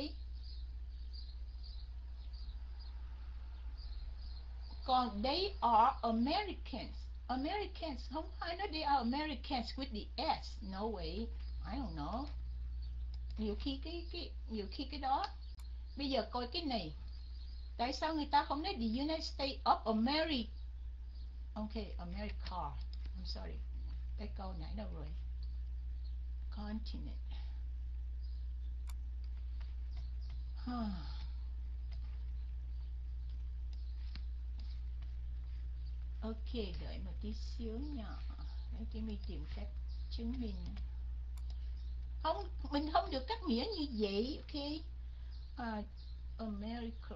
còn they are Americans. Americans không phải nói they are Americans with the S. No way. I don't know. Nhiều khi cái cái nhiều khi cái đó. Bây giờ coi cái này. Tại sao người ta không nói the United States of America okay, America. I'm sorry. Cái câu nãy đâu rồi? Continent. Huh. Ok đợi một tí xíu nhỏ để tí mình tìm cách chứng minh. Không mình không được cắt nghĩa như vậy ok? Uh, America.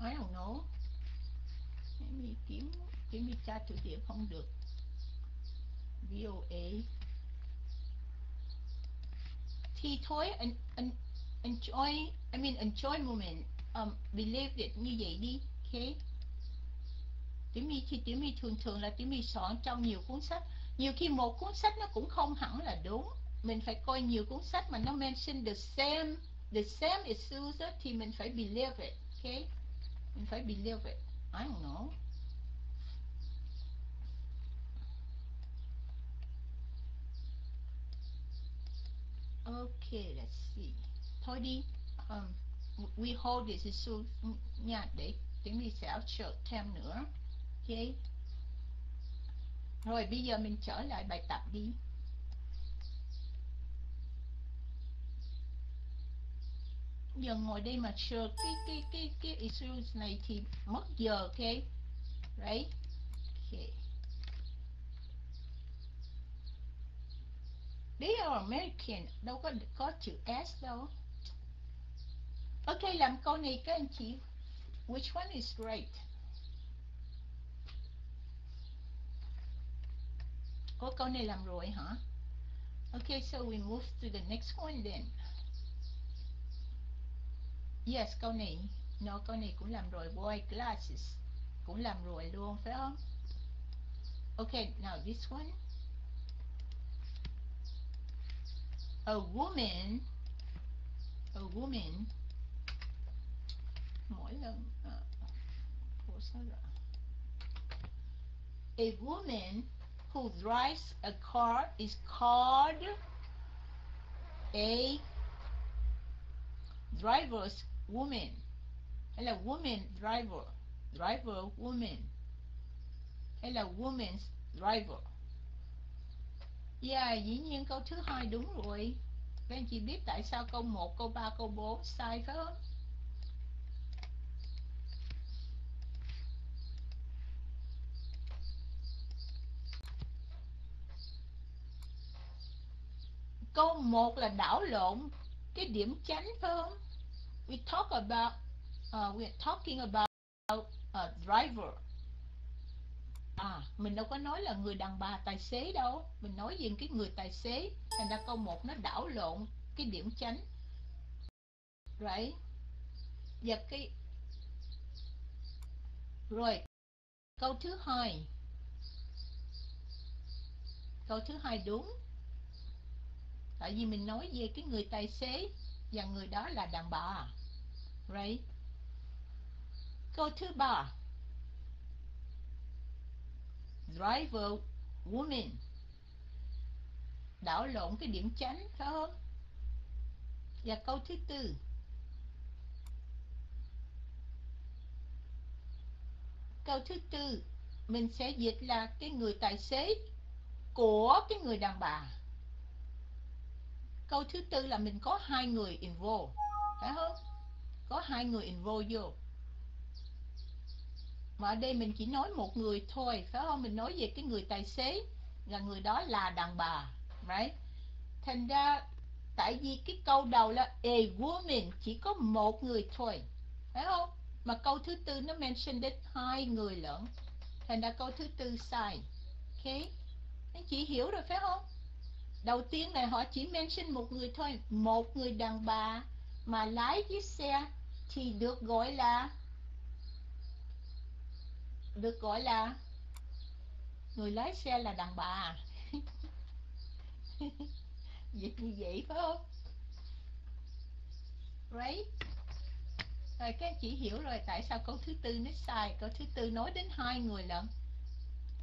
I don't know. Để mình kiếm để mình tra từ điển không được. VOA thì thôi en, en, enjoy I mean enjoy moment. Um, believe it như vậy đi ok tiếng mi khi tiếng mi thường thường là tiếng mi soạn trong nhiều cuốn sách. Nhiều khi một cuốn sách nó cũng không hẳn là đúng. Mình phải coi nhiều cuốn sách mà nó mention the same the same issues thì mình phải believe it ok mình phải believe it. I don't know. Okay, let's see. Thôi đi. Um, we hold this issue nha để tiếng mình sẽ trợ thêm nữa. Okay. Rồi bây giờ mình trở lại bài tập đi. giờ ngồi đây mà chờ cái cái cái cái issues này thì mất giờ ok right okay They are American đâu có có chữ S đâu ok làm câu này các anh chị which one is right Có câu này làm rồi hả? Okay, so we move to the next one then. Yes, câu này. No, câu này cũng làm rồi. Boy glasses. Cũng làm rồi luôn, phải không? Okay, now this one. A woman A woman. Lần uh? A woman who drives a car is called a driver's woman. Là woman driver driver woman. Là woman's driver Dạ, Yeah, dĩ nhiên câu thứ hai đúng rồi. Các anh chị biết tại sao câu 1, câu 3, câu 4 sai phải không? câu 1 là đảo lộn cái điểm chánh phải không? We talk about uh, we're talking about a driver à mình đâu có nói là người đàn bà tài xế đâu. Mình nói về cái người tài xế. Thành ra câu một nó đảo lộn cái điểm chánh. Right và cái rồi. Câu thứ hai. Câu thứ hai đúng. Tại vì mình nói về cái người tài xế và người đó là đàn bà. Right câu thứ ba driver woman đảo lộn cái điểm chánh phải không? Và câu thứ tư. Câu thứ tư, mình sẽ dịch là cái người tài xế của cái người đàn bà. Câu thứ tư là mình có hai người involve phải không? Có hai người involve vô mà ở đây mình chỉ nói một người thôi, phải không? Mình nói về cái người tài xế, là người đó là đàn bà, right? Thành ra, tại vì cái câu đầu là a woman chỉ có một người thôi, phải không? Mà câu thứ tư nó mention đến hai người lẫn thành ra câu thứ tư sai ok anh chị hiểu rồi, phải không? Đầu tiên này họ chỉ mention một người thôi, một người đàn bà mà lái chiếc xe thì được gọi là được gọi là người lái xe là đàn bà à? vậy như vậy phải không right rồi các chị hiểu rồi tại sao câu thứ tư nó sai câu thứ tư nói đến hai người lận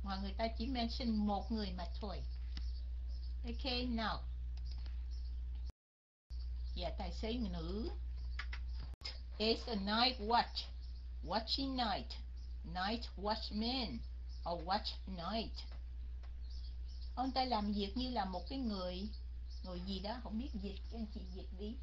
mà người ta chỉ mention một người mà thôi Okay, now. Dạ, tài xế nữ. Is a night watch. Watching night. Night watchman. Or watch night. Ông ta làm việc như là một cái người người gì đó, không biết dịch anh chị dịch đi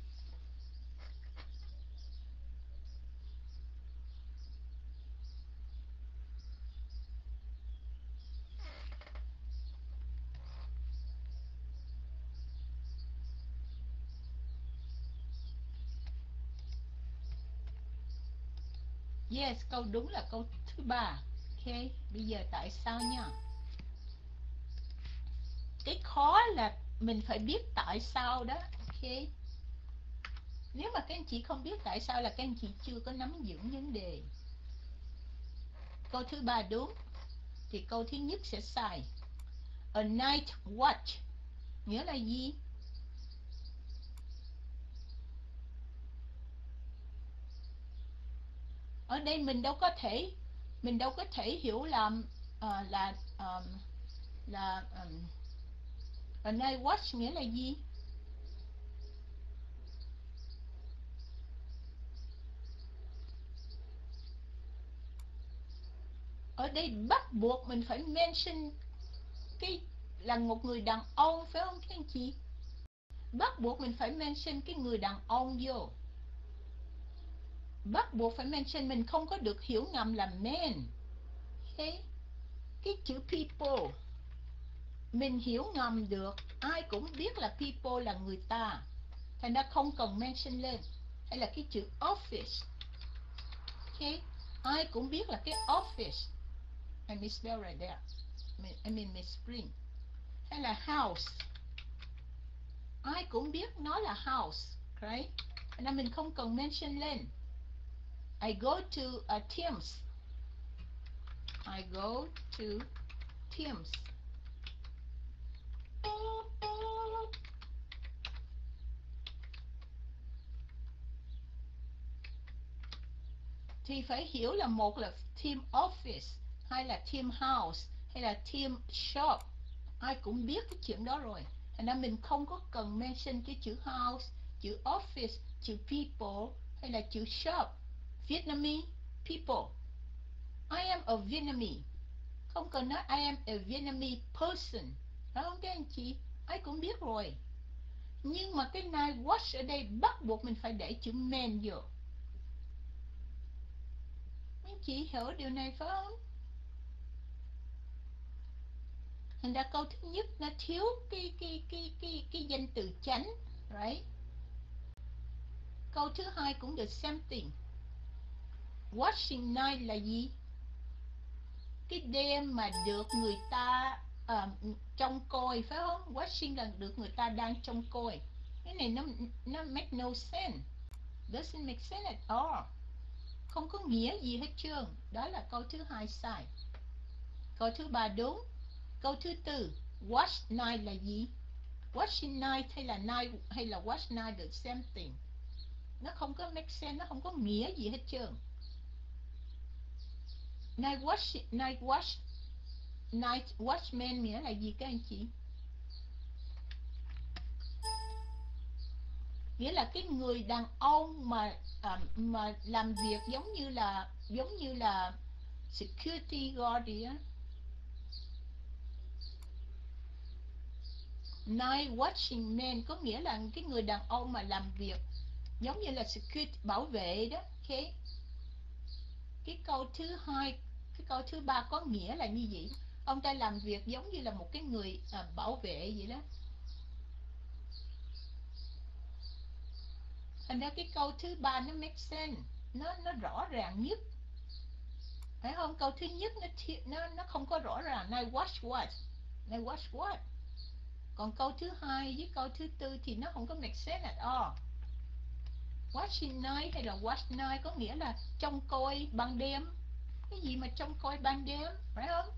Yes, câu đúng là câu thứ ba. Ok, bây giờ tại sao nha? Cái khó là mình phải biết tại sao đó. Ok. Nếu mà các anh chị không biết tại sao là các anh chị chưa có nắm vững vấn đề. Câu thứ ba đúng. Thì câu thứ nhất sẽ sai. A night watch nghĩa là gì? Ở đây mình đâu có thể mình đâu có thể hiểu làm uh, là um, là um, ở đây watch nghĩa là gì? Ở đây bắt buộc mình phải mention cái là một người đàn ông phải không các anh chị? Bắt buộc mình phải mention cái người đàn ông vô bắt buộc phải mention mình không có được hiểu ngầm là men. Okay. cái chữ people, mình hiểu ngầm được, ai cũng biết là people là người ta. Thành ra không cần mention lên. Hay là cái chữ office. Okay. ai cũng biết là cái office. I misspell right there. I mean misspring hay là house. Ai cũng biết nó là house, right? Thành ra mình không cần mention lên. I go to uh, a Thames I go to Thames thì phải hiểu là một là team office hay là team house, hay là team shop. Ai cũng biết cái chuyện đó rồi. Thành ra mình không có cần mention cái chữ house, chữ office, chữ people, hay là chữ shop. Vietnamese people. I am a Vietnamese. Không cần nói I am a Vietnamese person. Phải không các anh chị? Ai cũng biết rồi. Nhưng mà cái này watch ở đây bắt buộc mình phải để chữ man vô. Anh chị hiểu điều này phải không? Thành ra câu thứ nhất nó thiếu cái cái cái cái cái danh từ chánh, right? Câu thứ hai cũng được xem tiền watching night là gì? Cái đêm mà được người ta uh, trông coi phải không? Watching là được người ta đang trông coi. Cái này nó nó make no sense. Doesn't make sense at all. Không có nghĩa gì hết trơn. Đó là câu thứ hai sai. Câu thứ ba đúng. Câu thứ tư watch night là gì? Watching night hay là night hay là watch night the same thing nó không có make sense nó không có nghĩa gì hết trơn night watch night watch night watchman nghĩa là gì các anh chị nghĩa là cái người đàn ông mà à, mà làm việc giống như là giống như là security guard á night watching man có nghĩa là cái người đàn ông mà làm việc giống như là security bảo vệ đó okay? Cái câu thứ hai cái câu thứ ba có nghĩa là như vậy ông ta làm việc giống như là một cái người à, bảo vệ vậy đó. Thành ra cái câu thứ ba nó make sense nó nó rõ ràng nhất. Phải không? Câu thứ nhất nó nó nó không có rõ ràng này watch what? Này watch what? Còn câu thứ hai với câu thứ tư thì nó không có make sense at all watching night hay là watch night có nghĩa là trông coi ban đêm. Cái gì mà trông coi ban đêm phải không?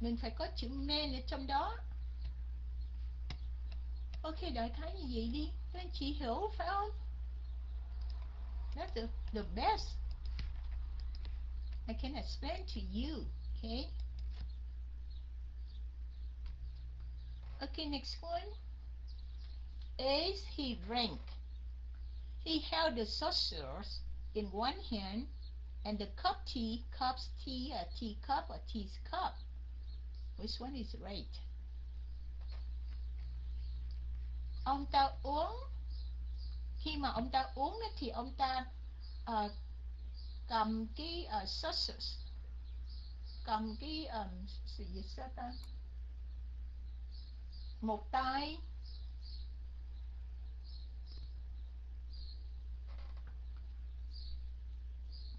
Mình phải có chữ men ở trong đó. Ok đợi thấy như vậy đi. Anh chị hiểu phải không? That's the, the best. I can explain to you okay okay next one. Is he drank he held the saucers in one hand and the cup tea cups tea a tea cup a tea cup which one is right? Ông ta uống. Khi mà ông ta uống thì ông ta uh, cầm cái uh, sausage cầm cái um, gì sao ta? Một tay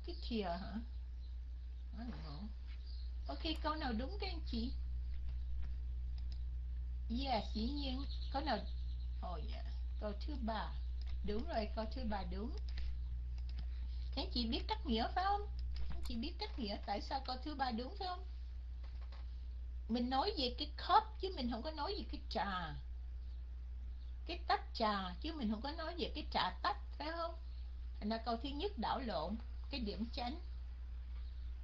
cái thìa hả ok câu nào đúng các anh chị yes dĩ nhiên câu nào Oh yeah. Dạ. Câu thứ ba. Đúng rồi, câu thứ ba đúng. Các anh chị biết cách nghĩa phải không? Các chị biết cách nghĩa tại sao câu thứ ba đúng phải không? Mình nói về cái cup chứ mình không có nói về cái trà. Cái tách trà chứ mình không có nói về cái trà tách phải không? Thành ra câu thứ nhất đảo lộn cái điểm tránh.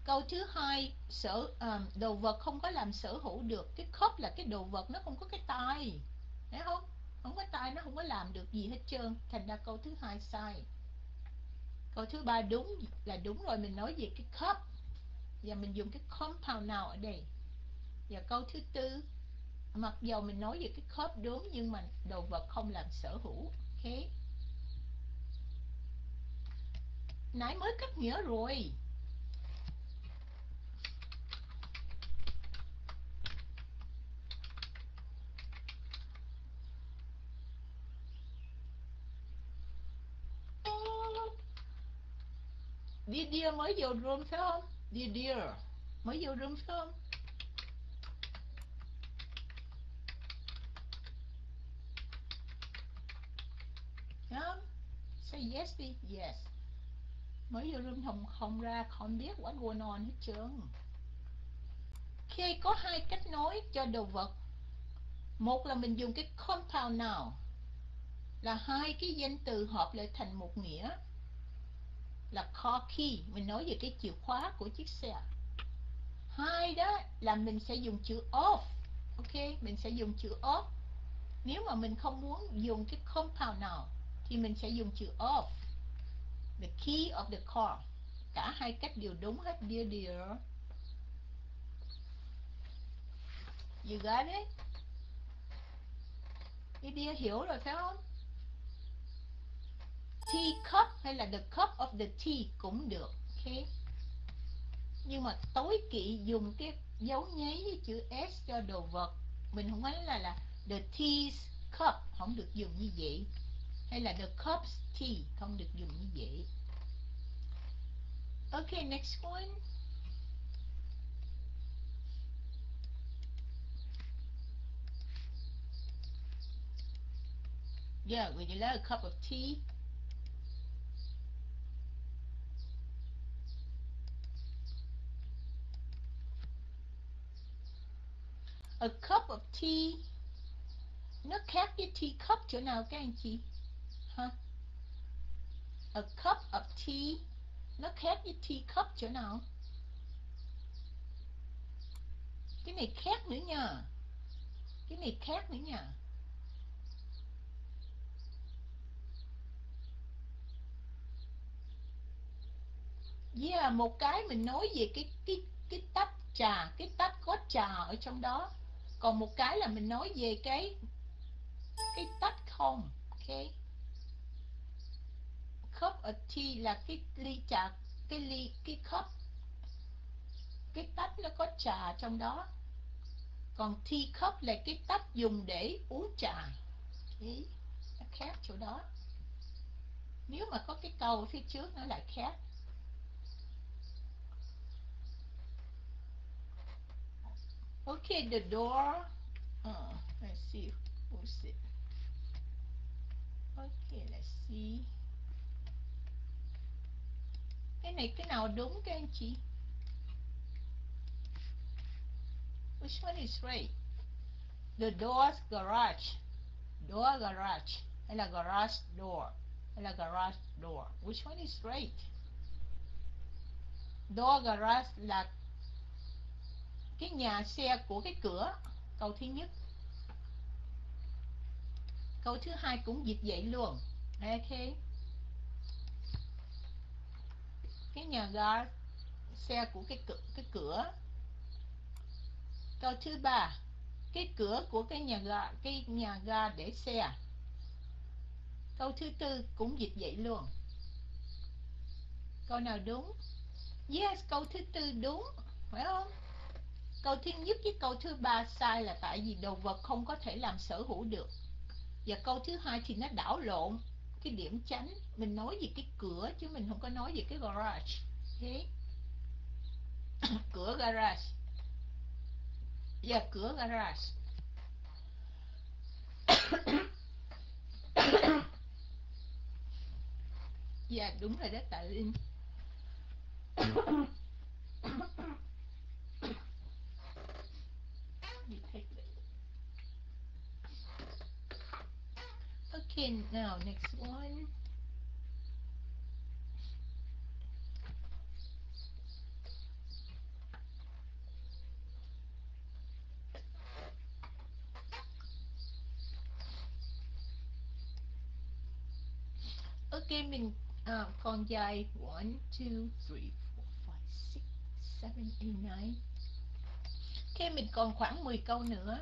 Câu thứ hai, sở um, đồ vật không có làm sở hữu được. Cái khớp là cái đồ vật nó không có cái tay. Thấy không? không có tay nó không có làm được gì hết trơn thành ra câu thứ hai sai câu thứ ba đúng là đúng rồi mình nói về cái khớp và mình dùng cái compound nào ở đây và câu thứ tư mặc dầu mình nói về cái khớp đúng nhưng mà đồ vật không làm sở hữu okay. Nãy mới cắt nghĩa rồi Didier mới vô room phải không? Didier mới vô room phải không? Không? Say yes đi, yes Mới vô room không, không ra, không biết what going on hết trơn. Khi có hai cách nối cho đồ vật Một là mình dùng cái compound nào, Là hai cái danh từ hợp lại thành một nghĩa là car key. Mình nói về cái chìa khóa của chiếc xe. Hai đó là mình sẽ dùng chữ off ok? Mình sẽ dùng chữ off. Nếu mà mình không muốn dùng cái compound nào thì mình sẽ dùng chữ off the key of the car cả hai cách đều đúng hết, dear dear. You got it? Đi đi, hiểu rồi, phải không? Tea cup hay là the cup of the tea cũng được ok nhưng mà tối kỵ dùng cái dấu nháy với chữ s cho đồ vật. Mình không nói là là the tea cup, không được dùng như vậy hay là the cups tea không được dùng như vậy ok next one Yeah, would you like a cup of tea? A cup of tea Nó khác với tea cup chỗ nào các anh chị? Hả? A cup of tea. Nó khác với tea cup chỗ nào? Cái này khác nữa nha. Cái này khác nữa nha. Yeah, một cái mình nói về cái cái cái tách trà, cái tách có trà ở trong đó. Còn một cái là mình nói về cái cái tách không ok? Cup of tea là cái ly trà cái ly cái cup cái tách nó có trà trong đó còn tea cup là cái tách dùng để uống trà okay. nó khác chỗ đó nếu mà có cái câu phía trước nó lại khác Okay, the door. Uh, let's see. Who's it? Okay, let's see. Cái này cái nào đúng các anh chị? Which one is right? The door's garage. Door garage. Hay là garage door. Hay là garage door. Which one is right? Door garage là cái nhà xe của cái cửa câu thứ nhất câu thứ hai cũng dịch vậy luôn ok cái nhà ga, xe của cái cửa cái cửa. Câu thứ ba, cái cửa của cái nhà ga, cái nhà ga để xe. Câu thứ tư cũng dịch vậy luôn. Câu nào đúng? Yes, câu thứ tư đúng, phải không? Câu thứ nhất với câu thứ ba sai là tại vì đồ vật không có thể làm sở hữu được. Và câu thứ hai thì nó đảo lộn cái điểm tránh. Mình nói về cái cửa chứ mình không có nói về cái garage. Thế. cửa garage. Và cửa garage. Dạ đúng rồi đó Tạ Linh Okay, now next one. Okay, mình uh, còn dài. 1, 2, 3, 4, 5, 6, 7, 8, 9 Ok, mình còn khoảng 10 câu nữa.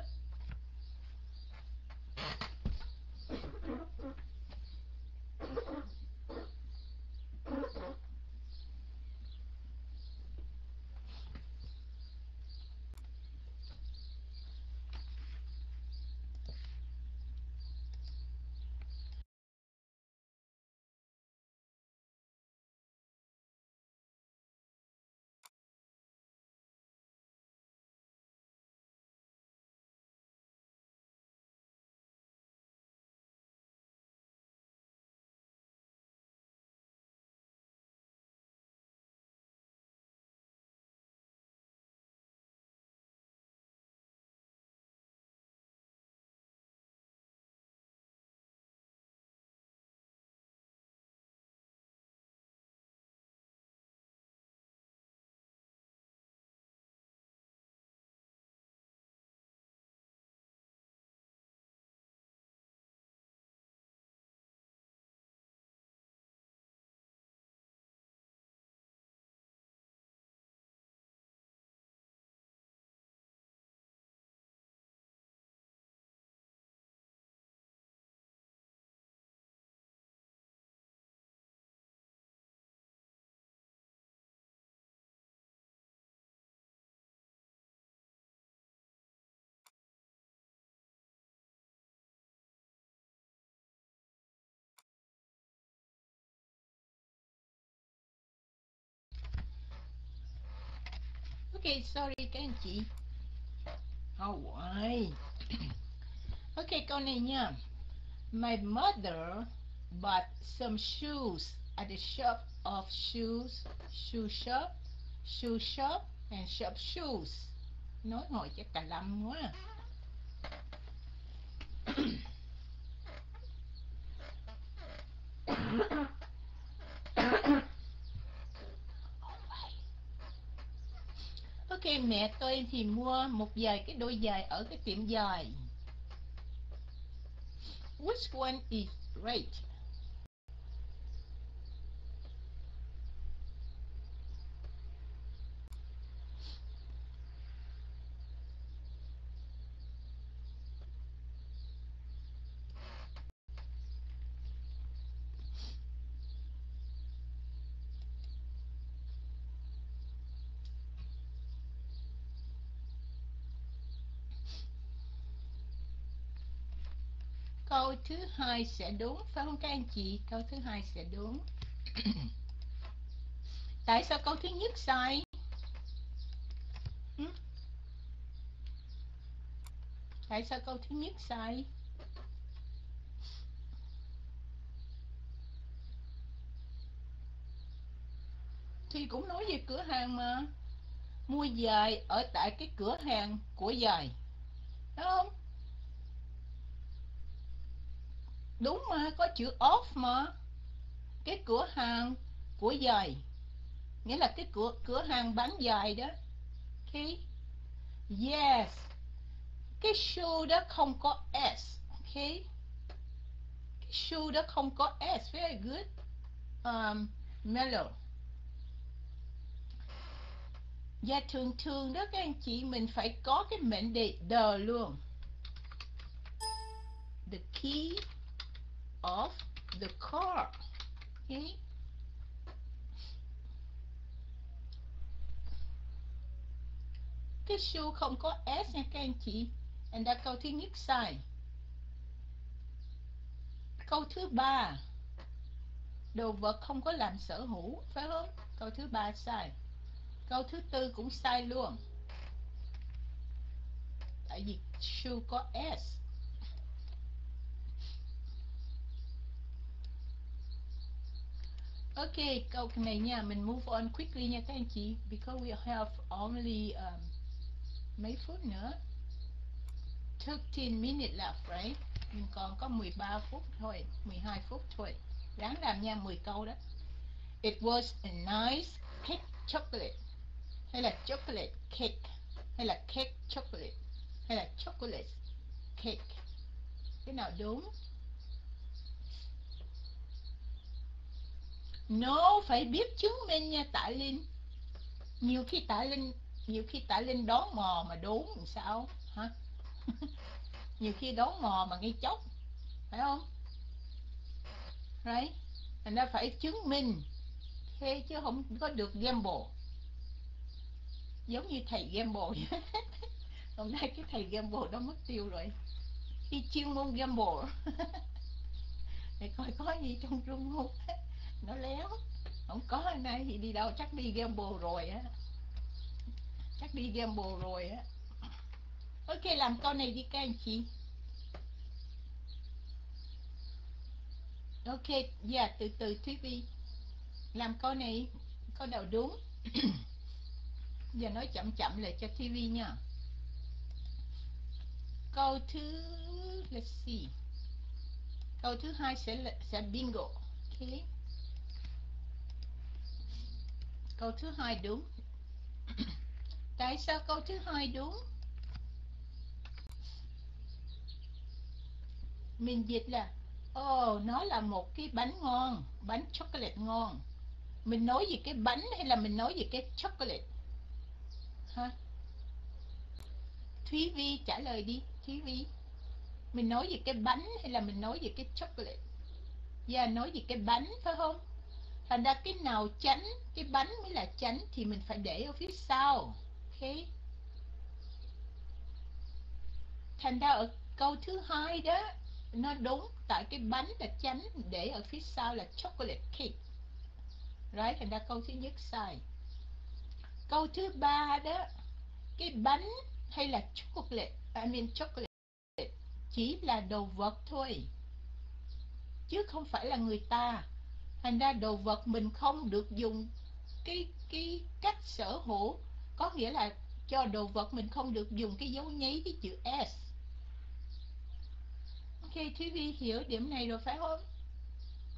Ok sorry các anh chị Hawaii ok câu này nha my mother bought some shoes at the shop of shoes shoe shop shoe shop and shop shoes nói hồi chắc cả lâm quá Ok mẹ tôi thì mua một vài cái đôi giày ở cái tiệm giày Which one is right? Câu thứ hai sẽ đúng, phải không các anh chị? Câu thứ hai sẽ đúng. Tại sao câu thứ nhất sai? Tại sao câu thứ nhất sai? Thì cũng nói về cửa hàng mà Mua giày ở tại cái cửa hàng của giày Đúng không? Đúng mà, có chữ off mà. Cái cửa hàng của giày. Nghĩa là cái cửa cửa hàng bán giày đó. Ok Yes. Cái shoe đó không có S Ok? Cái shoe đó không có S Very good. Um, Mellow Và thường thường đó các anh chị Mình phải có cái mệnh đề the luôn. The key of the car. Okay? Cái shoe không có S nha các anh chị. And đã câu thứ nhất sai. Câu thứ ba. Đồ vật không có làm sở hữu, phải không? Câu thứ ba sai. Câu thứ tư cũng sai luôn. Tại vì shoe có S. Okay, câu này nha, mình move on quickly nha các anh chị. Because we have only um, mấy phút nữa. 13 minutes left, right? Mình còn có 13 phút thôi, 12 phút thôi. Ráng làm nha 10 câu đó. It was a nice cake chocolate. Hay là chocolate cake. Hay là cake chocolate. Hay là chocolate cake. Cái nào đúng? Nó phải biết chứng minh nha, tạ linh. Nhiều khi tạ linh, nhiều khi tạ linh đón mò mà đúng làm sao, hả? Nhiều khi đón mò mà ngay chốc, phải không? Right? Thành ra phải chứng minh. Thế chứ không có được gamble. Giống như thầy gamble vậy. Hôm nay cái thầy gamble đó mất tiêu rồi. Khi chuyên môn gamble. Để coi có gì trong trung không nó léo. Không có hôm nay thì đi đâu? Chắc đi gamble rồi á. Chắc đi gamble rồi á. Ok làm câu này đi các anh chị. Ok dạ yeah, từ từ TV làm câu này câu nào đúng? Giờ nói chậm chậm lại cho TV nha. Câu thứ let's see. Câu thứ hai sẽ là sẽ bingo. Okay câu thứ hai đúng. Tại sao câu thứ hai đúng? Mình dịch là oh nó là một cái bánh ngon bánh chocolate ngon. Mình nói về cái bánh hay là mình nói về cái chocolate? Hả Thúy Vi trả lời đi Thúy Vi. Mình nói về cái bánh hay là mình nói về cái chocolate? Dạ yeah, nói về cái bánh phải không? Thành ra cái nào chánh, cái bánh mới là chánh thì mình phải để ở phía sau. Ok? Thành ra ở câu thứ hai đó, nó đúng, tại cái bánh là chánh để ở phía sau là chocolate cake. Right, thành ra câu thứ nhất sai. Câu thứ ba đó, cái bánh hay là chocolate, I mean chocolate, chỉ là đồ vật thôi, chứ không phải là người ta thành ra đồ vật mình không được dùng. Cái cái cách sở hữu có nghĩa là cho đồ vật mình không được dùng cái dấu nháy cái chữ S. Ok, Thúy Vi hiểu điểm này rồi phải không?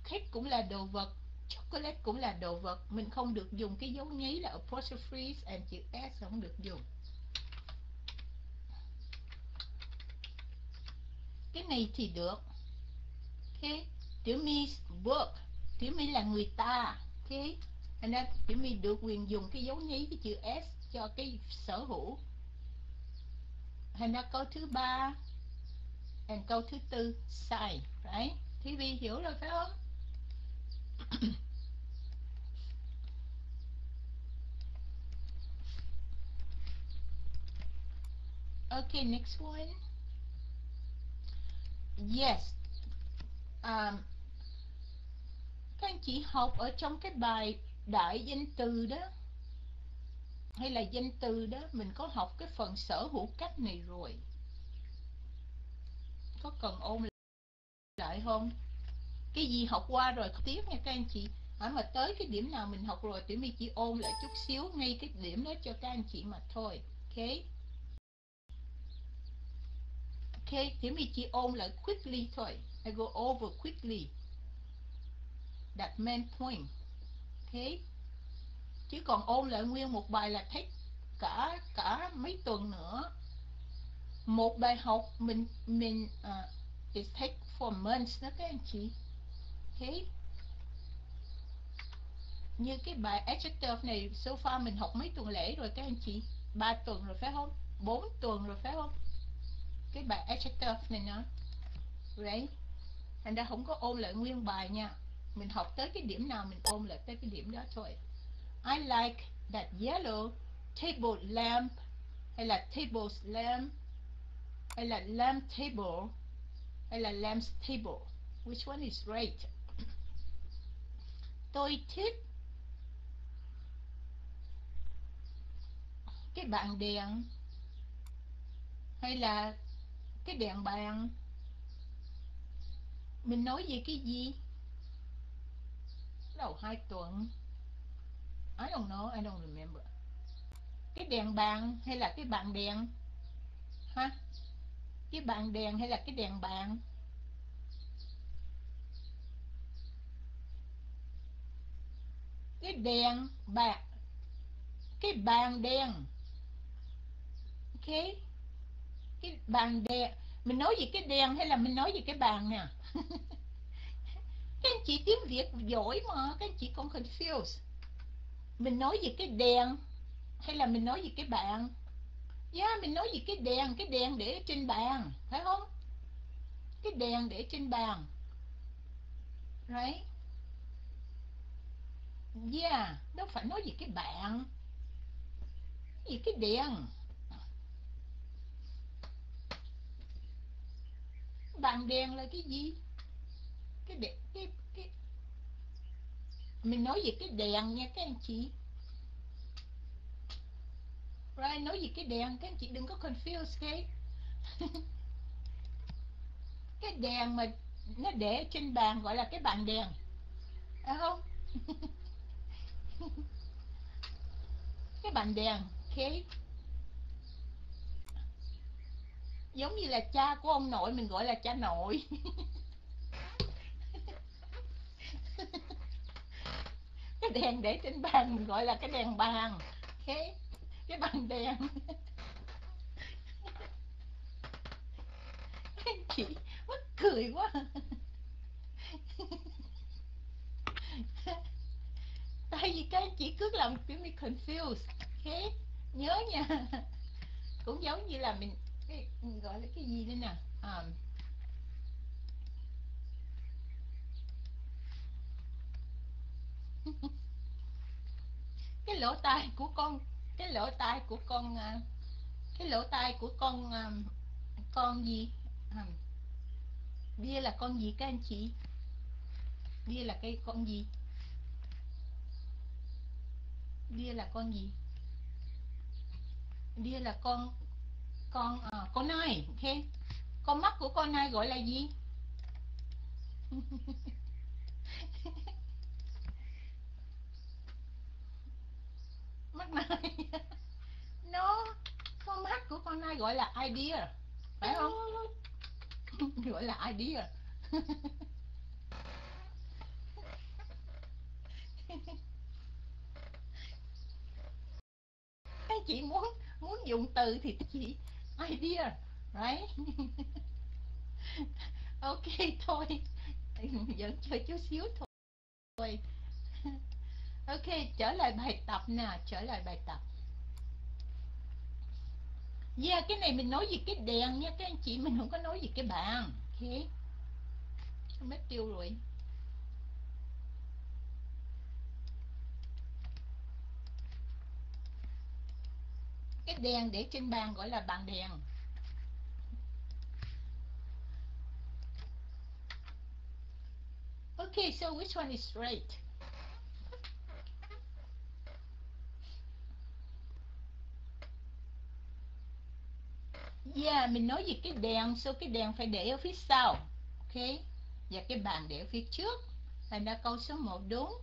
Khách cũng là đồ vật, chocolate cũng là đồ vật. Mình không được dùng cái dấu nháy là apostrophe and chữ S, không được dùng. Cái này thì được. Ok tiểu miss book tiểu mi là người ta. Thế thành ra tiểu mi được quyền dùng cái dấu nhí cái chữ S cho cái sở hữu. Thành ra câu thứ ba and câu thứ tư sai right? Thúy Vi hiểu rồi phải không? Okay next one. Yes. Um, các anh chị học ở trong cái bài đại danh từ đó. Hay là danh từ đó, mình có học cái phần sở hữu cách này rồi. Có cần ôn lại không? Cái gì học qua rồi tiếp nha các anh chị. Hỏi mà tới cái điểm nào mình học rồi, tiểu mình chỉ ôn lại chút xíu ngay cái điểm đó cho các anh chị mà thôi. Ok? Ok, tiểu mình chỉ ôn lại quickly thôi. I go over quickly that main point. Thế chứ còn ôn lại nguyên một bài là thấy cả cả mấy tuần nữa. Một bài học mình mình uh, it take for months đó các anh chị. Thế như cái bài adjective này so far mình học mấy tuần lễ rồi các anh chị. Ba tuần rồi phải không? Bốn tuần rồi phải không? Cái bài adjective này nó right? Thành ra không có ôn lại nguyên bài nha mình học tới cái điểm nào mình ôm lại tới cái điểm đó thôi. I like that yellow table lamp. Hay là table lamp. Hay là lamp table. Hay là lamp table. Which one is right? Tôi thích cái bàn đèn hay là cái đèn bàn. Mình nói về cái gì? Đầu hai tuần. I don't know, I don't remember. Cái đèn bàn hay là cái bàn đèn? Ha? Cái bàn đèn hay là cái đèn bàn? Cái đèn bạc cái bàn đèn. Ok cái bàn đèn. Mình nói gì cái đèn hay là mình nói gì cái bàn nè? các anh chị tiếng Việt giỏi mà các anh chị không confused. Mình nói về cái đèn hay là mình nói về cái bàn? Yeah, mình nói về cái đèn cái đèn để trên bàn phải không? Cái đèn để trên bàn. Right? Yeah đâu phải nói về cái bạn gì cái đèn. Bàn đèn là cái gì? Cái đèn cái cái, mình nói về cái đèn nha, các anh chị. Right nói về cái đèn, các anh chị đừng có confuse cái cái đèn mà nó để trên bàn gọi là cái bàn đèn, phải không? Cái bàn đèn ok giống như là cha của ông nội, mình gọi là cha nội. cái đèn để trên bàn mình gọi là cái đèn bàn. Cái cái bàn đèn. Anh chị mắc cười quá. Tại vì các anh chị cứ làm kiểu mình confused. Thế nhớ nha. Cũng giống như là mình cái gọi là cái gì đây nè? Um, cái lỗ tai của con cái lỗ tai của con à, cái lỗ tai của con à, con gì? À, bia là con gì các anh chị? Bia là cái con gì? Bia là con gì? Bia là con con à, con nai ok? Con mắt của con nai gọi là gì? mắt nai nó, con mắt của con nai gọi là idea. Phải không? Gọi là idea. Các chị muốn muốn dùng từ thì chị idea, right? Ok, thôi. Vẫn chơi chút xíu thôi ok trở lại bài tập nè trở lại bài tập. Yeah, cái này mình nói gì cái đèn nha các anh chị Mình không có nói gì cái bàn Ok? Không biết tiêu rồi. Cái đèn để trên bàn gọi là bàn đèn. Okay, so which one is right? Yeah, mình nói về cái đèn, so cái đèn phải để ở phía sau. Ok. Và cái bàn để ở phía trước. Thành ra câu số 1 đúng.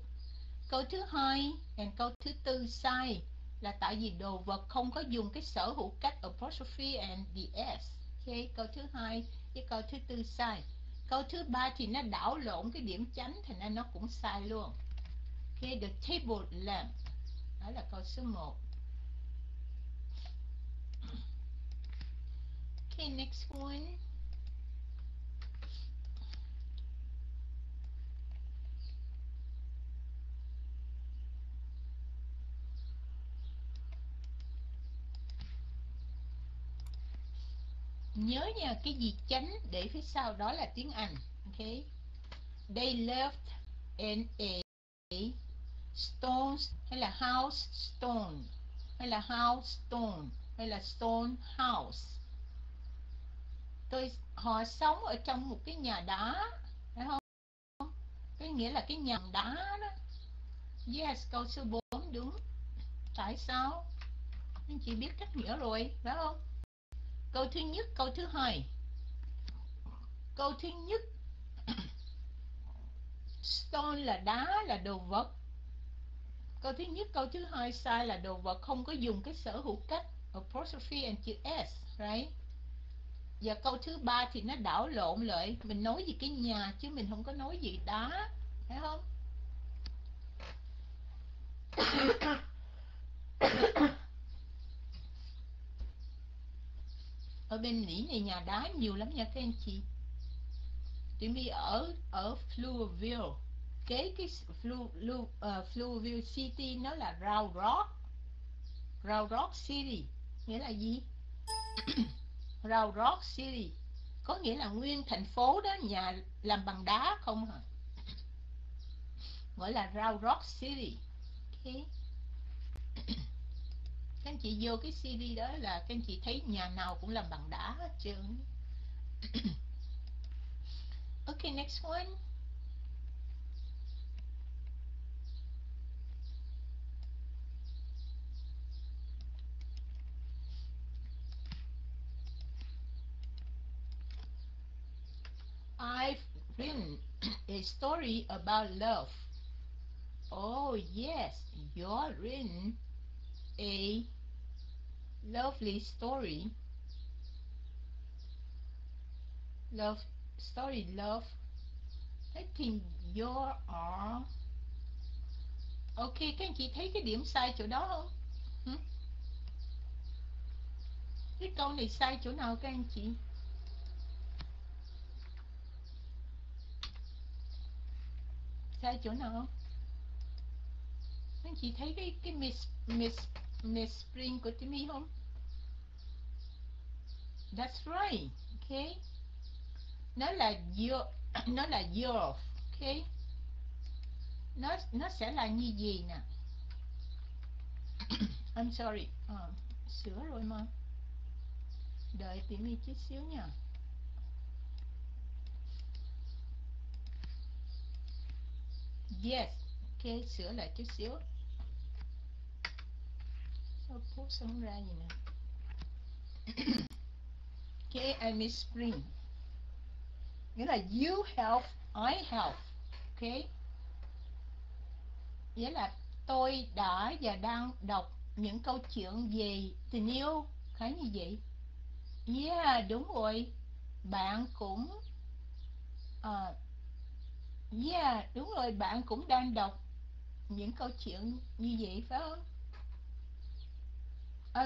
Câu thứ hai and câu thứ tư sai là tại vì đồ vật không có dùng cái sở hữu cách apostrophe and the s. Ok, câu thứ hai với câu thứ tư sai. Câu thứ ba thì nó đảo lộn cái điểm chánh thành ra nó cũng sai luôn. Ok, the table lamp. Đó là câu số 1. Okay, next one. Nhớ nha, cái gì chánh để phía sau đó là tiếng Anh. Okay. They left in a stone hay là house stone hay là house stone hay là stone house tôi, họ sống ở trong một cái nhà đá, phải không? Cái nghĩa là cái nhà đá đó. Yes, câu số 4 đúng. Tại sao? Anh chị biết cách nghĩa rồi, phải không? Câu thứ nhất, câu thứ hai. Câu thứ nhất. Stone là đá, là đồ vật. Câu thứ nhất, câu thứ hai, sai là đồ vật. Không có dùng cái sở hữu cách. Apostrophe and chữ s, right? Và câu thứ ba thì nó đảo lộn lại. Mình nói gì cái nhà chứ mình không có nói gì đá phải không? Ở bên Mỹ này nhà đá nhiều lắm nha các anh chị. Tụi mi ở ở Fluville kế cái Flu, ờ, Flu, uh, City nó là Round Rock. Round Rock City nghĩa là gì? Round Rock City có nghĩa là nguyên thành phố đó, nhà làm bằng đá không hả? Gọi là Round Rock City okay. các anh chị vô cái city đó là các anh chị thấy nhà nào cũng làm bằng đá hết trơn. Okay next one. I've written a story about love. Oh, yes, you're written a lovely story. Love story, love. I think you are. Uh, ok, các anh chị thấy cái điểm sai chỗ đó không? Hmm? Cái câu này sai chỗ nào các anh chị? Sai chỗ nào không? Anh chị thấy cái cái miss miss miss spring của Timmy không? That's right okay. Nó là your nó là your okay. Nó nó sẽ là như gì nè? I'm sorry à, sửa rồi mà. Đợi Timmy chút xíu nha. Yes. Ok, sửa lại chút xíu. Sao post không ra gì nè. okay I miss spring nghĩa là you help I help okay nghĩa là tôi đã và đang đọc những câu chuyện về tình yêu khá như vậy yeah đúng rồi bạn cũng uh, yeah đúng rồi bạn cũng đang đọc những câu chuyện như vậy phải không?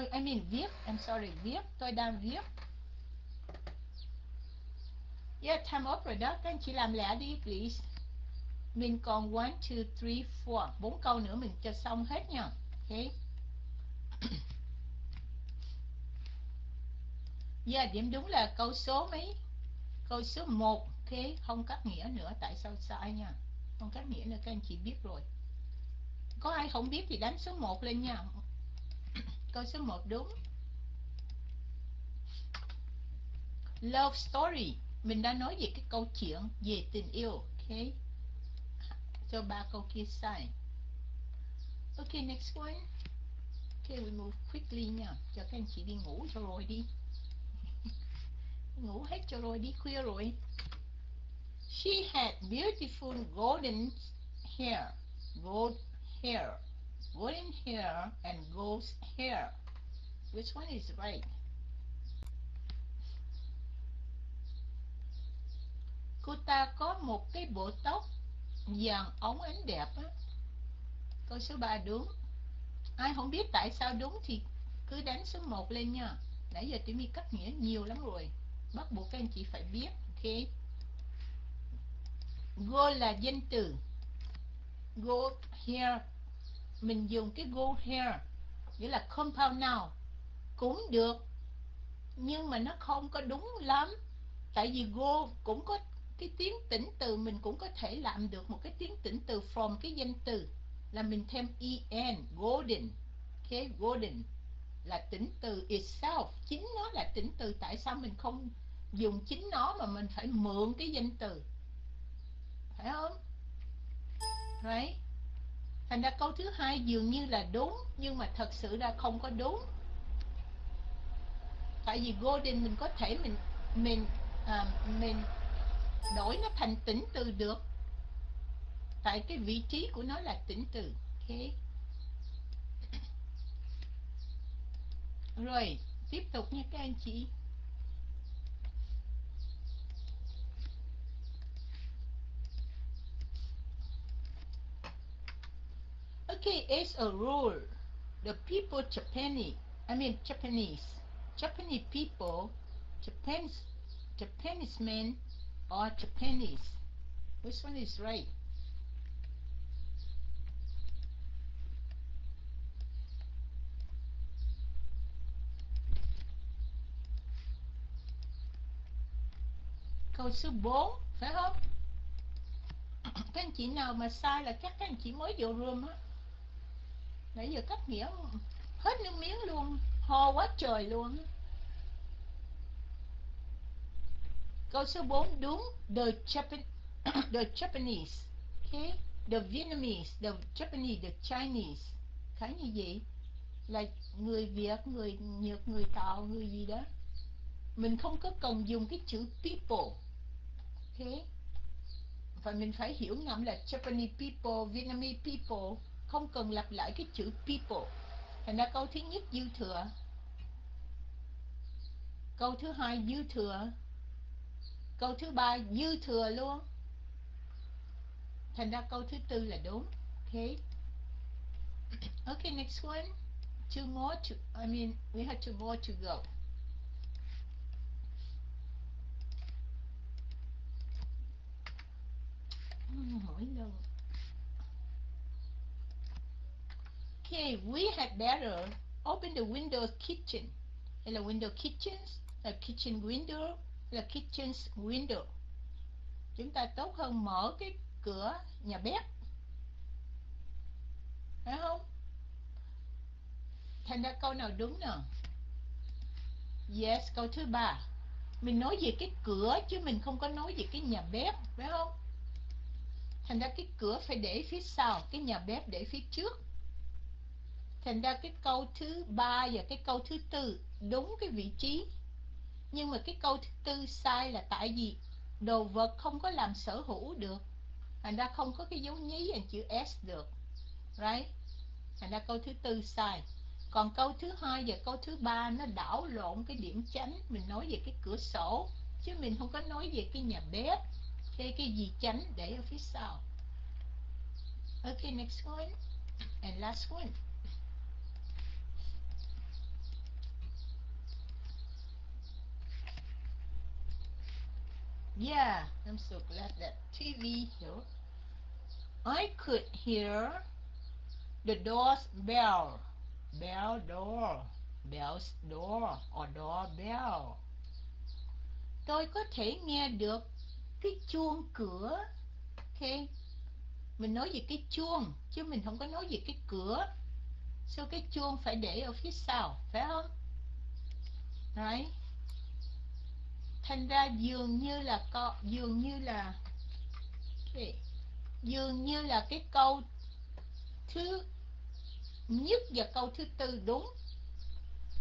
Uh, I mean viết I'm sorry viết tôi đang viết. Yeah time up rồi đó các anh chị làm lẹ đi please. Mình còn one two three four bốn câu nữa mình cho xong hết nha Okay? Yeah điểm đúng là câu số mấy? Câu số 1 ok không cắt nghĩa nữa, tại sao sai nha? Không cắt nghĩa nữa, các anh chị biết rồi. Có ai không biết thì đánh số 1 lên nha. Câu số 1 đúng. Love story. Mình đã nói về cái câu chuyện về tình yêu, ok? Cho ba câu kia sai. Ok, next one. Ok, we move quickly nha. Cho các anh chị đi ngủ cho rồi đi. Ngủ hết cho rồi, đi khuya rồi she had beautiful golden hair, gold hair, golden hair and gold hair. Which one is right? Cô ta có một cái bộ tóc vàng ống ánh đẹp á. Câu số 3 đúng. Ai không biết tại sao đúng thì cứ đánh số 1 lên nha. Nãy giờ tụi mi cắt nghĩa nhiều lắm rồi. Bắt buộc các anh chị phải biết, ok? Go là danh từ. Go here. Mình dùng cái go here, nghĩa là compound noun cũng được. Nhưng mà nó không có đúng lắm. Tại vì go cũng có cái tiếng tĩnh từ, mình cũng có thể làm được một cái tiếng tĩnh từ from cái danh từ. Là mình thêm en, golden. Okay, golden là tĩnh từ itself. Chính nó là tĩnh từ. Tại sao mình không dùng chính nó mà mình phải mượn cái danh từ? Phải không? Right thành ra câu thứ hai dường như là đúng nhưng mà thật sự ra không có đúng. Tại vì golden mình có thể mình mình à, mình đổi nó thành tĩnh từ được. Tại cái vị trí của nó là tĩnh từ. Ok. Rồi tiếp tục nha các anh chị. Okay, as a rule, the people Japanese, I mean Japanese, Japanese people, Japanese, Japanese men are Japanese. Which one is right? Câu số 4, phải không? Các anh chị nào mà sai là các anh chị mới vô room á. Nãy giờ cắt nghĩa hết nước miếng luôn, ho quá trời luôn. Câu số 4 đúng the Japan the Japanese, okay? The Vietnamese, the Japanese, the Chinese. Khá như vậy là người Việt, người Nhật, người Tàu, người gì đó. Mình không có cần dùng cái chữ people. Okay? Và mình phải hiểu ngầm là Japanese people, Vietnamese people, không cần lặp lại cái chữ people. Thành ra câu thứ nhất dư thừa. Câu thứ hai dư thừa. Câu thứ ba dư thừa luôn. Thành ra câu thứ tư là đúng. Okay okay next one. Two more to, I mean, we have two more to go. Mỗi lần. Okay, we had better open the window kitchen. Hay là window kitchens the kitchen window là kitchen's window. Chúng ta tốt hơn mở cái cửa nhà bếp. Phải không? Thành ra câu nào đúng nào yes, câu thứ ba. Mình nói về cái cửa chứ mình không có nói về cái nhà bếp, phải không? Thành ra cái cửa phải để phía sau, cái nhà bếp để phía trước thành ra cái câu thứ ba và cái câu thứ tư đúng cái vị trí. Nhưng mà cái câu thứ tư sai là tại vì đồ vật không có làm sở hữu được. Thành ra không có cái dấu nhí hình chữ S được. Right? Thành ra câu thứ tư sai. Còn câu thứ hai và câu thứ ba nó đảo lộn cái điểm chánh. Mình nói về cái cửa sổ, chứ mình không có nói về cái nhà bếp, cái cái gì chánh để ở phía sau. Okay, next one. And last one. Yeah, I'm so glad that TV here. I could hear the door's bell. Bell door. Bell's door or doorbell. Tôi có thể nghe được cái chuông cửa. Ok. Mình nói về cái chuông chứ mình không có nói về cái cửa. So cái chuông phải để ở phía sau, phải không? Right? Thành ra dường như là co, dường như là dường như là cái câu thứ nhất và câu thứ tư đúng.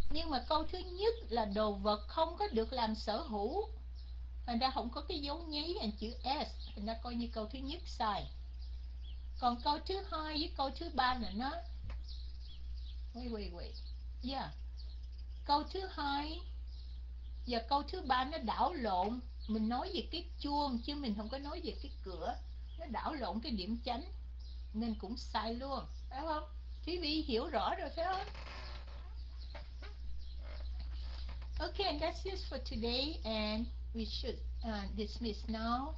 Nhưng mà câu thứ nhất là đồ vật không có được làm sở hữu. Thành ra không có cái dấu nháy hình chữ S, thành ra coi như câu thứ nhất sai. Còn câu thứ hai với câu thứ ba là nó, wait wait wait. Yeah. Câu thứ hai và câu thứ ba nó đảo lộn. Mình nói về cái chuông chứ mình không có nói về cái cửa. Nó đảo lộn cái điểm chánh. Nên cũng sai luôn. Phải không? Quý vị hiểu rõ rồi phải không? Okay, and that's it for today, and we should uh, dismiss now,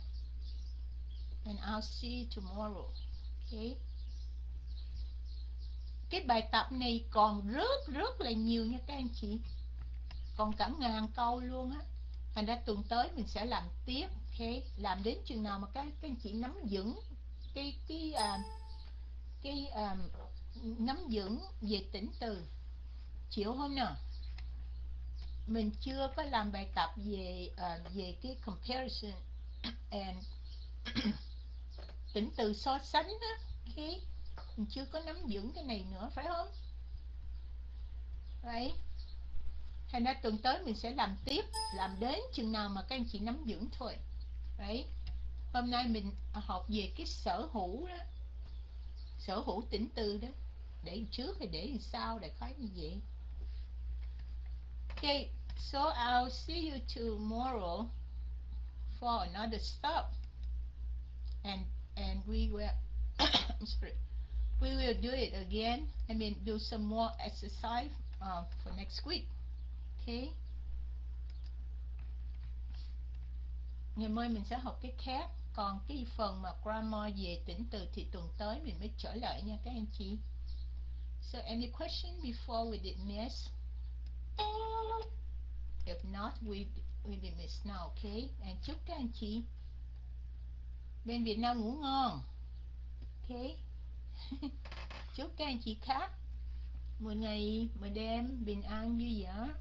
and I'll see you tomorrow. Okay. Cái bài tập này còn rất rất là nhiều nha các anh chị còn cả ngàn câu luôn á. Thành ra tuần tới mình sẽ làm tiếp ok? Làm đến chừng nào mà các các anh chị nắm vững cái cái à, cái à, nắm vững về tỉnh từ. Chịu không nào mình chưa có làm bài tập về uh, về cái comparison and tỉnh từ so sánh á ok? Mình chưa có nắm vững cái này nữa phải không? Right thành ra tuần tới mình sẽ làm tiếp làm đến chừng nào mà các anh chị nắm vững thôi. Đấy. Hôm nay mình học về cái sở hữu đó. Sở hữu tỉnh từ đó. Để trước hay để sau để khái như vậy. Okay so I'll see you tomorrow for another stop. And and we will sorry. We will do it again. I mean do some more exercise uh, for next week okay ngày mai mình sẽ học cái khác. Còn cái phần mà grammar về tính từ thì tuần tới mình mới trở lại nha các anh chị. So, any question before we dismiss if not, we we dismiss now, okay? And chúc các anh chị bên Việt Nam ngủ ngon, okay? Chúc các anh chị khác một ngày, một đêm bình an, vui vẻ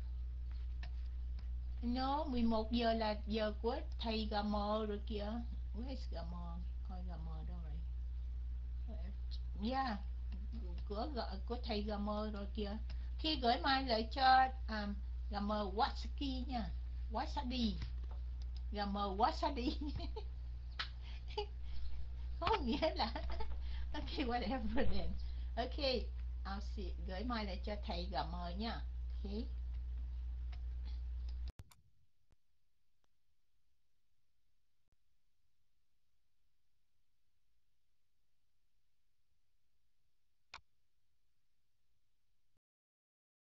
nó 11 giờ là giờ của thầy gà mờ rồi kìa. Where's gà mờ coi gà mờ đâu rồi yeah của gọi của thầy gà mờ rồi kìa. Khi gửi mai lại cho um, gà mờ wasaki nha. Wasabi. Gà mờ wasabi. Có nghĩa là ok whatever then. Ok I'll see gửi mai lại cho thầy gà mờ nha. Okay